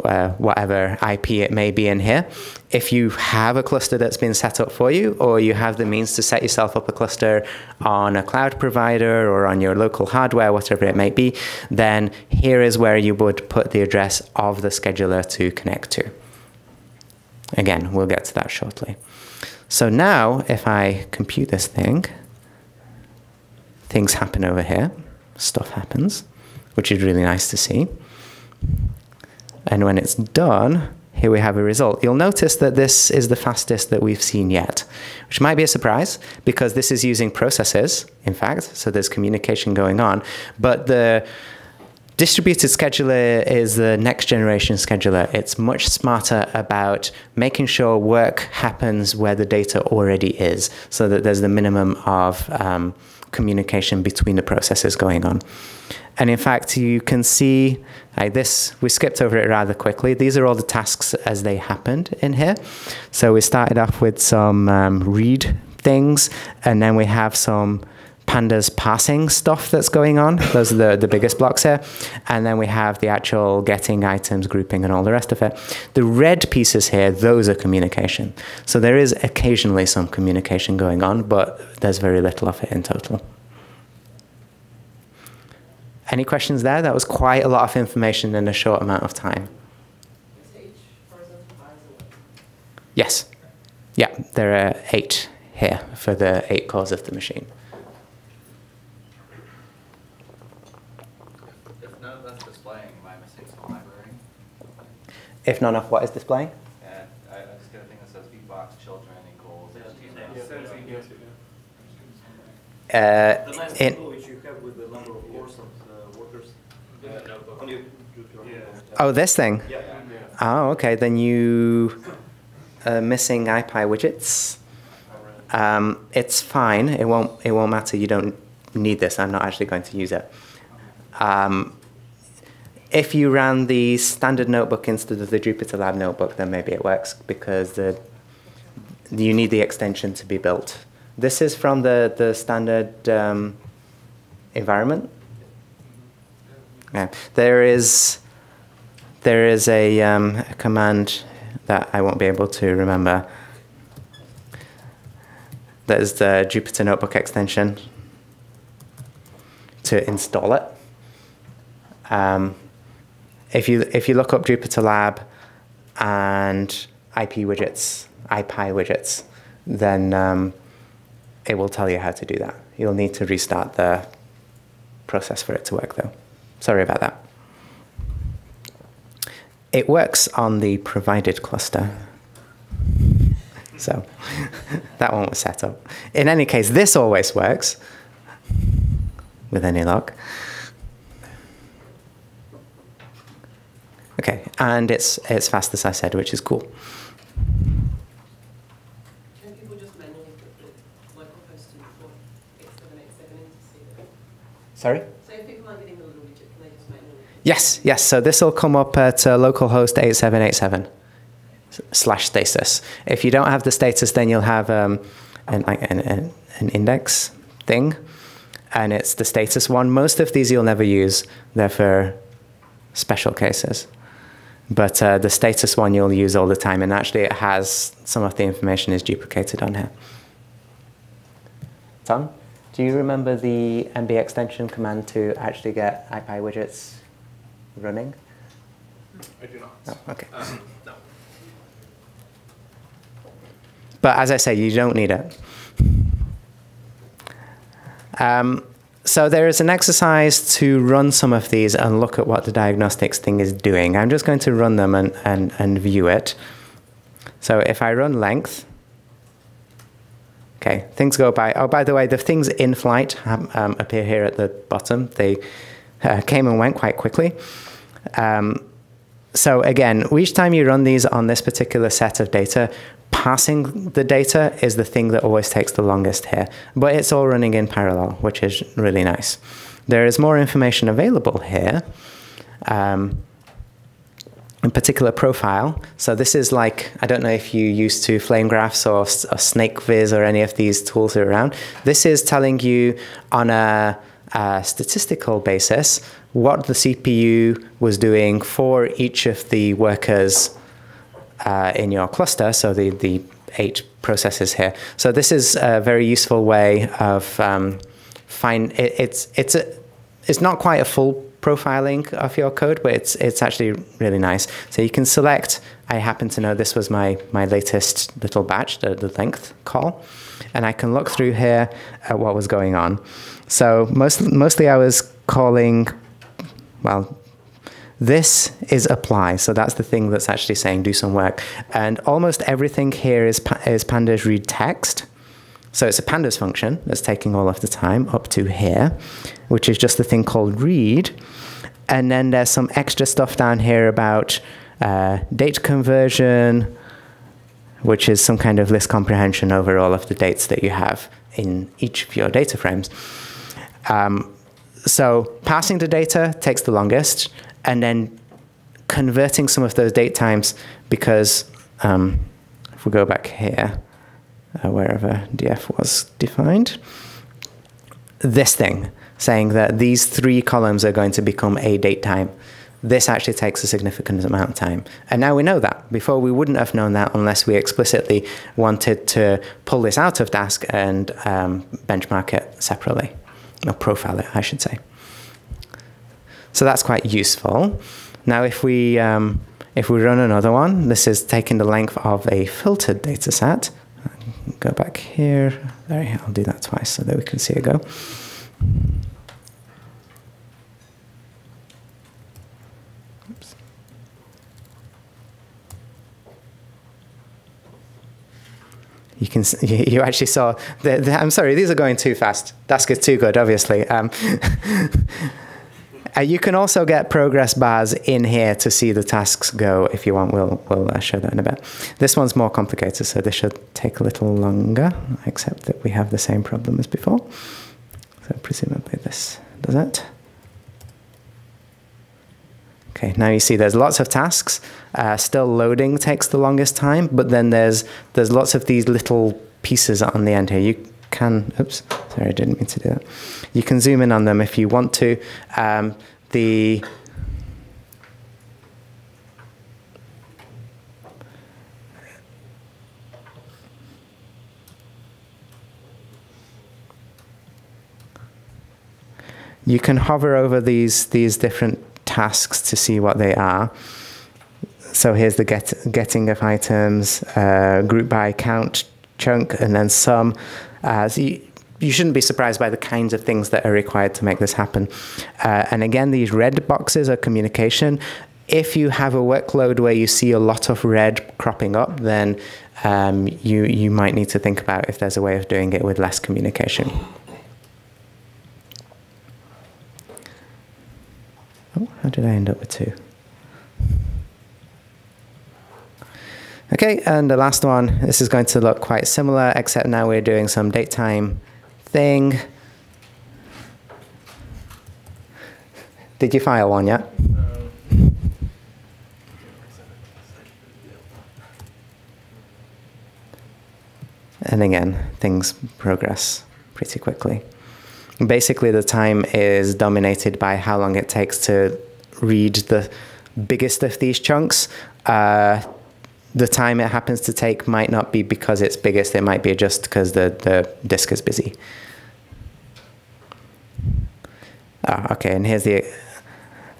uh, whatever IP it may be in here. If you have a cluster that's been set up for you, or you have the means to set yourself up a cluster on a cloud provider or on your local hardware, whatever it may be, then here is where you would put the address of the scheduler to connect to. Again, we'll get to that shortly. So now, if I compute this thing, things happen over here, stuff happens, which is really nice to see. And when it's done, here we have a result. You'll notice that this is the fastest that we've seen yet, which might be a surprise because this is using processes, in fact, so there's communication going on. But the distributed scheduler is the next generation scheduler. It's much smarter about making sure work happens where the data already is, so that there's the minimum of um, communication between the processes going on. And in fact, you can see like this, we skipped over it rather quickly. These are all the tasks as they happened in here. So we started off with some um, read things, and then we have some pandas passing stuff that's going on. Those are the, the biggest blocks here. And then we have the actual getting items, grouping, and all the rest of it. The red pieces here, those are communication. So there is occasionally some communication going on, but there's very little of it in total. Any questions there? That was quite a lot of information in a short amount of time. Yes. Yeah, there are eight here for the eight cores of the machine. If none of that's displaying, am I missing some library? If none of what is displaying? Yeah, I, I just get a thing that says VBox children equals. Uh, The nice in, which you have with the number of cores and uh, workers. On oh, this thing? Yeah. Oh, okay. Then you are missing IPy widgets. Um, it's fine. It won't. It won't matter. You don't need this. I'm not actually going to use it. Um, if you ran the standard notebook instead of the Jupyter Lab notebook, then maybe it works because the you need the extension to be built. This is from the the standard um, environment. Yeah. There is there is a, um, a command that I won't be able to remember. That is the Jupyter Notebook extension to install it. Um, if you if you look up Jupyter Lab and IP widgets, IPy widgets, then um, it will tell you how to do that. You'll need to restart the process for it to work, though. Sorry about that. It works on the provided cluster. So that one was set up. In any case, this always works with any luck. Okay, and it's it's fast as I said, which is cool. Can people just manually put the localhost in for 8787 in to see it? Sorry? So if people aren't getting the little widget, can they just manually? Yes, yes. So this will come up at uh, localhost 8787 slash status. If you don't have the status, then you'll have um, an, an, an, an index thing, and it's the status one. Most of these you'll never use. They're for special cases. But uh, the status one you'll use all the time, and actually it has some of the information is duplicated on here. Tom, do you remember the NB extension command to actually get IPy widgets running? I do not. Oh, okay. Um, no. But as I say, you don't need it. Um, so there is an exercise to run some of these and look at what the diagnostics thing is doing. I'm just going to run them and, and, and view it. So if I run length, okay, things go by. Oh, by the way, the things in flight um, appear here at the bottom. They uh, came and went quite quickly. Um, so again, each time you run these on this particular set of data, passing the data is the thing that always takes the longest here. But it's all running in parallel, which is really nice. There is more information available here. Um, in particular profile. So this is like, I don't know if you used to flame graphs or, or SnakeViz or any of these tools around. This is telling you on a, a statistical basis what the CPU was doing for each of the workers uh, in your cluster, so the, the eight processes here. So this is a very useful way of um, find it, it's it's a it's not quite a full profiling of your code, but it's it's actually really nice. So you can select. I happen to know this was my my latest little batch, the, the length call, and I can look through here at what was going on. So most mostly I was calling, well, this is apply, so that's the thing that's actually saying do some work. And almost everything here is, is pandas read text. So it's a pandas function that's taking all of the time up to here, which is just the thing called read. And then there's some extra stuff down here about uh, date conversion, which is some kind of list comprehension over all of the dates that you have in each of your data frames. Um, so passing the data takes the longest and then converting some of those date times because um, if we go back here, uh, wherever df was defined, this thing saying that these three columns are going to become a date time. This actually takes a significant amount of time. And now we know that. Before we wouldn't have known that unless we explicitly wanted to pull this out of Dask and um, benchmark it separately, or profile it, I should say. So that's quite useful. Now, if we um, if we run another one, this is taking the length of a filtered data set. Go back here. There, I'll do that twice so that we can see it go. You can you actually saw the, the, I'm sorry, these are going too fast. Dask is too good, obviously. Um, Uh, you can also get progress bars in here to see the tasks go if you want. We'll, we'll uh, show that in a bit. This one's more complicated, so this should take a little longer, except that we have the same problem as before. So presumably this does it. Okay, now you see there's lots of tasks. Uh, still loading takes the longest time, but then there's there's lots of these little pieces on the end here. You can, oops, sorry, I didn't mean to do that. You can zoom in on them if you want to. Um, the you can hover over these these different tasks to see what they are. So here's the get, getting of items, uh, group by count chunk, and then some. Uh, so you, you shouldn't be surprised by the kinds of things that are required to make this happen. Uh, and again, these red boxes are communication. If you have a workload where you see a lot of red cropping up, then um, you, you might need to think about if there's a way of doing it with less communication. Oh, how did I end up with two? Okay, and the last one, this is going to look quite similar, except now we're doing some date time thing. Did you file one yet? And again, things progress pretty quickly. Basically, the time is dominated by how long it takes to read the biggest of these chunks. Uh, the time it happens to take might not be because it's biggest, it might be just because the, the disk is busy. Ah, okay, and here's the.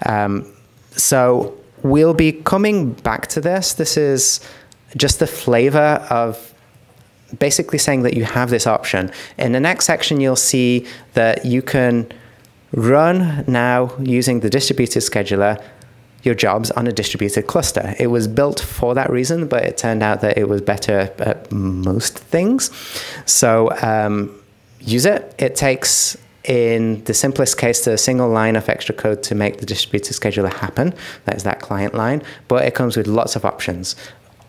Um, so we'll be coming back to this. This is just the flavor of basically saying that you have this option. In the next section, you'll see that you can run now using the distributed scheduler your jobs on a distributed cluster. It was built for that reason, but it turned out that it was better at most things. So um, use it. It takes in the simplest case, a single line of extra code to make the distributed scheduler happen. That is that client line, but it comes with lots of options.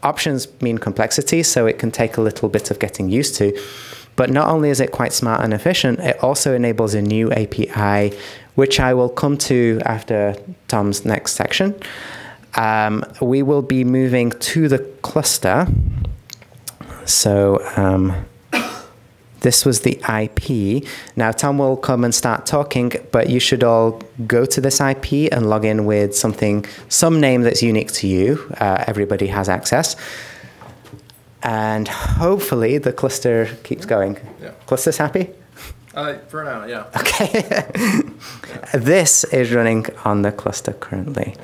Options mean complexity, so it can take a little bit of getting used to. But not only is it quite smart and efficient, it also enables a new API, which I will come to after Tom's next section. Um, we will be moving to the cluster. So um, this was the IP. Now, Tom will come and start talking, but you should all go to this IP and log in with something, some name that's unique to you. Uh, everybody has access. And hopefully the cluster keeps going. Yeah. Cluster's happy? Uh, for now, yeah. Okay. this is running on the cluster currently.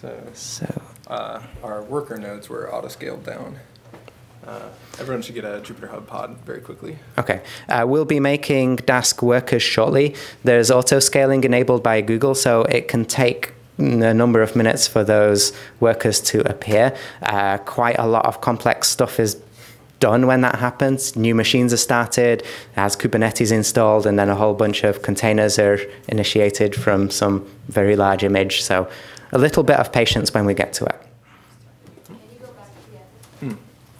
So, So, uh, our worker nodes were auto scaled down. Uh, everyone should get a Jupyter Hub pod very quickly. Okay. Uh, we'll be making Dask workers shortly. There's auto scaling enabled by Google, so it can take a number of minutes for those workers to appear. Uh, quite a lot of complex stuff is done when that happens. New machines are started, as Kubernetes installed, and then a whole bunch of containers are initiated from some very large image. So a little bit of patience when we get to it.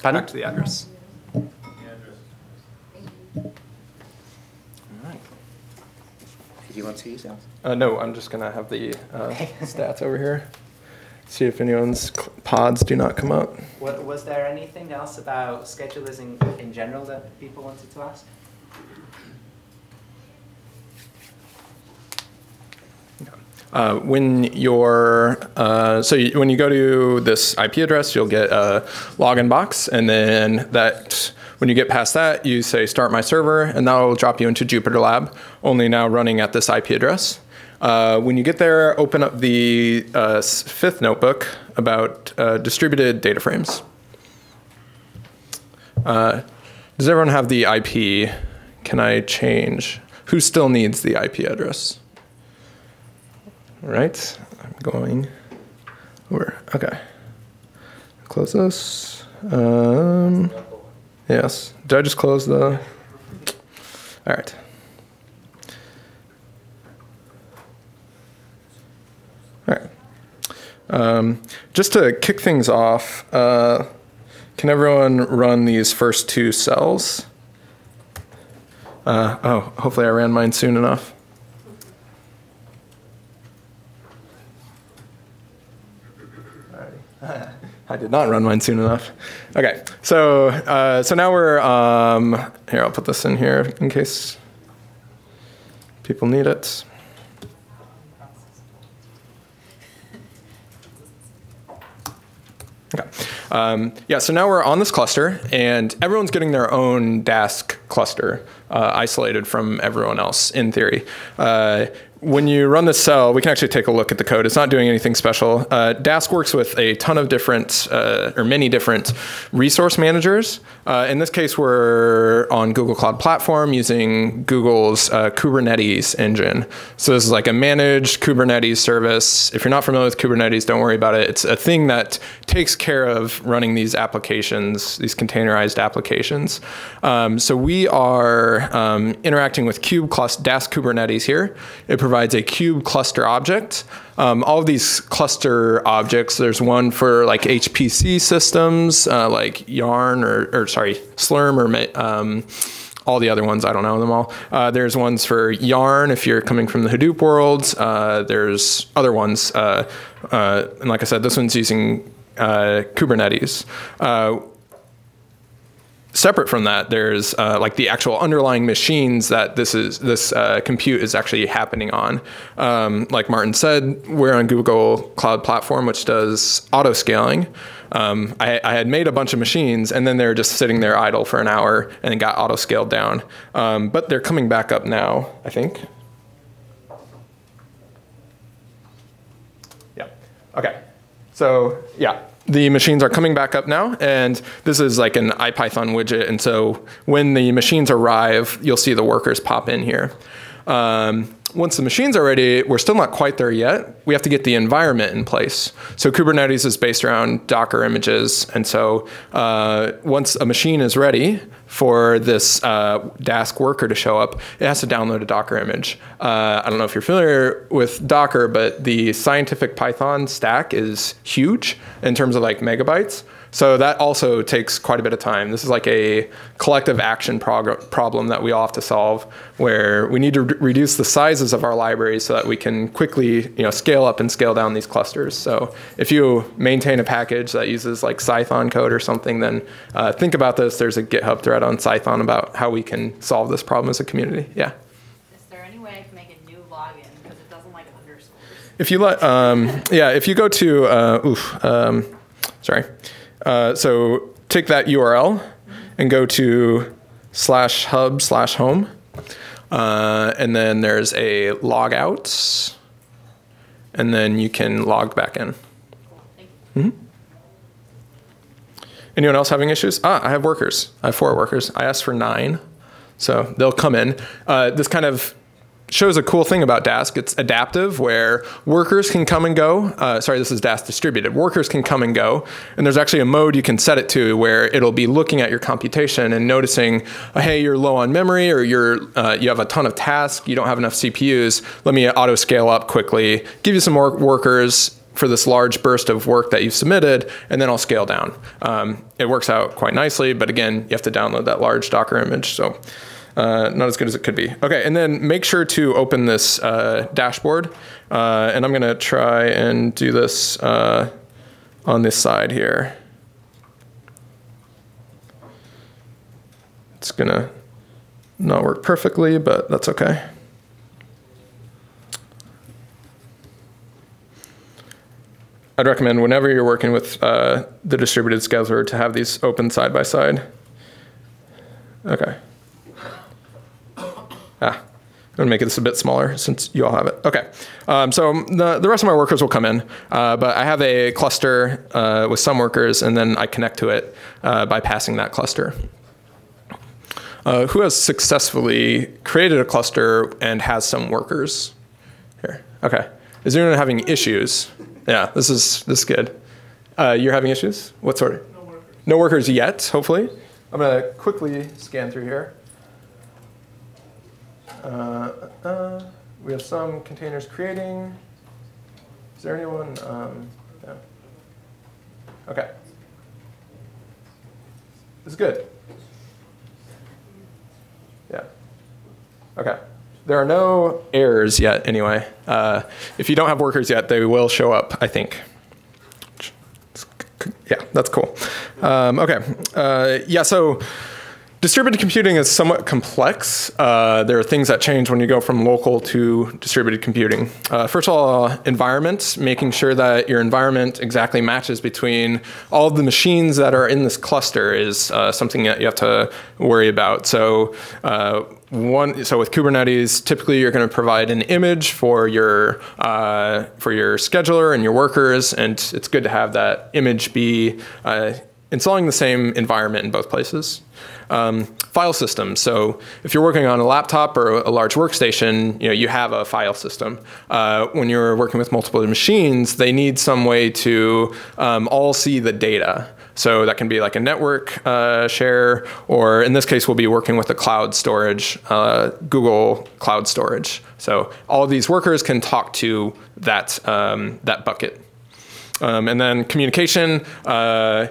Back to the address. Do you want to use that? Uh, no, I'm just gonna have the uh, stats over here. See if anyone's pods do not come up. Was, was there anything else about schedulers in, in general that people wanted to ask? Uh, when you're uh, so you, when you go to this IP address, you'll get a login box, and then that when you get past that, you say start my server, and that will drop you into Jupyter Lab, only now running at this IP address. Uh, when you get there, open up the uh, fifth notebook about uh, distributed data frames. Uh, does everyone have the IP? Can I change? Who still needs the IP address? All right, I'm going over. Okay. Close this. Um, yes. Did I just close the? All right. All right. Um, just to kick things off, uh, can everyone run these first two cells? Uh, oh, hopefully I ran mine soon enough. I did not run mine soon enough. Okay, so uh, so now we're um, here. I'll put this in here in case people need it. Okay. Um, yeah, so now we're on this cluster, and everyone's getting their own Dask cluster, uh, isolated from everyone else in theory. Uh, when you run this cell, we can actually take a look at the code. It's not doing anything special. Uh, Dask works with a ton of different, uh, or many different resource managers. Uh, in this case, we're on Google Cloud Platform using Google's uh, Kubernetes engine. So this is like a managed Kubernetes service. If you're not familiar with Kubernetes, don't worry about it. It's a thing that takes care of running these applications, these containerized applications. Um, so we are um, interacting with Kube Dask Kubernetes here. It provides a KubeCluster object. Um, all of these cluster objects, there's one for like HPC systems, uh, like Yarn or, or sorry, Slurm or um, all the other ones, I don't know them all. Uh, there's ones for Yarn if you're coming from the Hadoop world. Uh, there's other ones. Uh, uh, and like I said, this one's using uh, Kubernetes separate from that, there's uh, like the actual underlying machines that this is this uh, compute is actually happening on. Um, like Martin said, we're on Google Cloud Platform, which does auto scaling. Um, I, I, had made a bunch of machines, and then they were just sitting there idle for an hour, and it got auto scaled down. Um, but they're coming back up now, I think. Yeah. Okay. So yeah, the machines are coming back up now, and this is like an IPython widget. And so when the machines arrive, you'll see the workers pop in here. Um, once the machines are ready, we're still not quite there yet. We have to get the environment in place. So Kubernetes is based around Docker images. And so uh, once a machine is ready for this uh, Dask worker to show up, it has to download a Docker image. Uh, I don't know if you're familiar with Docker, but the scientific Python stack is huge in terms of like megabytes. So that also takes quite a bit of time. This is like a collective action problem that we all have to solve, where we need to re reduce the sizes of our libraries so that we can quickly, you know, scale up and scale down these clusters. So if you maintain a package that uses like Cython code or something, then uh, think about this. There's a GitHub thread on Cython about how we can solve this problem as a community. Yeah. Is there any way I make a new login because it doesn't like underscores? If you let, um, yeah, if you go to, uh, oof, um, sorry. Uh, so take that URL and go to slash hub slash home. Uh, and then there's a log out. And then you can log back in. Mm -hmm. Anyone else having issues? Ah, I have workers. I have four workers. I asked for nine. So they'll come in. Uh, this kind of shows a cool thing about Dask. It's adaptive, where workers can come and go. Uh, sorry, this is Dask distributed. Workers can come and go, and there's actually a mode you can set it to where it'll be looking at your computation and noticing, uh, hey, you're low on memory, or you're uh, you have a ton of tasks, you don't have enough CPUs. Let me auto scale up quickly, give you some more workers for this large burst of work that you've submitted, and then I'll scale down. Um, it works out quite nicely, but again, you have to download that large Docker image. So. Uh, not as good as it could be. Okay, and then make sure to open this uh, dashboard. Uh, and I'm going to try and do this uh, on this side here. It's going to not work perfectly, but that's okay. I'd recommend whenever you're working with uh, the distributed scheduler to have these open side by side. Okay. I'm gonna make this a bit smaller since you all have it. Okay, um, so the, the rest of my workers will come in, uh, but I have a cluster uh, with some workers and then I connect to it uh, by passing that cluster. Uh, who has successfully created a cluster and has some workers? Here, okay. Is anyone having issues? Yeah, this is, this is good. Uh, you're having issues? What sort? No workers. No workers yet, hopefully. I'm gonna quickly scan through here. Uh, uh, we have some containers creating. Is there anyone? Um, yeah. Okay. This is good. Yeah. Okay. There are no errors yet, anyway. Uh, if you don't have workers yet, they will show up, I think. Yeah, that's cool. Um, okay. Uh, yeah, so Distributed computing is somewhat complex. Uh, there are things that change when you go from local to distributed computing. Uh, first of all, environment, making sure that your environment exactly matches between all of the machines that are in this cluster is uh, something that you have to worry about. So uh, one, so with Kubernetes, typically you're going to provide an image for your uh, for your scheduler and your workers, and it's good to have that image be uh, installing the same environment in both places. Um, file system. So if you're working on a laptop or a large workstation, you know you have a file system. Uh, when you're working with multiple machines, they need some way to um, all see the data. So that can be like a network uh, share, or in this case, we'll be working with a cloud storage, uh, Google Cloud Storage. So all these workers can talk to that um, that bucket. Um, and then communication. Uh,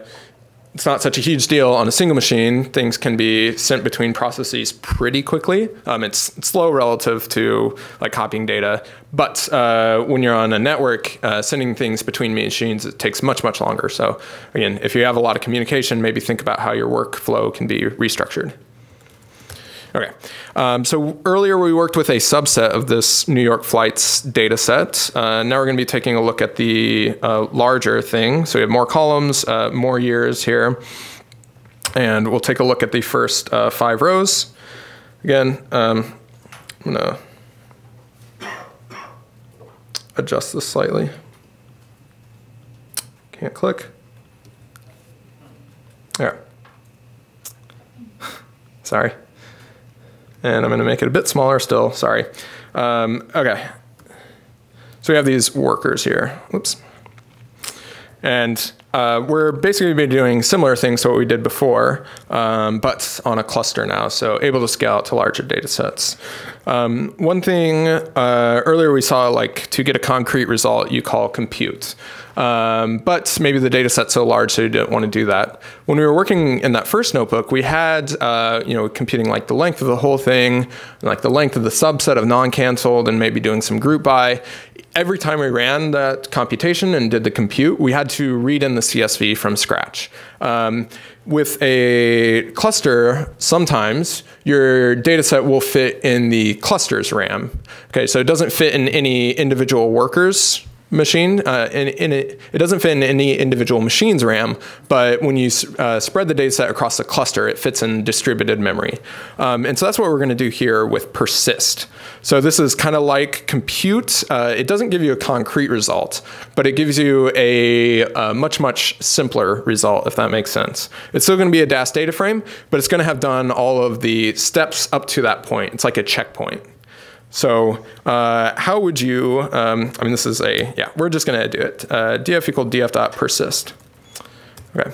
it's not such a huge deal on a single machine. Things can be sent between processes pretty quickly. Um, it's, it's, slow relative to like copying data, but uh, when you're on a network, uh, sending things between machines it takes much much longer. So again, if you have a lot of communication, maybe think about how your workflow can be restructured. Okay, um, so earlier we worked with a subset of this New York flights data set. Uh, now we're going to be taking a look at the uh, larger thing. So we have more columns, uh, more years here. And we'll take a look at the first uh, five rows. Again, um, I'm going to adjust this slightly. Can't click. Yeah. Sorry. And I'm going to make it a bit smaller still. Sorry. Um, okay. So we have these workers here. Oops. And uh, we're basically be doing similar things to what we did before, um, but on a cluster now, so able to scale out to larger data sets. Um, one thing uh, earlier we saw, like to get a concrete result, you call compute. Um, but maybe the data set's so large, so you didn't want to do that. When we were working in that first notebook, we had, uh, you know, computing like the length of the whole thing, like the length of the subset of non-canceled, and maybe doing some group by. Every time we ran that computation and did the compute, we had to read in the CSV from scratch. Um, with a cluster, sometimes your data set will fit in the cluster's RAM. Okay, so it doesn't fit in any individual workers machine. Uh, in, in it, it doesn't fit in any individual machine's RAM, but when you uh, spread the data set across the cluster, it fits in distributed memory. Um, and so that's what we're going to do here with persist. So this is kind of like compute. Uh, it doesn't give you a concrete result, but it gives you a, a, much, much simpler result, if that makes sense. It's still going to be a Dask data frame, but it's going to have done all of the steps up to that point. It's like a checkpoint. So uh, how would you, um, I mean, this is a, yeah, we're just going to do it. Uh, df equal df dot persist. Okay.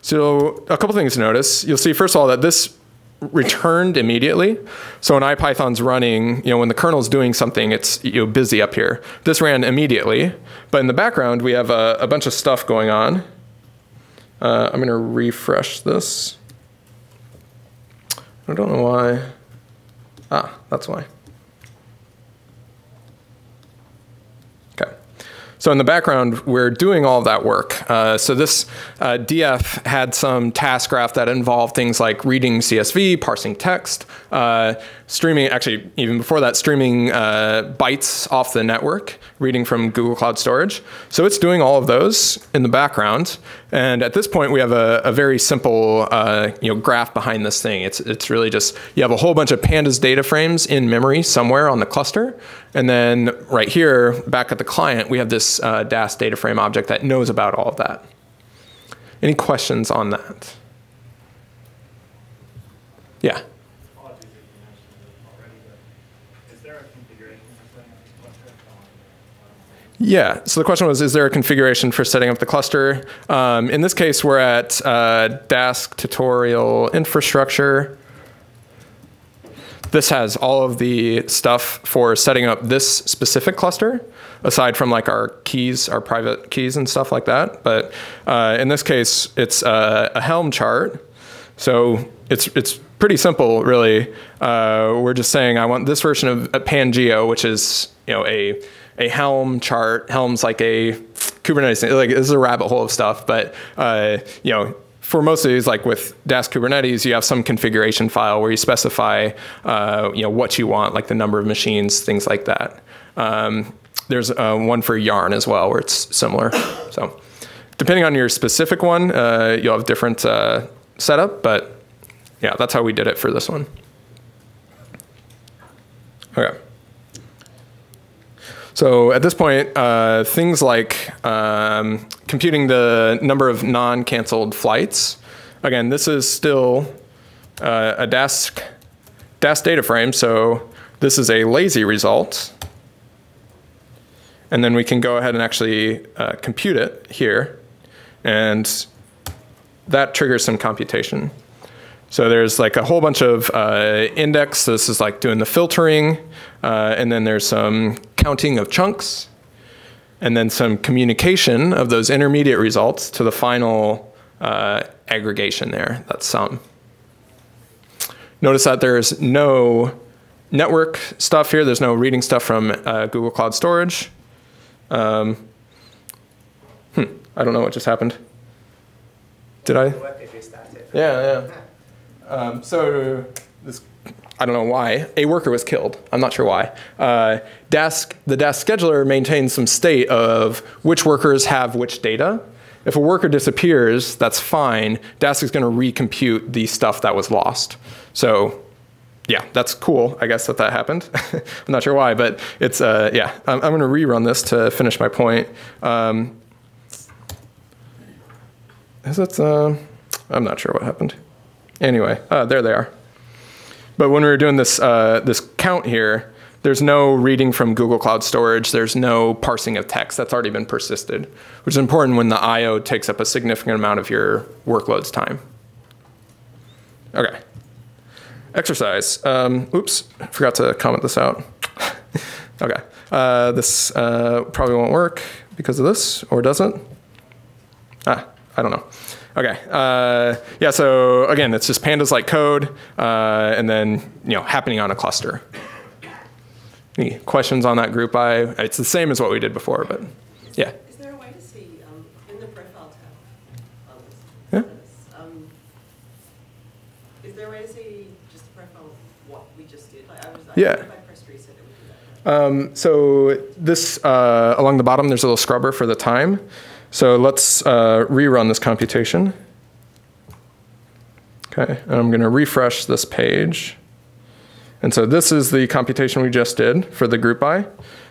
So a couple things to notice. You'll see, first of all, that this returned immediately. So when IPython's running, you know, when the kernel's doing something, it's you know, busy up here. This ran immediately, but in the background, we have a, a bunch of stuff going on. Uh, I'm going to refresh this. I don't know why. Ah, that's why. So in the background, we're doing all that work. Uh, so this uh, DF had some task graph that involved things like reading CSV, parsing text, uh, streaming, actually even before that, streaming uh, bytes off the network, reading from Google Cloud Storage. So it's doing all of those in the background. And at this point, we have a, a very simple uh, you know, graph behind this thing. It's, it's really just, you have a whole bunch of pandas data frames in memory somewhere on the cluster. And then right here, back at the client, we have this uh, Dask data frame object that knows about all of that. Any questions on that? Yeah. Yeah, so the question was, is there a configuration for setting up the cluster? Um, in this case, we're at uh, Dask tutorial infrastructure. This has all of the stuff for setting up this specific cluster, aside from like our keys, our private keys and stuff like that. But uh, in this case, it's uh, a Helm chart. So it's, it's pretty simple, really. Uh, we're just saying I want this version of Pangeo, which is you know a a Helm chart. Helm's like a Kubernetes, like this is a rabbit hole of stuff, but uh, you know, for most of these, like with Dask Kubernetes, you have some configuration file where you specify, uh, you know, what you want, like the number of machines, things like that. Um, there's uh, one for Yarn as well, where it's similar. So, depending on your specific one, uh, you'll have different uh, setup, but yeah, that's how we did it for this one. Okay. So at this point, uh, things like um, computing the number of non-canceled flights. Again, this is still uh, a Dask data frame, so this is a lazy result. And then we can go ahead and actually uh, compute it here. And that triggers some computation. So there's like a whole bunch of uh, index. This is like doing the filtering. Uh, and then there's some counting of chunks. And then some communication of those intermediate results to the final uh, aggregation there. That's sum. Notice that there's no network stuff here. There's no reading stuff from uh, Google Cloud Storage. Um, hmm, I don't know what just happened. Did I? Yeah, yeah. Um, so this, I don't know why, a worker was killed. I'm not sure why. Uh, Dask, the Dask scheduler maintains some state of which workers have which data. If a worker disappears, that's fine. Dask is going to recompute the stuff that was lost. So yeah, that's cool. I guess that that happened. I'm not sure why, but it's, uh, yeah, I'm, I'm going to rerun this to finish my point. Um, is it, uh, I'm not sure what happened. Anyway, uh, there they are. But when we were doing this, uh, this count here, there's no reading from Google Cloud Storage. There's no parsing of text. That's already been persisted, which is important when the I.O. takes up a significant amount of your workload's time. Okay. Exercise. Um, oops, forgot to comment this out. okay. Uh, this uh, probably won't work because of this, or does it? Ah, I don't know. Okay. Uh, yeah. So again, it's just pandas like code, uh, and then you know happening on a cluster. Any questions on that group by? It's the same as what we did before, but yeah. Is there a way to see um, in the profile tab? this- Yeah. um, Is there a way to see just the profile of what we just did? Like I was, I Yeah. if I pressed reset, do that. Um, so this uh, along the bottom, there's a little scrubber for the time. So let's uh, rerun this computation. Okay, and I'm going to refresh this page. And so this is the computation we just did for the group by.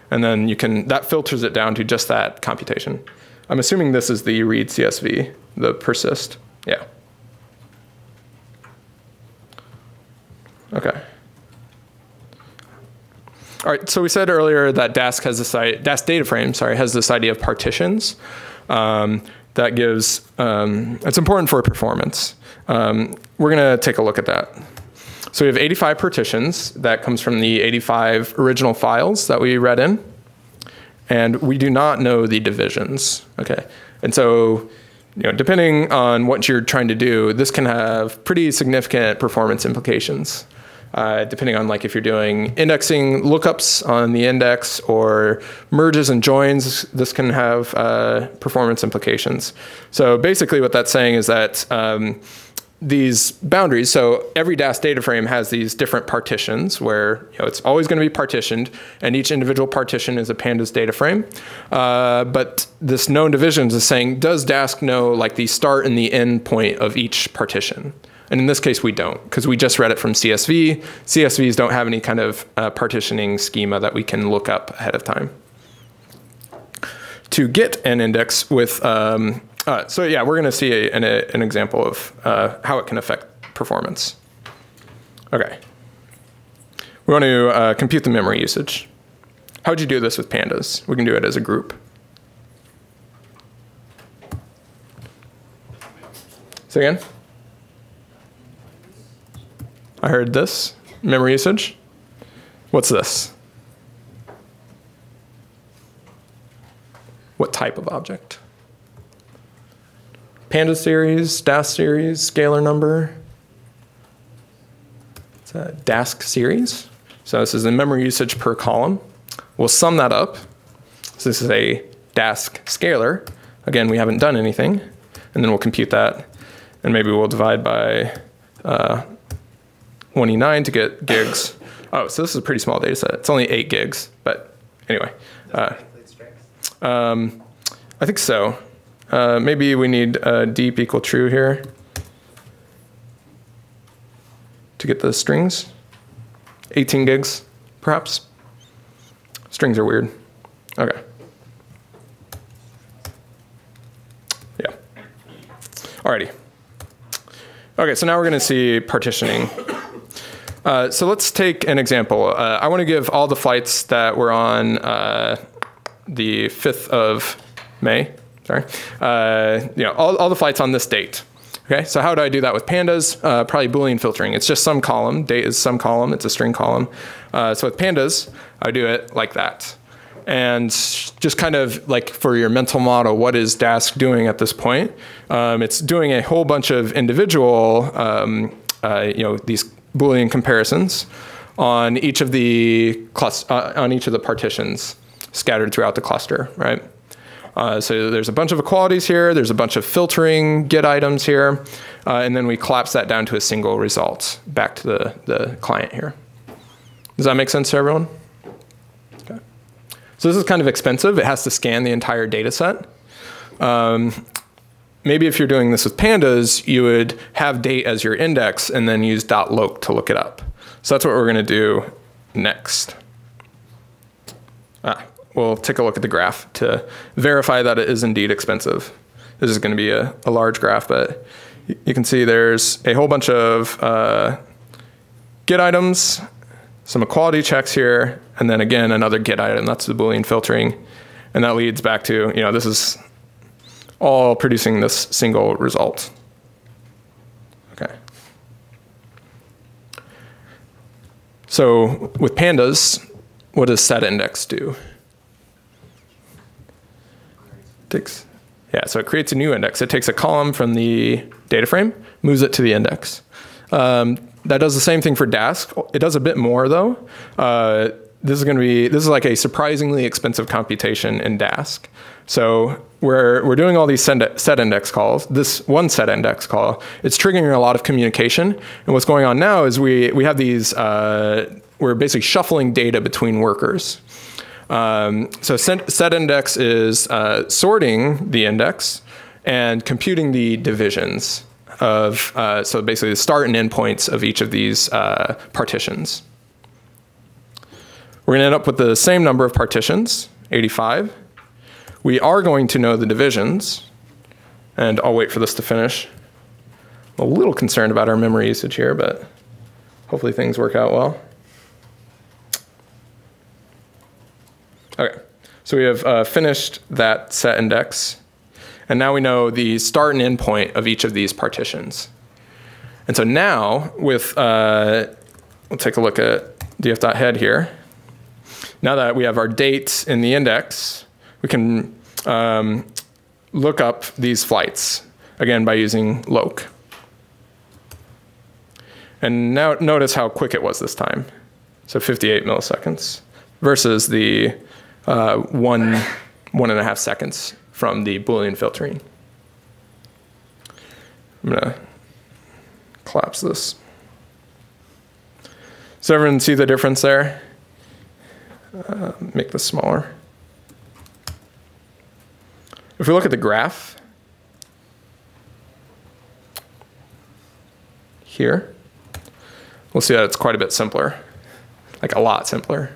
And then you can, that filters it down to just that computation. I'm assuming this is the read CSV, the persist. Yeah. Okay. All right, so we said earlier that Dask has this Dask data frame, sorry, has this idea of partitions. Um, that gives um, it's important for performance. Um, we're gonna take a look at that. So we have 85 partitions. That comes from the 85 original files that we read in, and we do not know the divisions. Okay, and so you know, depending on what you're trying to do, this can have pretty significant performance implications uh, depending on like if you're doing indexing lookups on the index or merges and joins, this can have uh, performance implications. So basically what that's saying is that um, these boundaries, so every Dask data frame has these different partitions where you know, it's always going to be partitioned, and each individual partition is a pandas data frame. Uh, but this known divisions is saying, does Dask know like the start and the end point of each partition? And in this case, we don't, because we just read it from CSV. CSVs don't have any kind of uh, partitioning schema that we can look up ahead of time. To get an index with, um, uh, so yeah, we're going to see a, an, a, an example of uh, how it can affect performance. Okay. We want to uh, compute the memory usage. How would you do this with pandas? We can do it as a group. Say again? I heard this memory usage. What's this? What type of object? Panda series, Dask series, scalar number. It's a Dask series. So this is the memory usage per column. We'll sum that up. So this is a Dask scalar. Again, we haven't done anything. And then we'll compute that. And maybe we'll divide by uh, 1e9 to get gigs. Oh, so this is a pretty small data set. It's only 8 gigs, but anyway. Uh, um, I think so. Uh, maybe we need uh, deep equal true here to get the strings. 18 gigs, perhaps. Strings are weird. Okay. Yeah. Alrighty. Okay, so now we're going to see partitioning. Uh, so let's take an example. Uh, I want to give all the flights that were on uh, the 5th of May. Sorry, uh, you know, all, all the flights on this date. Okay, so how do I do that with pandas? Uh, probably Boolean filtering. It's just some column. Date is some column. It's a string column. Uh, so with pandas, I do it like that. And just kind of like for your mental model, what is Dask doing at this point? Um, it's doing a whole bunch of individual, um, you know, these Boolean comparisons on each of the uh, on each of the partitions scattered throughout the cluster, right? Uh, so there's a bunch of equalities here. There's a bunch of filtering get items here, uh, and then we collapse that down to a single result back to the the client here. Does that make sense to everyone? Okay. So this is kind of expensive. It has to scan the entire data set. Um, maybe if you're doing this with pandas, you would have date as your index and then use dot .loc to look it up. So that's what we're going to do next. Ah, we'll take a look at the graph to verify that it is indeed expensive. this is going to be a, a large graph, but you can see there's a whole bunch of uh, get items, some equality checks here, and then again another get item. That's the Boolean filtering, and that leads back to you know this is all producing this single result. Okay. So with pandas, what does set index do? Takes, yeah, so it creates a new index. It takes a column from the data frame, moves it to the index. Um, that does the same thing for Dask. It does a bit more though. Uh, this is going to be this is like a surprisingly expensive computation in Dask. So we're we're doing all these set index calls. This one set index call, it's triggering a lot of communication. And what's going on now is we we have these uh, we're basically shuffling data between workers. Um, so set, set index is uh, sorting the index and computing the divisions of, uh, so basically the start and end points of each of these uh, partitions. We're going to end up with the same number of partitions, 85. We are going to know the divisions, and I'll wait for this to finish. I'm a little concerned about our memory usage here, but hopefully things work out well. Okay, so we have uh, finished that set index. And now we know the start and end point of each of these partitions. And so now with, uh, we'll take a look at df.head here. Now that we have our dates in the index, we can um, look up these flights, again by using loc. And now notice how quick it was this time. So 58 milliseconds versus the uh, one, one and a half seconds from the Boolean filtering. I'm gonna collapse this. So everyone see the difference there? Uh, make this smaller. If we look at the graph here, we'll see that it's quite a bit simpler, like a lot simpler.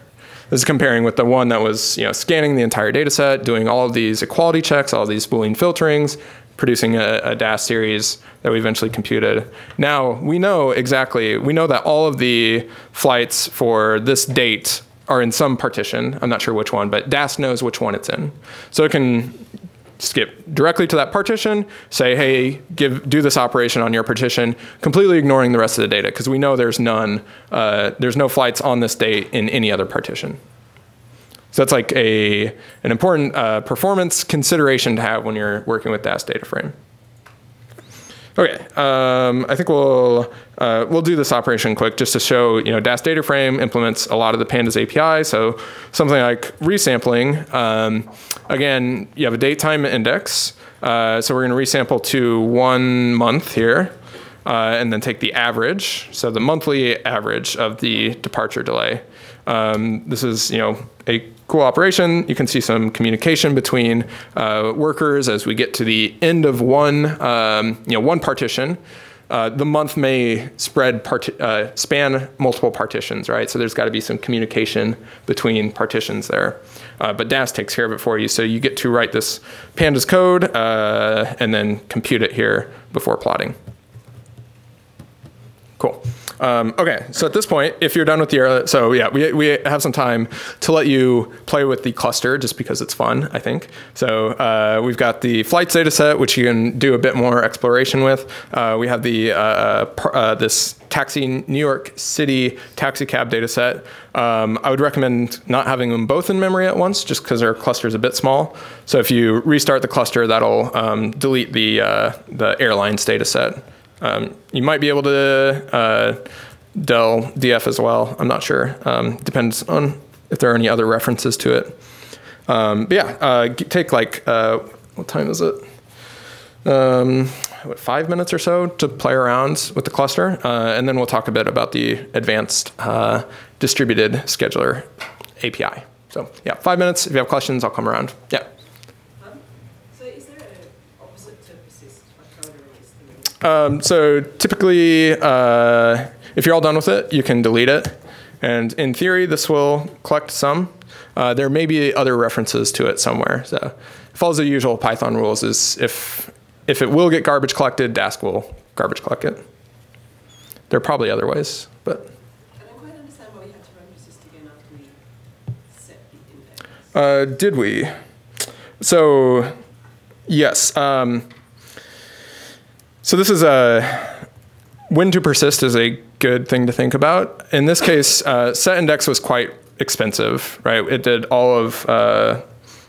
This is comparing with the one that was you know, scanning the entire data set, doing all of these equality checks, all these Boolean filterings, producing a, a Dask series that we eventually computed. Now, we know exactly, we know that all of the flights for this date are in some partition. I'm not sure which one, but Dask knows which one it's in. So it can skip directly to that partition, say, hey, give do this operation on your partition, completely ignoring the rest of the data because we know there's none, uh, there's no flights on this date in any other partition. So that's like a an important uh, performance consideration to have when you're working with Dask data frame. Okay, um, I think we'll uh, we'll do this operation quick just to show you know Dask data frame implements a lot of the Pandas API. So something like resampling. Um, again, you have a date time index. Uh, so we're going to resample to one month here, uh, and then take the average. So the monthly average of the departure delay. Um, this is you know a cool operation. You can see some communication between uh, workers as we get to the end of one, um, you know, one partition. Uh, the month may spread uh, span multiple partitions, right? So there's got to be some communication between partitions there. Uh, but Dask takes care of it for you, so you get to write this pandas code uh, and then compute it here before plotting. Cool. Um, okay, so at this point, if you're done with your, so yeah, we, we have some time to let you play with the cluster just because it's fun, I think. So uh, we've got the flights data set, which you can do a bit more exploration with. Uh, we have the uh, uh this taxi New York City taxi cab data set. Um, I would recommend not having them both in memory at once just because our cluster is a bit small. So if you restart the cluster, that'll um, delete the, uh, the airlines data set. Um, you might be able to uh, del df as well. I'm not sure. Um, depends on if there are any other references to it. Um, but yeah, uh, take like, uh, what time is it? Um, what, five minutes or so to play around with the cluster. Uh, and then we'll talk a bit about the advanced uh, distributed scheduler API. So yeah, five minutes. If you have questions, I'll come around. Yeah. Um, so typically, uh, if you're all done with it, you can delete it. And in theory, this will collect some. Uh, there may be other references to it somewhere. So it follows the usual Python rules is if if it will get garbage collected, Dask will garbage collect it. There are probably other ways, but I don't quite understand why we have to run persist again after we set the index. uh, did we? So, yes. Um, so this is a when to persist is a good thing to think about. In this case, uh, set index was quite expensive, right? It did all of uh,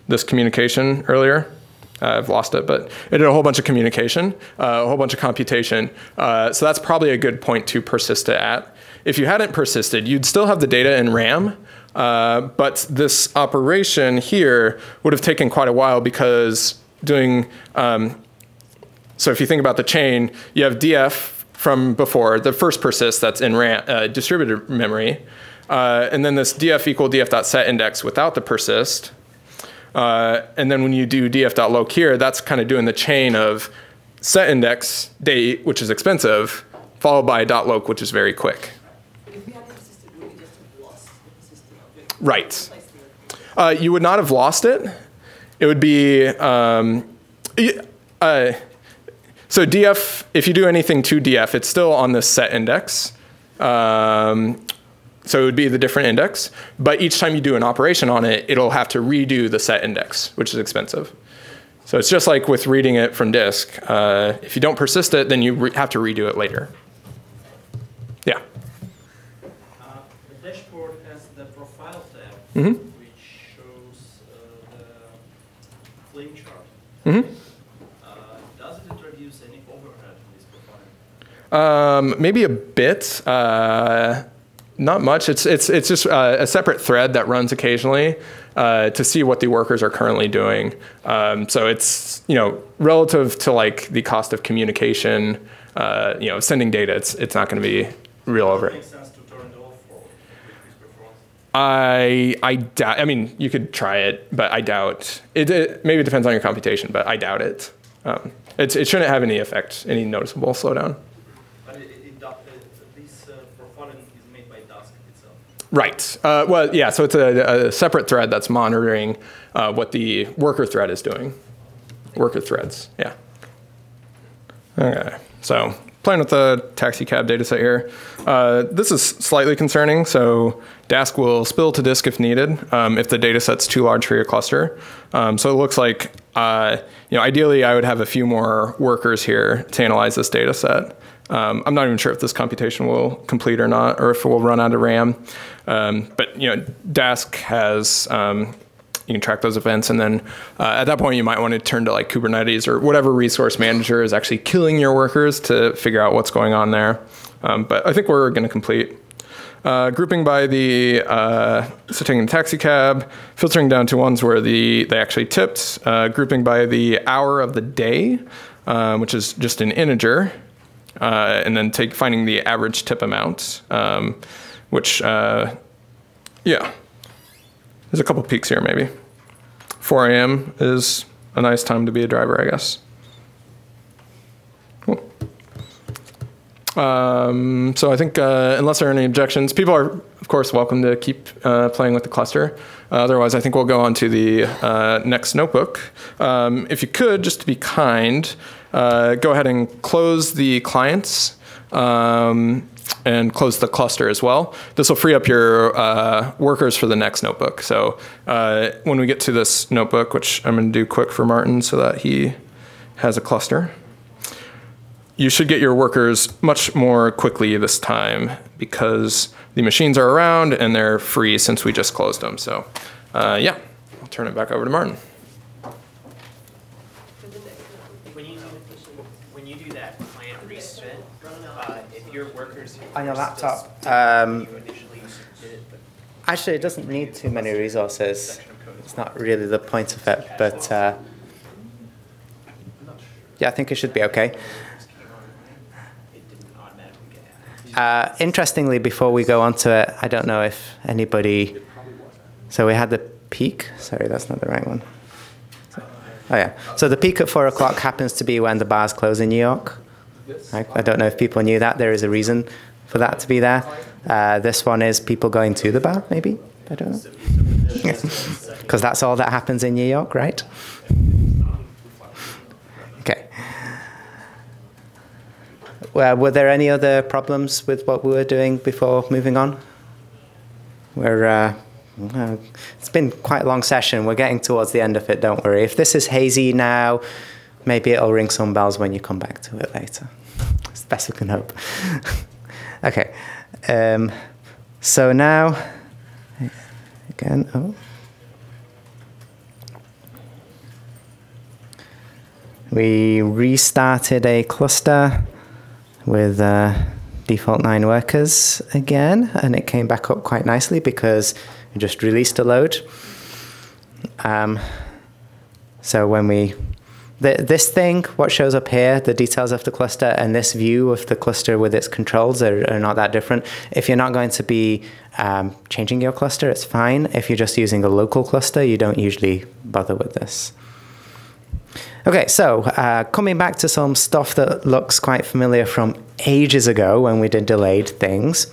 this communication earlier. Uh, I've lost it, but it did a whole bunch of communication, uh, a whole bunch of computation. Uh, so that's probably a good point to persist it at. If you hadn't persisted, you'd still have the data in RAM, uh, but this operation here would have taken quite a while because doing um, so if you think about the chain, you have df from before, the first persist that's in RAM, uh, distributed memory, uh, and then this df equal df.set index without the persist. Uh, and then when you do df.loc here, that's kind of doing the chain of set index date, which is expensive, followed by dot .loc, which is very quick. Right. Uh, you would not have lost it. It would be um, uh, so df. If you do anything to df, it's still on this set index. Um, so it would be the different index, but each time you do an operation on it, it'll have to redo the set index, which is expensive. So it's just like with reading it from disk. Uh, if you don't persist it, then you have to redo it later. Yeah. Uh, the dashboard has the profile tab, Mhm. which shows uh, the flame chart. Mhm. Uh, does it introduce any overhead in this profile? Um, maybe a bit. Uh, not much. It's it's it's just uh, a separate thread that runs occasionally uh, to see what the workers are currently doing. Um, so it's you know relative to like the cost of communication. Uh, you know, sending data. It's it's not going to be real over. Makes sense to turn it off for increased performance. I I doubt. I mean, you could try it, but I doubt. It, it maybe it depends on your computation, but I doubt it. Um, it's, it shouldn't have any effect, any noticeable slowdown. But it, it, it, do- uh, this uh, profiling is made by Dask itself. Right. Uh, well, yeah. So it's a, a separate thread that's monitoring uh, what the worker thread is doing. Worker threads. Yeah. Okay. So playing with the taxi cab dataset here. Uh, this is slightly concerning. So Dask will spill to disk if needed um, if the dataset's too large for your cluster. Um, so it looks like, uh, you know, ideally I would have a few more workers here to analyze this dataset. Um, I'm not even sure if this computation will complete or not, or if it will run out of RAM. Um, but you know, Dask has um, you can track those events, and then uh, at that point you might want to turn to like Kubernetes or whatever resource manager is actually killing your workers to figure out what's going on there. Um, but I think we're going to complete. Uh, grouping by the uh, so taking the taxi cab, filtering down to ones where the they actually tipped, uh, grouping by the hour of the day, um, which is just an integer, uh, and then take finding the average tip amount, um, which uh, yeah, there's a couple peaks here maybe. 4 a.m. is a nice time to be a driver, I guess. Um, so I think uh, unless there are any objections, people are of course welcome to keep uh, playing with the cluster. Uh, otherwise, I think we'll go on to the uh, next notebook. Um, if you could, just to be kind, uh, go ahead and close the clients um, and close the cluster as well. This will free up your uh, workers for the next notebook. So uh, when we get to this notebook, which I'm going to do quick for Martin so that he has a cluster, you should get your workers much more quickly this time because the machines are around and they're free since we just closed them. So uh, yeah, I'll turn it back over to Martin. When you, when you do that client reset, uh, if your workers. On your laptop, um, You initially did it, but Actually, it doesn't need too many resources. It's not really the point of it, but uh, yeah, I think it should be okay. Uh, interestingly, before we go on to it, I don't know if anybody. So we had the peak. Sorry, that's not the right one. Oh yeah. So the peak at four o'clock happens to be when the bars close in New York. Right? I don't know if people knew that. There is a reason for that to be there. Uh, this one is people going to the bar, maybe. I don't know. Because that's all that happens in New York, right? Okay. well, were there any other problems with what we were doing before moving on? We're, uh, it's been quite a long session. We're getting towards the end of it, don't worry. If this is hazy now, maybe it'll ring some bells when you come back to it later. It's the best we can hope. okay. Um, so now, again, oh. We restarted a cluster with uh, default nine workers again, and it came back up quite nicely because we just released a load. Um, so when we, the, this thing, what shows up here, the details of the cluster, and this view of the cluster with its controls are, are not that different. If you're not going to be um, changing your cluster, it's fine. If you're just using a local cluster, you don't usually bother with this. Okay, so uh, coming back to some stuff that looks quite familiar from ages ago when we did delayed things.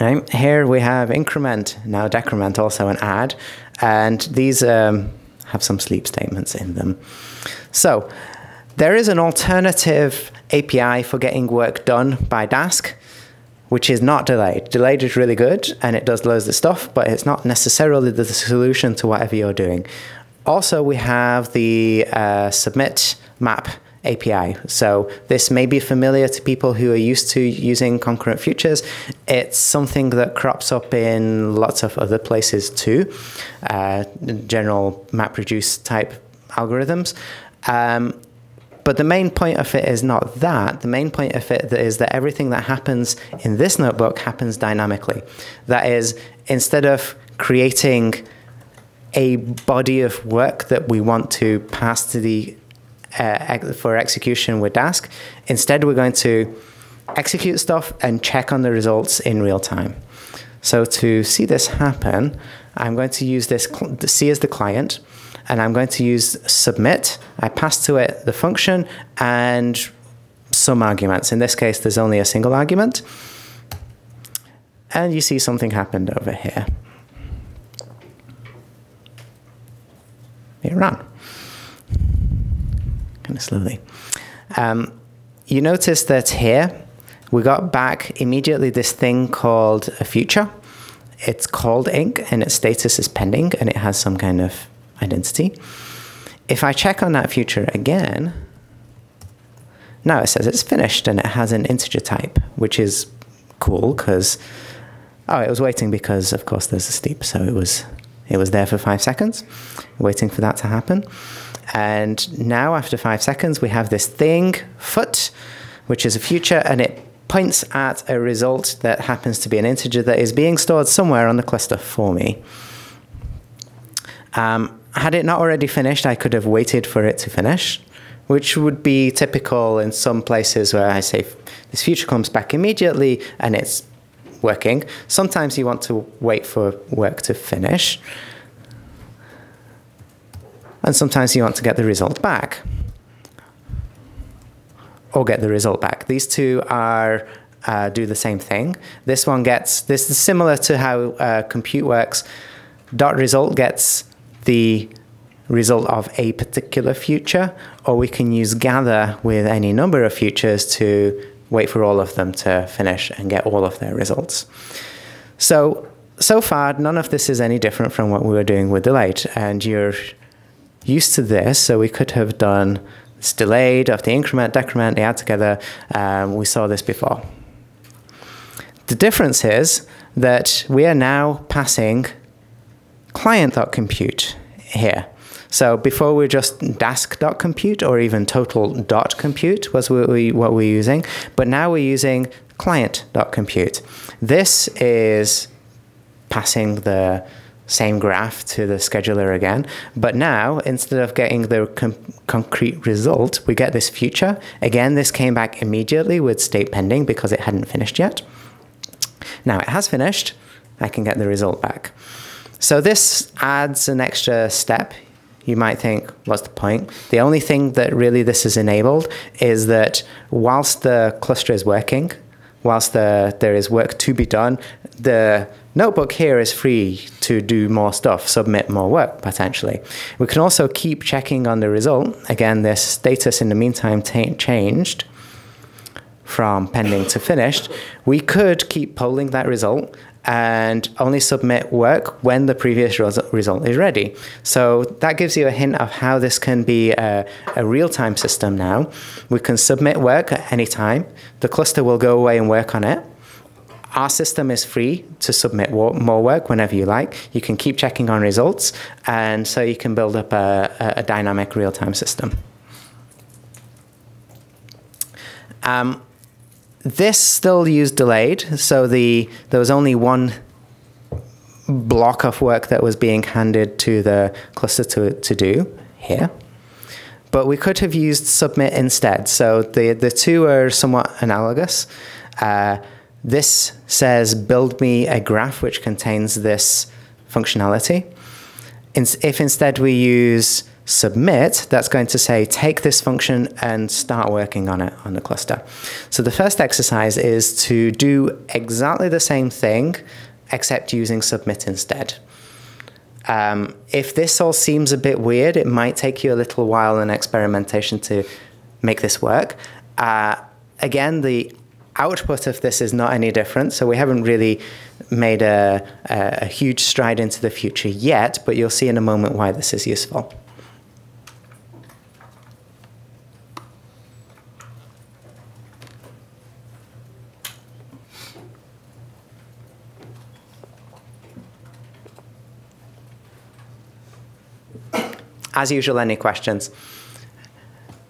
Right, here we have increment, now decrement, also an add, and these um, have some sleep statements in them. So there is an alternative API for getting work done by Dask, which is not delayed. Delayed is really good and it does loads of stuff, but it's not necessarily the solution to whatever you're doing. Also, we have the uh, submit map API. So this may be familiar to people who are used to using concurrent futures. It's something that crops up in lots of other places too, uh, general MapReduce type algorithms. Um, but the main point of it is not that. The main point of it is that everything that happens in this notebook happens dynamically. That is, instead of creating a body of work that we want to pass to the uh, for execution with Dask. Instead, we're going to execute stuff and check on the results in real time. So to see this happen, I'm going to use this C as the client, and I'm going to use submit. I pass to it the function and some arguments. In this case, there's only a single argument. And you see something happened over here. it ran kind of slowly. Um, you notice that here we got back immediately this thing called a future. It's called inc and its status is pending and it has some kind of identity. If I check on that future again, now it says it's finished and it has an integer type, which is cool because, oh, it was waiting because, of course, there's a sleep, so it was it was there for five seconds, waiting for that to happen. And now, after five seconds, we have this thing, fut, which is a future, and it points at a result that happens to be an integer that is being stored somewhere on the cluster for me. Um, had it not already finished, I could have waited for it to finish, which would be typical in some places where I say this future comes back immediately and it's working. Sometimes you want to wait for work to finish. And sometimes you want to get the result back. Or get the result back. These two are uh, do the same thing. This one gets, this is similar to how uh, compute works. Dot result gets the result of a particular future, or we can use gather with any number of futures to wait for all of them to finish and get all of their results. So, so far, none of this is any different from what we were doing with delayed, and you're used to this, so we could have done this delayed of the increment, decrement, the add together. Um, we saw this before. The difference is that we are now passing client.compute here. So before we are just dask.compute or even total.compute was what, we, what we're using, but now we're using client.compute. This is passing the same graph to the scheduler again. But now, instead of getting the concrete result, we get this future. Again, this came back immediately with state pending because it hadn't finished yet. Now it has finished. I can get the result back. So this adds an extra step you might think, what's the point? The only thing that really this has enabled is that whilst the cluster is working, whilst the, there is work to be done, the notebook here is free to do more stuff, submit more work potentially. We can also keep checking on the result. Again, this status in the meantime changed. from pending to finished, we could keep polling that result and only submit work when the previous res- result is ready. So that gives you a hint of how this can be a, a real time system now. We can submit work at any time, the cluster will go away and work on it. Our system is free to submit more work whenever you like. You can keep checking on results, and so you can build up a, a- a dynamic real time system. Um, this still used delayed, so the there was only one block of work that was being handed to the cluster to, to do here. But we could have used submit instead. So the, the two are somewhat analogous. Uh, this says build me a graph which contains this functionality. If instead we use submit, that's going to say take this function and start working on it on the cluster. So the first exercise is to do exactly the same thing except using submit instead. Um, if this all seems a bit weird, it might take you a little while in experimentation to make this work. Uh, again, the output of this is not any different, so we haven't really made a, a, a huge stride into the future yet, but you'll see in a moment why this is useful. As usual, any questions?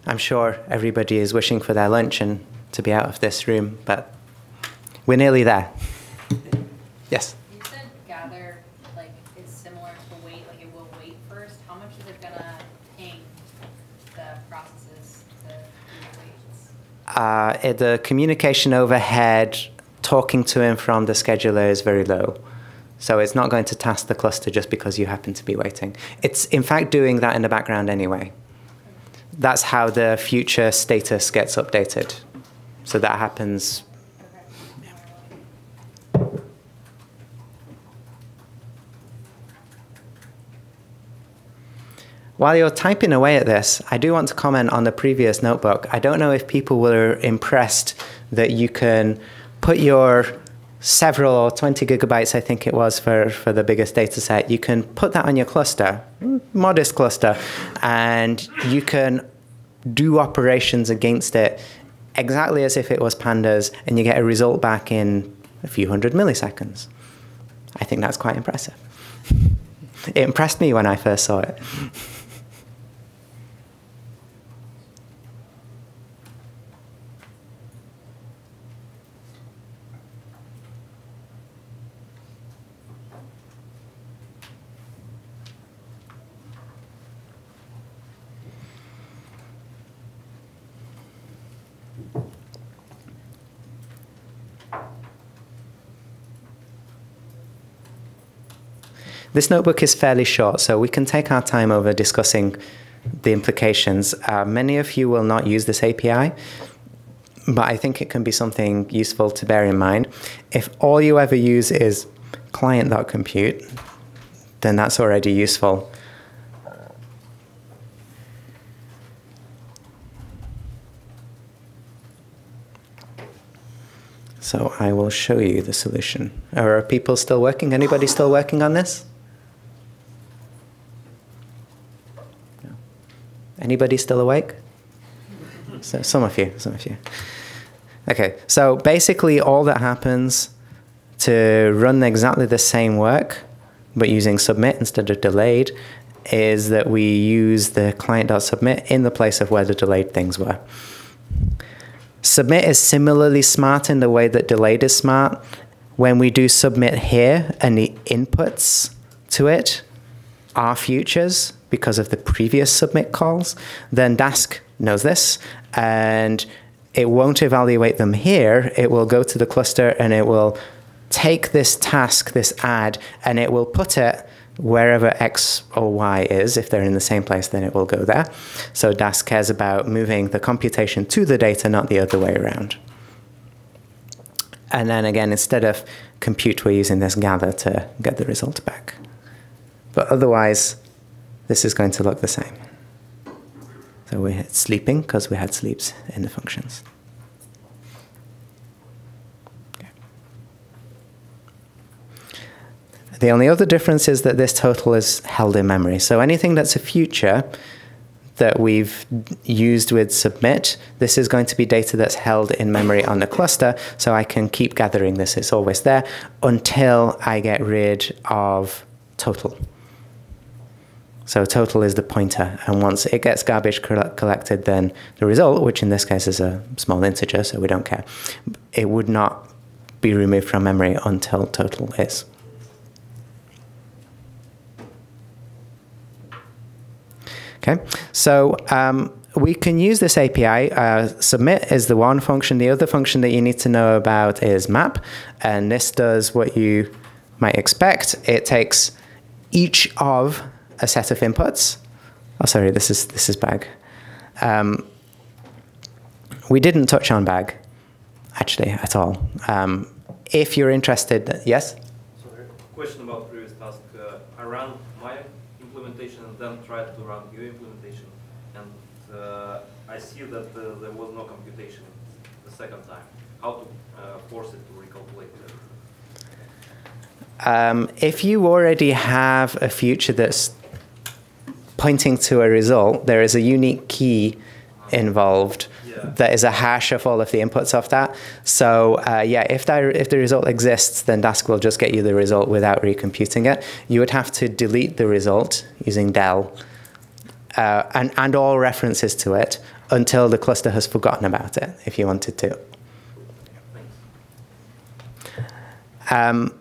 I'm sure everybody is wishing for their lunch and to be out of this room, but we're nearly there. Yes? You said gather like is similar to wait, like it will wait first. How much is it gonna ping the processes to waits? Uh, the communication overhead talking to him from the scheduler is very low. So it's not going to task the cluster just because you happen to be waiting. It's in fact doing that in the background anyway. That's how the future status gets updated. So that happens. While you're typing away at this, I do want to comment on the previous notebook. I don't know if people were impressed that you can put your several or 20 gigabytes, I think it was for, for the biggest data set, you can put that on your cluster, modest cluster, and you can do operations against it exactly as if it was pandas, and you get a result back in a few hundred milliseconds. I think that's quite impressive. It impressed me when I first saw it. This notebook is fairly short, so we can take our time over discussing the implications. Uh, many of you will not use this API, but I think it can be something useful to bear in mind. If all you ever use is client.compute, then that's already useful. So I will show you the solution. Are people still working? Anybody still working on this? Anybody still awake? So, some of you, some of you. Okay, so basically all that happens to run exactly the same work, but using submit instead of delayed, is that we use the client.submit in the place of where the delayed things were. Submit is similarly smart in the way that delayed is smart. When we do submit here and the inputs to it are futures because of the previous submit calls, then Dask knows this and it won't evaluate them here. It will go to the cluster and it will take this task, this add, and it will put it wherever X or Y is. If they're in the same place, then it will go there. So Dask cares about moving the computation to the data, not the other way around. And then again, instead of compute, we're using this gather to get the result back. But otherwise, this is going to look the same. So we had sleeping because we had sleeps in the functions. Okay. The only other difference is that this total is held in memory. So anything that's a future that we've used with submit, this is going to be data that's held in memory on the cluster, so I can keep gathering this. It's always there until I get rid of total. So total is the pointer, and once it gets garbage collected, then the result, which in this case is a small integer, so we don't care, it would not be removed from memory until total is. Okay, so um, we can use this API. Uh, submit is the one function. The other function that you need to know about is map, and this does what you might expect. It takes each of a set of inputs. Oh, sorry, this is this is bag. Um, we didn't touch on bag, actually, at all. Um, if you're interested, yes. Sorry, question about previous task. Uh, I ran my implementation and then tried to run your implementation, and uh, I see that uh, there was no computation the second time. How to uh, force it to recalculate? Um, if you already have a future that's pointing to a result, there is a unique key involved yeah. that is a hash of all of the inputs of that. So uh, yeah, if that if the result exists, then Dask will just get you the result without recomputing it. You would have to delete the result using del uh, and and all references to it until the cluster has forgotten about it, if you wanted to. Um,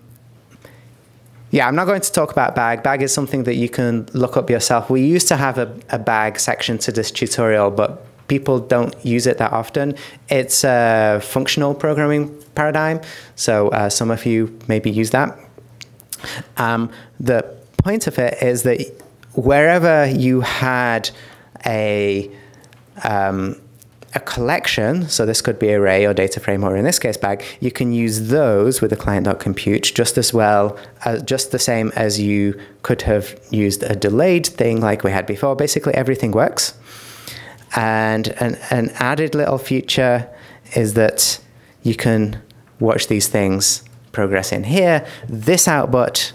yeah, I'm not going to talk about bag. Bag is something that you can look up yourself. We used to have a, a bag section to this tutorial, but people don't use it that often. It's a functional programming paradigm, so uh, some of you maybe use that. Um, the point of it is that wherever you had a um, a collection, so this could be array or data frame, or in this case bag, you can use those with the client.compute just as well, uh, just the same as you could have used a delayed thing like we had before. Basically, everything works. And an, an added little feature is that you can watch these things progress in here. This output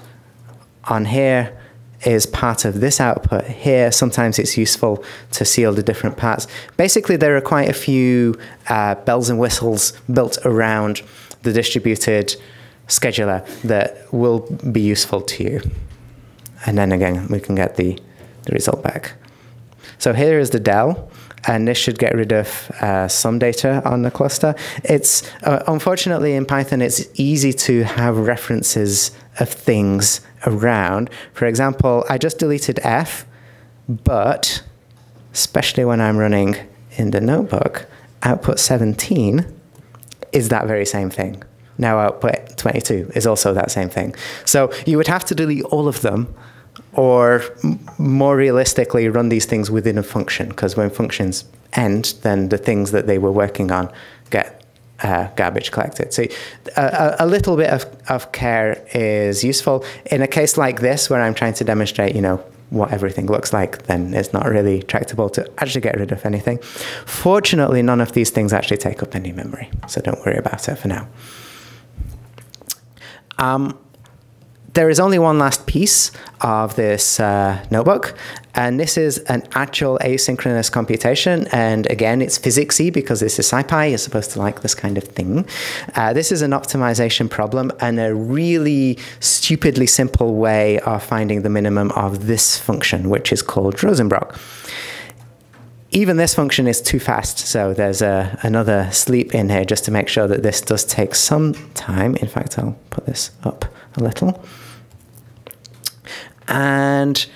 on here is part of this output here. Sometimes it's useful to see all the different parts. Basically, there are quite a few uh, bells and whistles built around the distributed scheduler that will be useful to you. And then again, we can get the, the result back. So here is the del and this should get rid of uh, some data on the cluster. It's uh, unfortunately in Python, it's easy to have references of things around. For example, I just deleted f, but especially when I'm running in the notebook, output 17 is that very same thing. Now output 22 is also that same thing. So you would have to delete all of them or more realistically run these things within a function because when functions end, then the things that they were working on get uh, garbage collected. So a, a, little bit of, of care is useful. In a case like this, where I'm trying to demonstrate, you know, what everything looks like, then it's not really tractable to actually get rid of anything. Fortunately, none of these things actually take up any memory, so don't worry about it for now. Um, there is only one last piece of this uh, notebook, and this is an actual asynchronous computation. And again, it's physicsy because this is SciPy. You're supposed to like this kind of thing. Uh, this is an optimization problem and a really stupidly simple way of finding the minimum of this function, which is called Rosenbrock even this function is too fast, so there's a, another sleep in here just to make sure that this does take some time. In fact, I'll put this up a little. And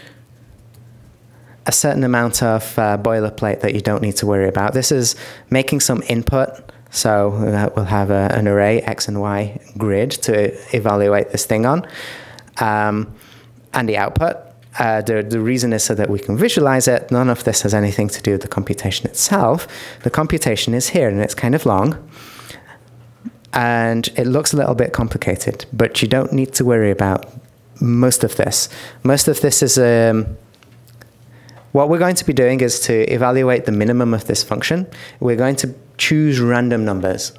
a certain amount of uh, boilerplate that you don't need to worry about. This is making some input. So we'll have a, an array, x and y grid to evaluate this thing on. Um, and the output. Uh, the, the reason is so that we can visualize it. None of this has anything to do with the computation itself. The computation is here, and it's kind of long. And it looks a little bit complicated, but you don't need to worry about most of this. Most of this is um, what we're going to be doing is to evaluate the minimum of this function. We're going to choose random numbers.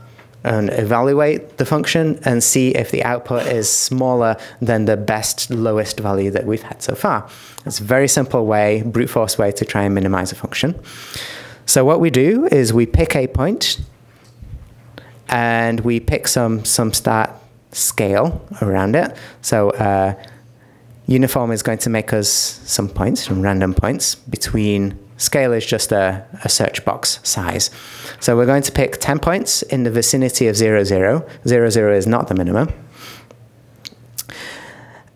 and evaluate the function and see if the output is smaller than the best lowest value that we've had so far. It's a very simple way, brute force way to try and minimize a function. So what we do is we pick a point and we pick some, some start scale around it. So uh, uniform is going to make us some points, some random points between Scale is just a, a, search box size. So we're going to pick 10 points in the vicinity of 0, 0. 0, 0 is not the minimum.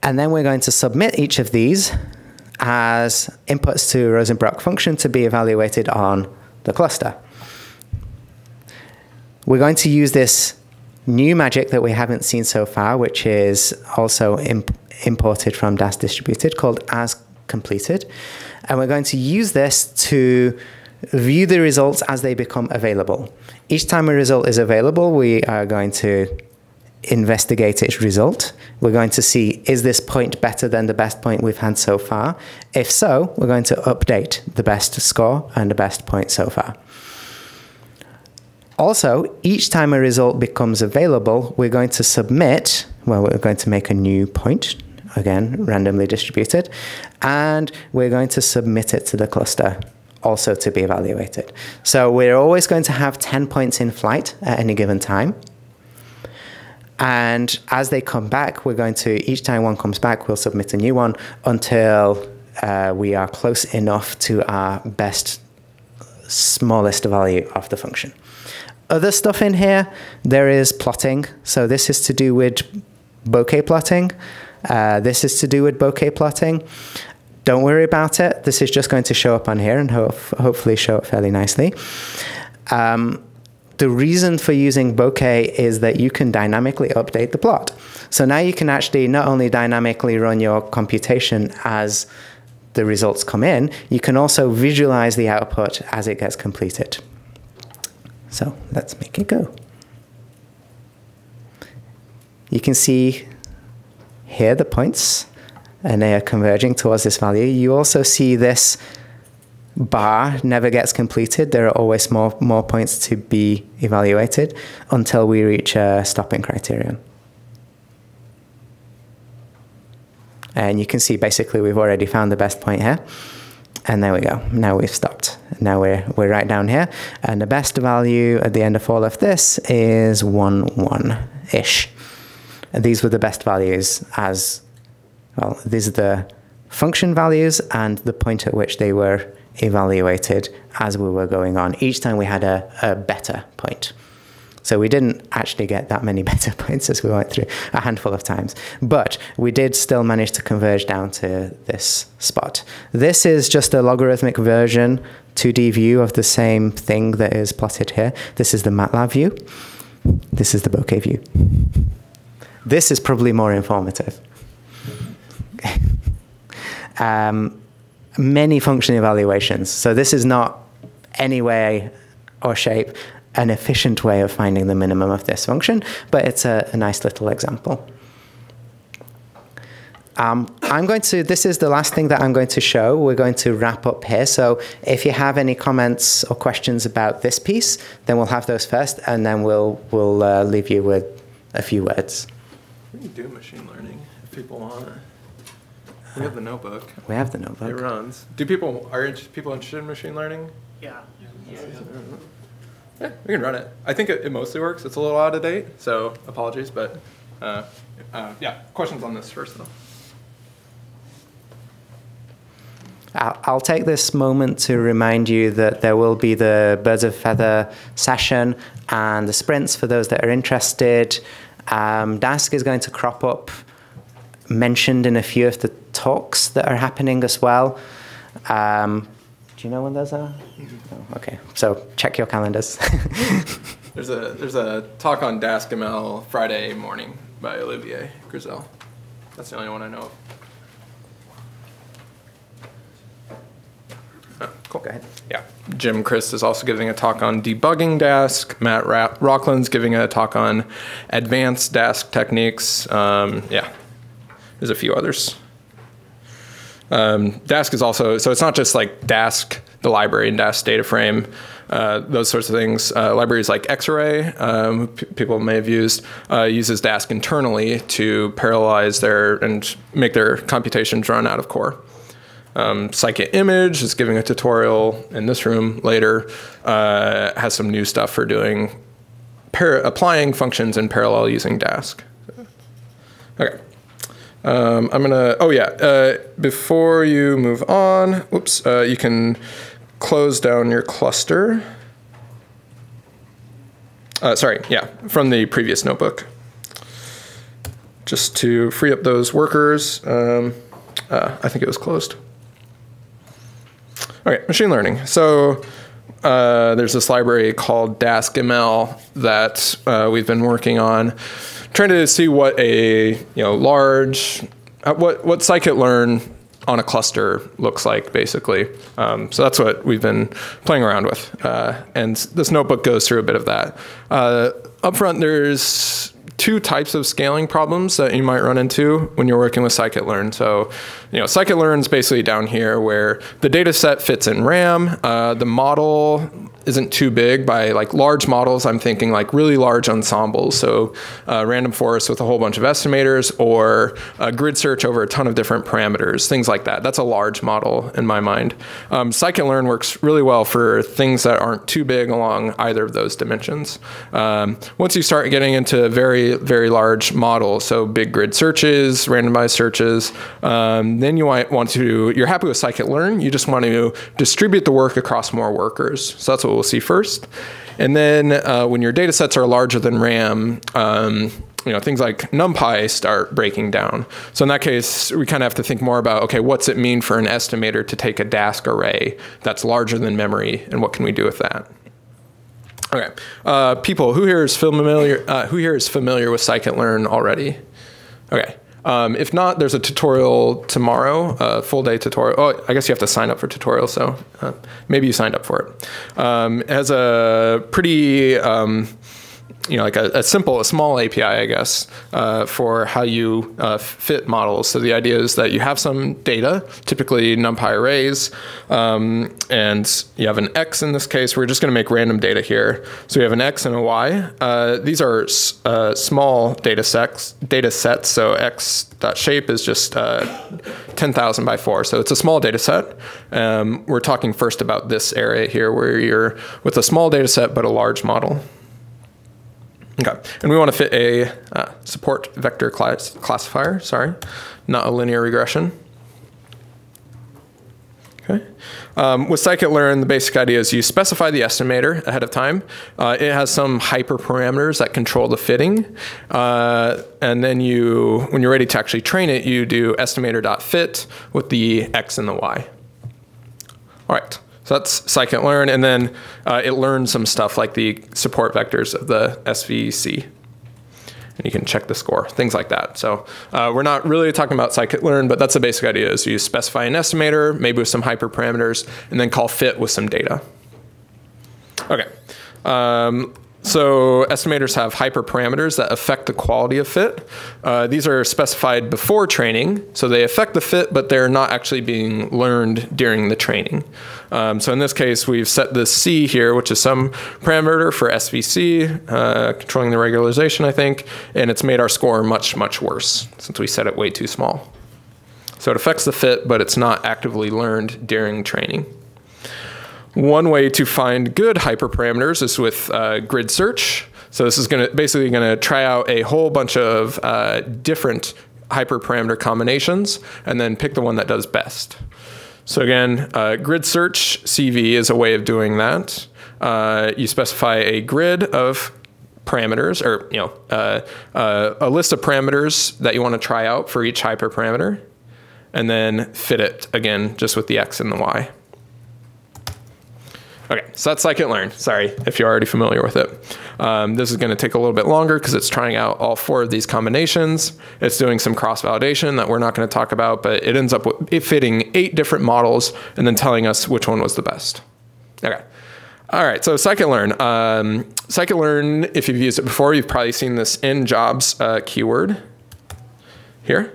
And then we're going to submit each of these as inputs to Rosenbrock function to be evaluated on the cluster. We're going to use this new magic that we haven't seen so far, which is also imported from Dask distributed called as completed. And we're going to use this to view the results as they become available. Each time a result is available, we are going to investigate its result. We're going to see, is this point better than the best point we've had so far? If so, we're going to update the best score and the best point so far. Also, each time a result becomes available, we're going to submit, well, we're going to make a new point again, randomly distributed, and we're going to submit it to the cluster also to be evaluated. So we're always going to have 10 points in flight at any given time. And as they come back, we're going to, each time one comes back, we'll submit a new one until uh, we are close enough to our best, smallest value of the function. Other stuff in here, there is plotting. So this is to do with bokeh plotting. Uh, this is to do with bokeh plotting. Don't worry about it. This is just going to show up on here and ho hopefully show up fairly nicely. Um, the reason for using bokeh is that you can dynamically update the plot. So now you can actually not only dynamically run your computation as the results come in, you can also visualize the output as it gets completed. So let's make it go. You can see here the points, and they are converging towards this value. You also see this bar never gets completed. There are always more, more points to be evaluated until we reach a stopping criterion. And you can see basically we've already found the best point here. And there we go. Now we've stopped. Now we're, we're right down here. And the best value at the end of all of this is 1, 1-ish. These were the best values as, well, these are the function values and the point at which they were evaluated as we were going on. Each time we had a, a better point. So we didn't actually get that many better points as we went through a handful of times. But we did still manage to converge down to this spot. This is just a logarithmic version, 2D view of the same thing that is plotted here. This is the MATLAB view. This is the bokeh view. This is probably more informative. um, many function evaluations. So this is not any way or shape an efficient way of finding the minimum of this function, but it's a, a nice little example. Um, I'm going to, this is the last thing that I'm going to show. We're going to wrap up here. So if you have any comments or questions about this piece, then we'll have those first, and then we'll, we'll uh, leave you with a few words. We can do machine learning if people want. To. We have the notebook. We have the notebook. It runs. Do people are people interested in machine learning? Yeah. Yeah, yeah we can run it. I think it, it, mostly works. It's a little out of date, so apologies, but uh, uh, yeah. Questions on this first, though. I'll take this moment to remind you that there will be the Birds of Feather session and the sprints for those that are interested. Um, Dask is going to crop up mentioned in a few of the talks that are happening as well. Um, do you know when those are? Oh, okay, so check your calendars. there's a there's a talk on DaskML Friday morning by Olivier Grisel. That's the only one I know of. Oh, cool. Go ahead. Yeah. Jim Crist is also giving a talk on debugging Dask. Matt Ra Rocklin's giving a talk on advanced Dask techniques. Um, yeah, there's a few others. Um, Dask is also, so it's not just like Dask, the library and Dask data frame, uh, those sorts of things. Uh, libraries like Xarray, um, p- people may have used, uh, uses Dask internally to parallelize their and make their computations run out of core. Um, Image is giving a tutorial in this room later. Uh, has some new stuff for doing applying functions in parallel using Dask. Okay. Um, I'm gonna. Oh yeah. Uh, before you move on, whoops. Uh, you can close down your cluster. Uh, sorry. Yeah, from the previous notebook. Just to free up those workers. Um, uh, I think it was closed. Okay, machine learning. So uh, there's this library called DaskML that uh, we've been working on, trying to see what a you know large uh, what what scikit-learn on a cluster looks like, basically. Um, so that's what we've been playing around with, uh, and this notebook goes through a bit of that. Uh, up front, there's two types of scaling problems that you might run into when you're working with scikit-learn. So, you know, scikit-learn is basically down here where the data set fits in RAM, uh, the model isn't too big by like large models. I'm thinking like really large ensembles. So uh, random forest with a whole bunch of estimators or a grid search over a ton of different parameters, things like that. That's a large model in my mind. Um, scikit-learn works really well for things that aren't too big along either of those dimensions. Um, once you start getting into very, very large models, so big grid searches, randomized searches, um, then you want to, you're happy with scikit-learn, you just want to distribute the work across more workers. So that's what we'll see first. And then uh, when your data sets are larger than RAM, um, you know, things like NumPy start breaking down. So in that case, we kind of have to think more about, okay, what's it mean for an estimator to take a Dask array that's larger than memory, and what can we do with that? Okay, uh, people, who here is familiar? Uh, who here is familiar with scikit-learn already? Okay, um, if not, there's a tutorial tomorrow, a full day tutorial. Oh, I guess you have to sign up for tutorial, so uh, maybe you signed up for it. Um, it has a pretty um, you know, like a, a, simple, a small API, I guess, uh, for how you uh, fit models. So the idea is that you have some data, typically NumPy arrays, um, and you have an X in this case. We're just going to make random data here. So we have an X and a Y. Uh, these are uh, small data sets, data sets. So X dot shape is just uh, 10,000 by 4. So it's a small data set. Um, we're talking first about this area here where you're with a small data set but a large model. Okay, and we want to fit a uh, support vector class classifier, sorry, not a linear regression. Okay. Um, with scikit-learn, the basic idea is you specify the estimator ahead of time. Uh, it has some hyperparameters that control the fitting. Uh, and then you, when you're ready to actually train it, you do estimator.fit with the x and the y. All right. So that's scikit-learn, and then uh, it learns some stuff like the support vectors of the SVC. And you can check the score, things like that. So uh, we're not really talking about scikit-learn, but that's the basic idea is you specify an estimator, maybe with some hyperparameters, and then call fit with some data. Okay. Um, so estimators have hyperparameters that affect the quality of fit. Uh, these are specified before training, so they affect the fit, but they're not actually being learned during the training. Um, so in this case, we've set this C here, which is some parameter for SVC, uh, controlling the regularization, I think, and it's made our score much, much worse since we set it way too small. So it affects the fit, but it's not actively learned during training. One way to find good hyperparameters is with uh, grid search. So this is going to basically going to try out a whole bunch of uh, different hyperparameter combinations and then pick the one that does best. So again, uh, grid search CV is a way of doing that. Uh, you specify a grid of parameters or you know uh, uh, a list of parameters that you want to try out for each hyperparameter and then fit it again just with the x and the y. Okay, so that's scikit-learn. Sorry if you're already familiar with it. Um, this is going to take a little bit longer because it's trying out all four of these combinations. It's doing some cross-validation that we're not going to talk about, but it ends up with fitting eight different models and then telling us which one was the best. Okay. All right, so scikit-learn. Um, scikit-learn, if you've used it before, you've probably seen this n jobs uh, keyword here.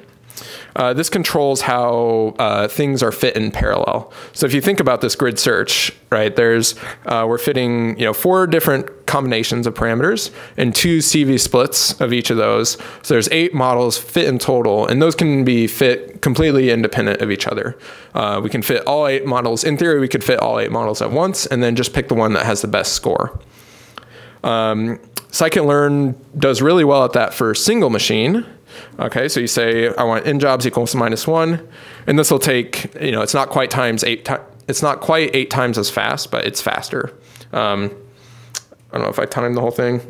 Uh, this controls how uh, things are fit in parallel. So if you think about this grid search, right, there's uh, we're fitting you know four different combinations of parameters and two CV splits of each of those. So there's eight models fit in total, and those can be fit completely independent of each other. Uh, we can fit all eight models. In theory, we could fit all eight models at once, and then just pick the one that has the best score. Um, scikit-learn does really well at that for single machine. Okay, so you say I want n jobs equals minus one, and this will take you know it's not quite times eight. it's not quite eight times as fast, but it's faster. Um, I don't know if I timed the whole thing.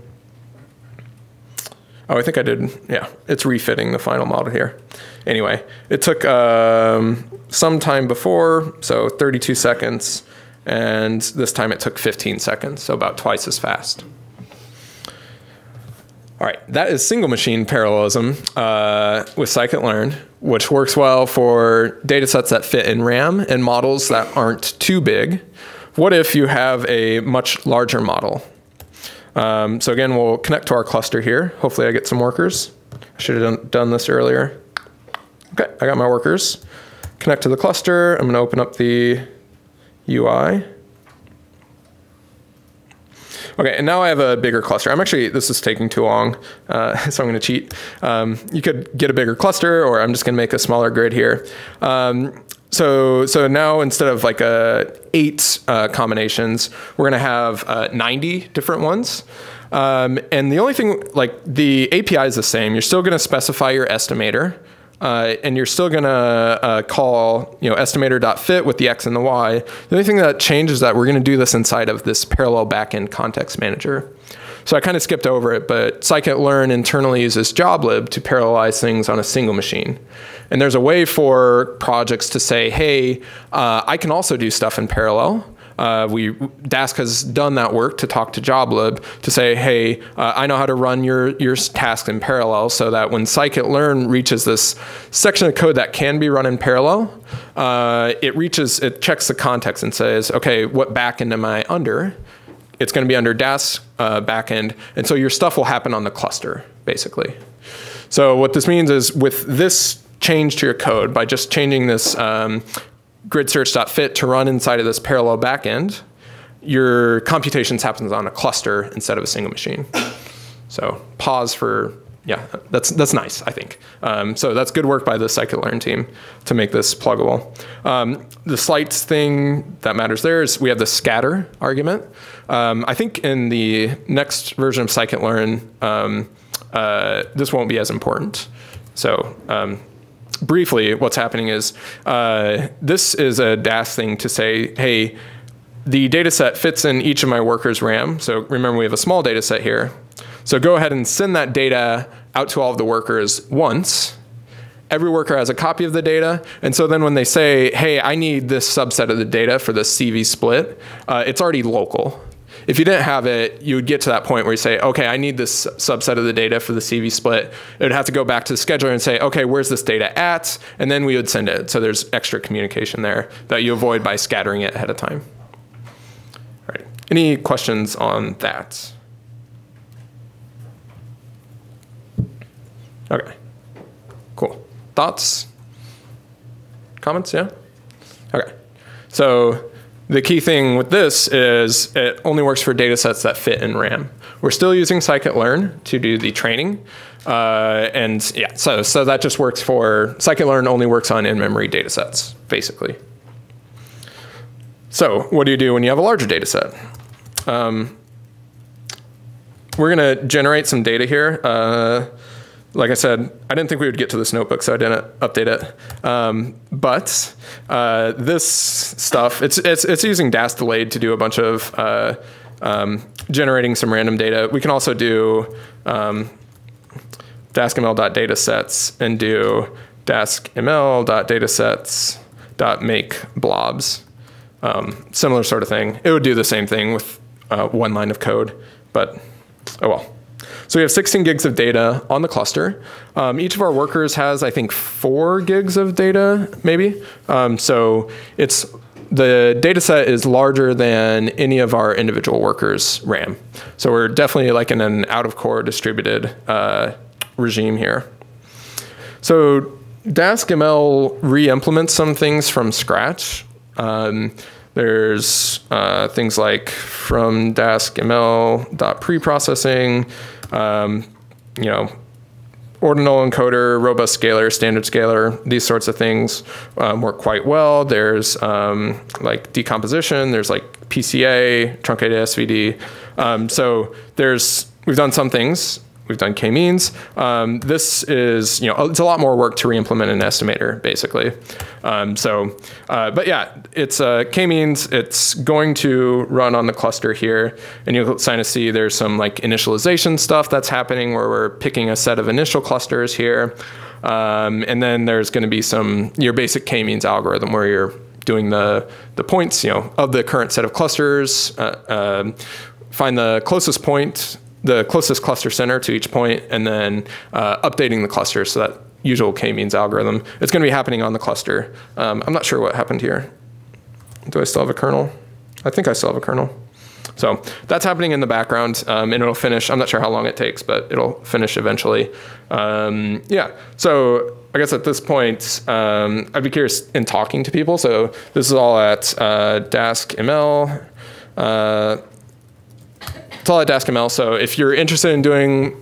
Oh, I think I did. Yeah, it's refitting the final model here. Anyway, it took um, some time before, so 32 seconds, and this time it took 15 seconds, so about twice as fast. All right, that is single machine parallelism uh, with scikit-learn, which works well for data sets that fit in RAM and models that aren't too big. What if you have a much larger model? Um, so again, we'll connect to our cluster here. Hopefully I get some workers. I should have done, done this earlier. Okay, I got my workers. Connect to the cluster. I'm going to open up the UI. Okay, and now I have a bigger cluster. I'm actually, this is taking too long, uh, so I'm going to cheat. Um, you could get a bigger cluster, or I'm just going to make a smaller grid here. Um, so, so now instead of like uh, eight uh, combinations, we're going to have uh, 90 different ones. Um, and the only thing, like the API is the same. You're still going to specify your estimator. Uh, and you're still going to uh, call you know estimator.fit with the x and the y. The only thing that changes is that we're going to do this inside of this parallel backend context manager. So I kind of skipped over it, but scikit-learn internally uses joblib to parallelize things on a single machine. And there's a way for projects to say, hey, uh, I can also do stuff in parallel. Uh, we Dask has done that work to talk to JobLib to say, hey, uh, I know how to run your your task in parallel, so that when scikit-learn reaches this section of code that can be run in parallel, uh, it reaches, it checks the context and says, okay, what backend am I under? It's going to be under Dask uh, backend, and so your stuff will happen on the cluster, basically. So what this means is with this change to your code, by just changing this um, gridsearch.fit to run inside of this parallel backend, your computations happens on a cluster instead of a single machine. So pause for, yeah, that's, that's nice, I think. Um, so that's good work by the scikit-learn team to make this pluggable. Um, the slight thing that matters there is we have the scatter argument. Um, I think in the next version of scikit-learn, um, uh, this won't be as important. So um, briefly, what's happening is uh, this is a Dask thing to say, hey, the data set fits in each of my workers' RAM. So remember, we have a small data set here. So go ahead and send that data out to all of the workers once. Every worker has a copy of the data. And so then when they say, hey, I need this subset of the data for the CV split, uh, it's already local. If you didn't have it, you would get to that point where you say, okay, I need this subset of the data for the CV split. It would have to go back to the scheduler and say, okay, where's this data at? And then we would send it. So there's extra communication there that you avoid by scattering it ahead of time. All right. Any questions on that? Okay. Cool. Thoughts? Comments? Yeah? Okay. So the key thing with this is it only works for data sets that fit in RAM. We're still using scikit-learn to do the training. Uh, and yeah, so, so that just works for, scikit-learn only works on in-memory data sets, basically. So what do you do when you have a larger data set? Um, we're going to generate some data here. Uh, like I said, I didn't think we would get to this notebook, so I didn't update it. Um, but uh, this stuff, it's, it's, it's using Dask delayed to do a bunch of uh, um, generating some random data. We can also do um, daskml.datasets and do daskml.datasets.make blobs. Um, similar sort of thing. It would do the same thing with uh, one line of code, but oh well. So we have 16 gigs of data on the cluster. Um, each of our workers has, I think, four gigs of data, maybe. Um, so it's the data set is larger than any of our individual workers' RAM. So we're definitely like in an out-of-core distributed uh, regime here. So DaskML re-implements some things from scratch. Um, there's uh, things like from DaskML dot preprocessing, um, you know, ordinal encoder, robust scaler, standard scaler, these sorts of things um, work quite well. There's um, like decomposition, there's like PCA, truncated SVD. Um, so there's, we've done some things We've done k-means. Um, this is, you know, it's a lot more work to re-implement an estimator, basically. Um, so, uh, but yeah, it's uh, k-means. It's going to run on the cluster here, and you'll kind of see there's some like initialization stuff that's happening where we're picking a set of initial clusters here, um, and then there's going to be some your basic k-means algorithm where you're doing the the points, you know, of the current set of clusters. Uh, um, find the closest point the closest cluster center to each point, and then uh, updating the cluster so that usual k-means algorithm. It's going to be happening on the cluster. Um, I'm not sure what happened here. Do I still have a kernel? I think I still have a kernel. So that's happening in the background, um, and it'll finish. I'm not sure how long it takes, but it'll finish eventually. Um, yeah. So I guess at this point, um, I'd be curious in talking to people. So this is all at uh, DaskML. Uh, it's all at DaskML. So if you're interested in doing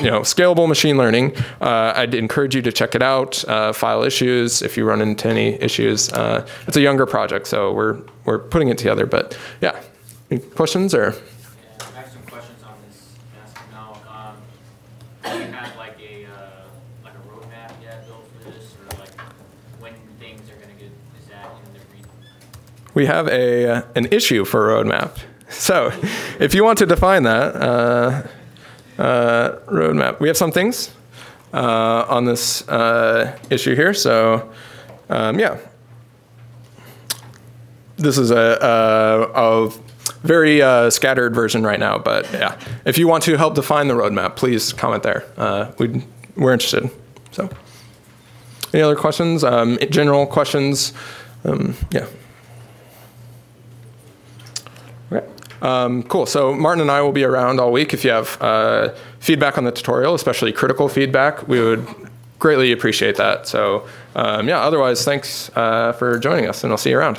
you know, scalable machine learning, uh, I'd encourage you to check it out. Uh, file issues if you run into any issues. Uh, it's a younger project, so we're we're putting it together. But yeah, any questions or? Yeah, have some questions on this DaskML. Do you have like a uh, like a roadmap yet built for this, or like when things are going to get is that in the read? We have a an issue for roadmap. So if you want to define that uh, uh, roadmap, we have some things uh, on this uh, issue here. So um, yeah, this is a, a, a very uh, scattered version right now. But yeah, if you want to help define the roadmap, please comment there. Uh, we we're interested. So any other questions? Um, general questions? Um, yeah. Um, cool. So Martin and I will be around all week. If you have uh, feedback on the tutorial, especially critical feedback, we would greatly appreciate that. So um, yeah, otherwise, thanks uh, for joining us, and I'll see you around.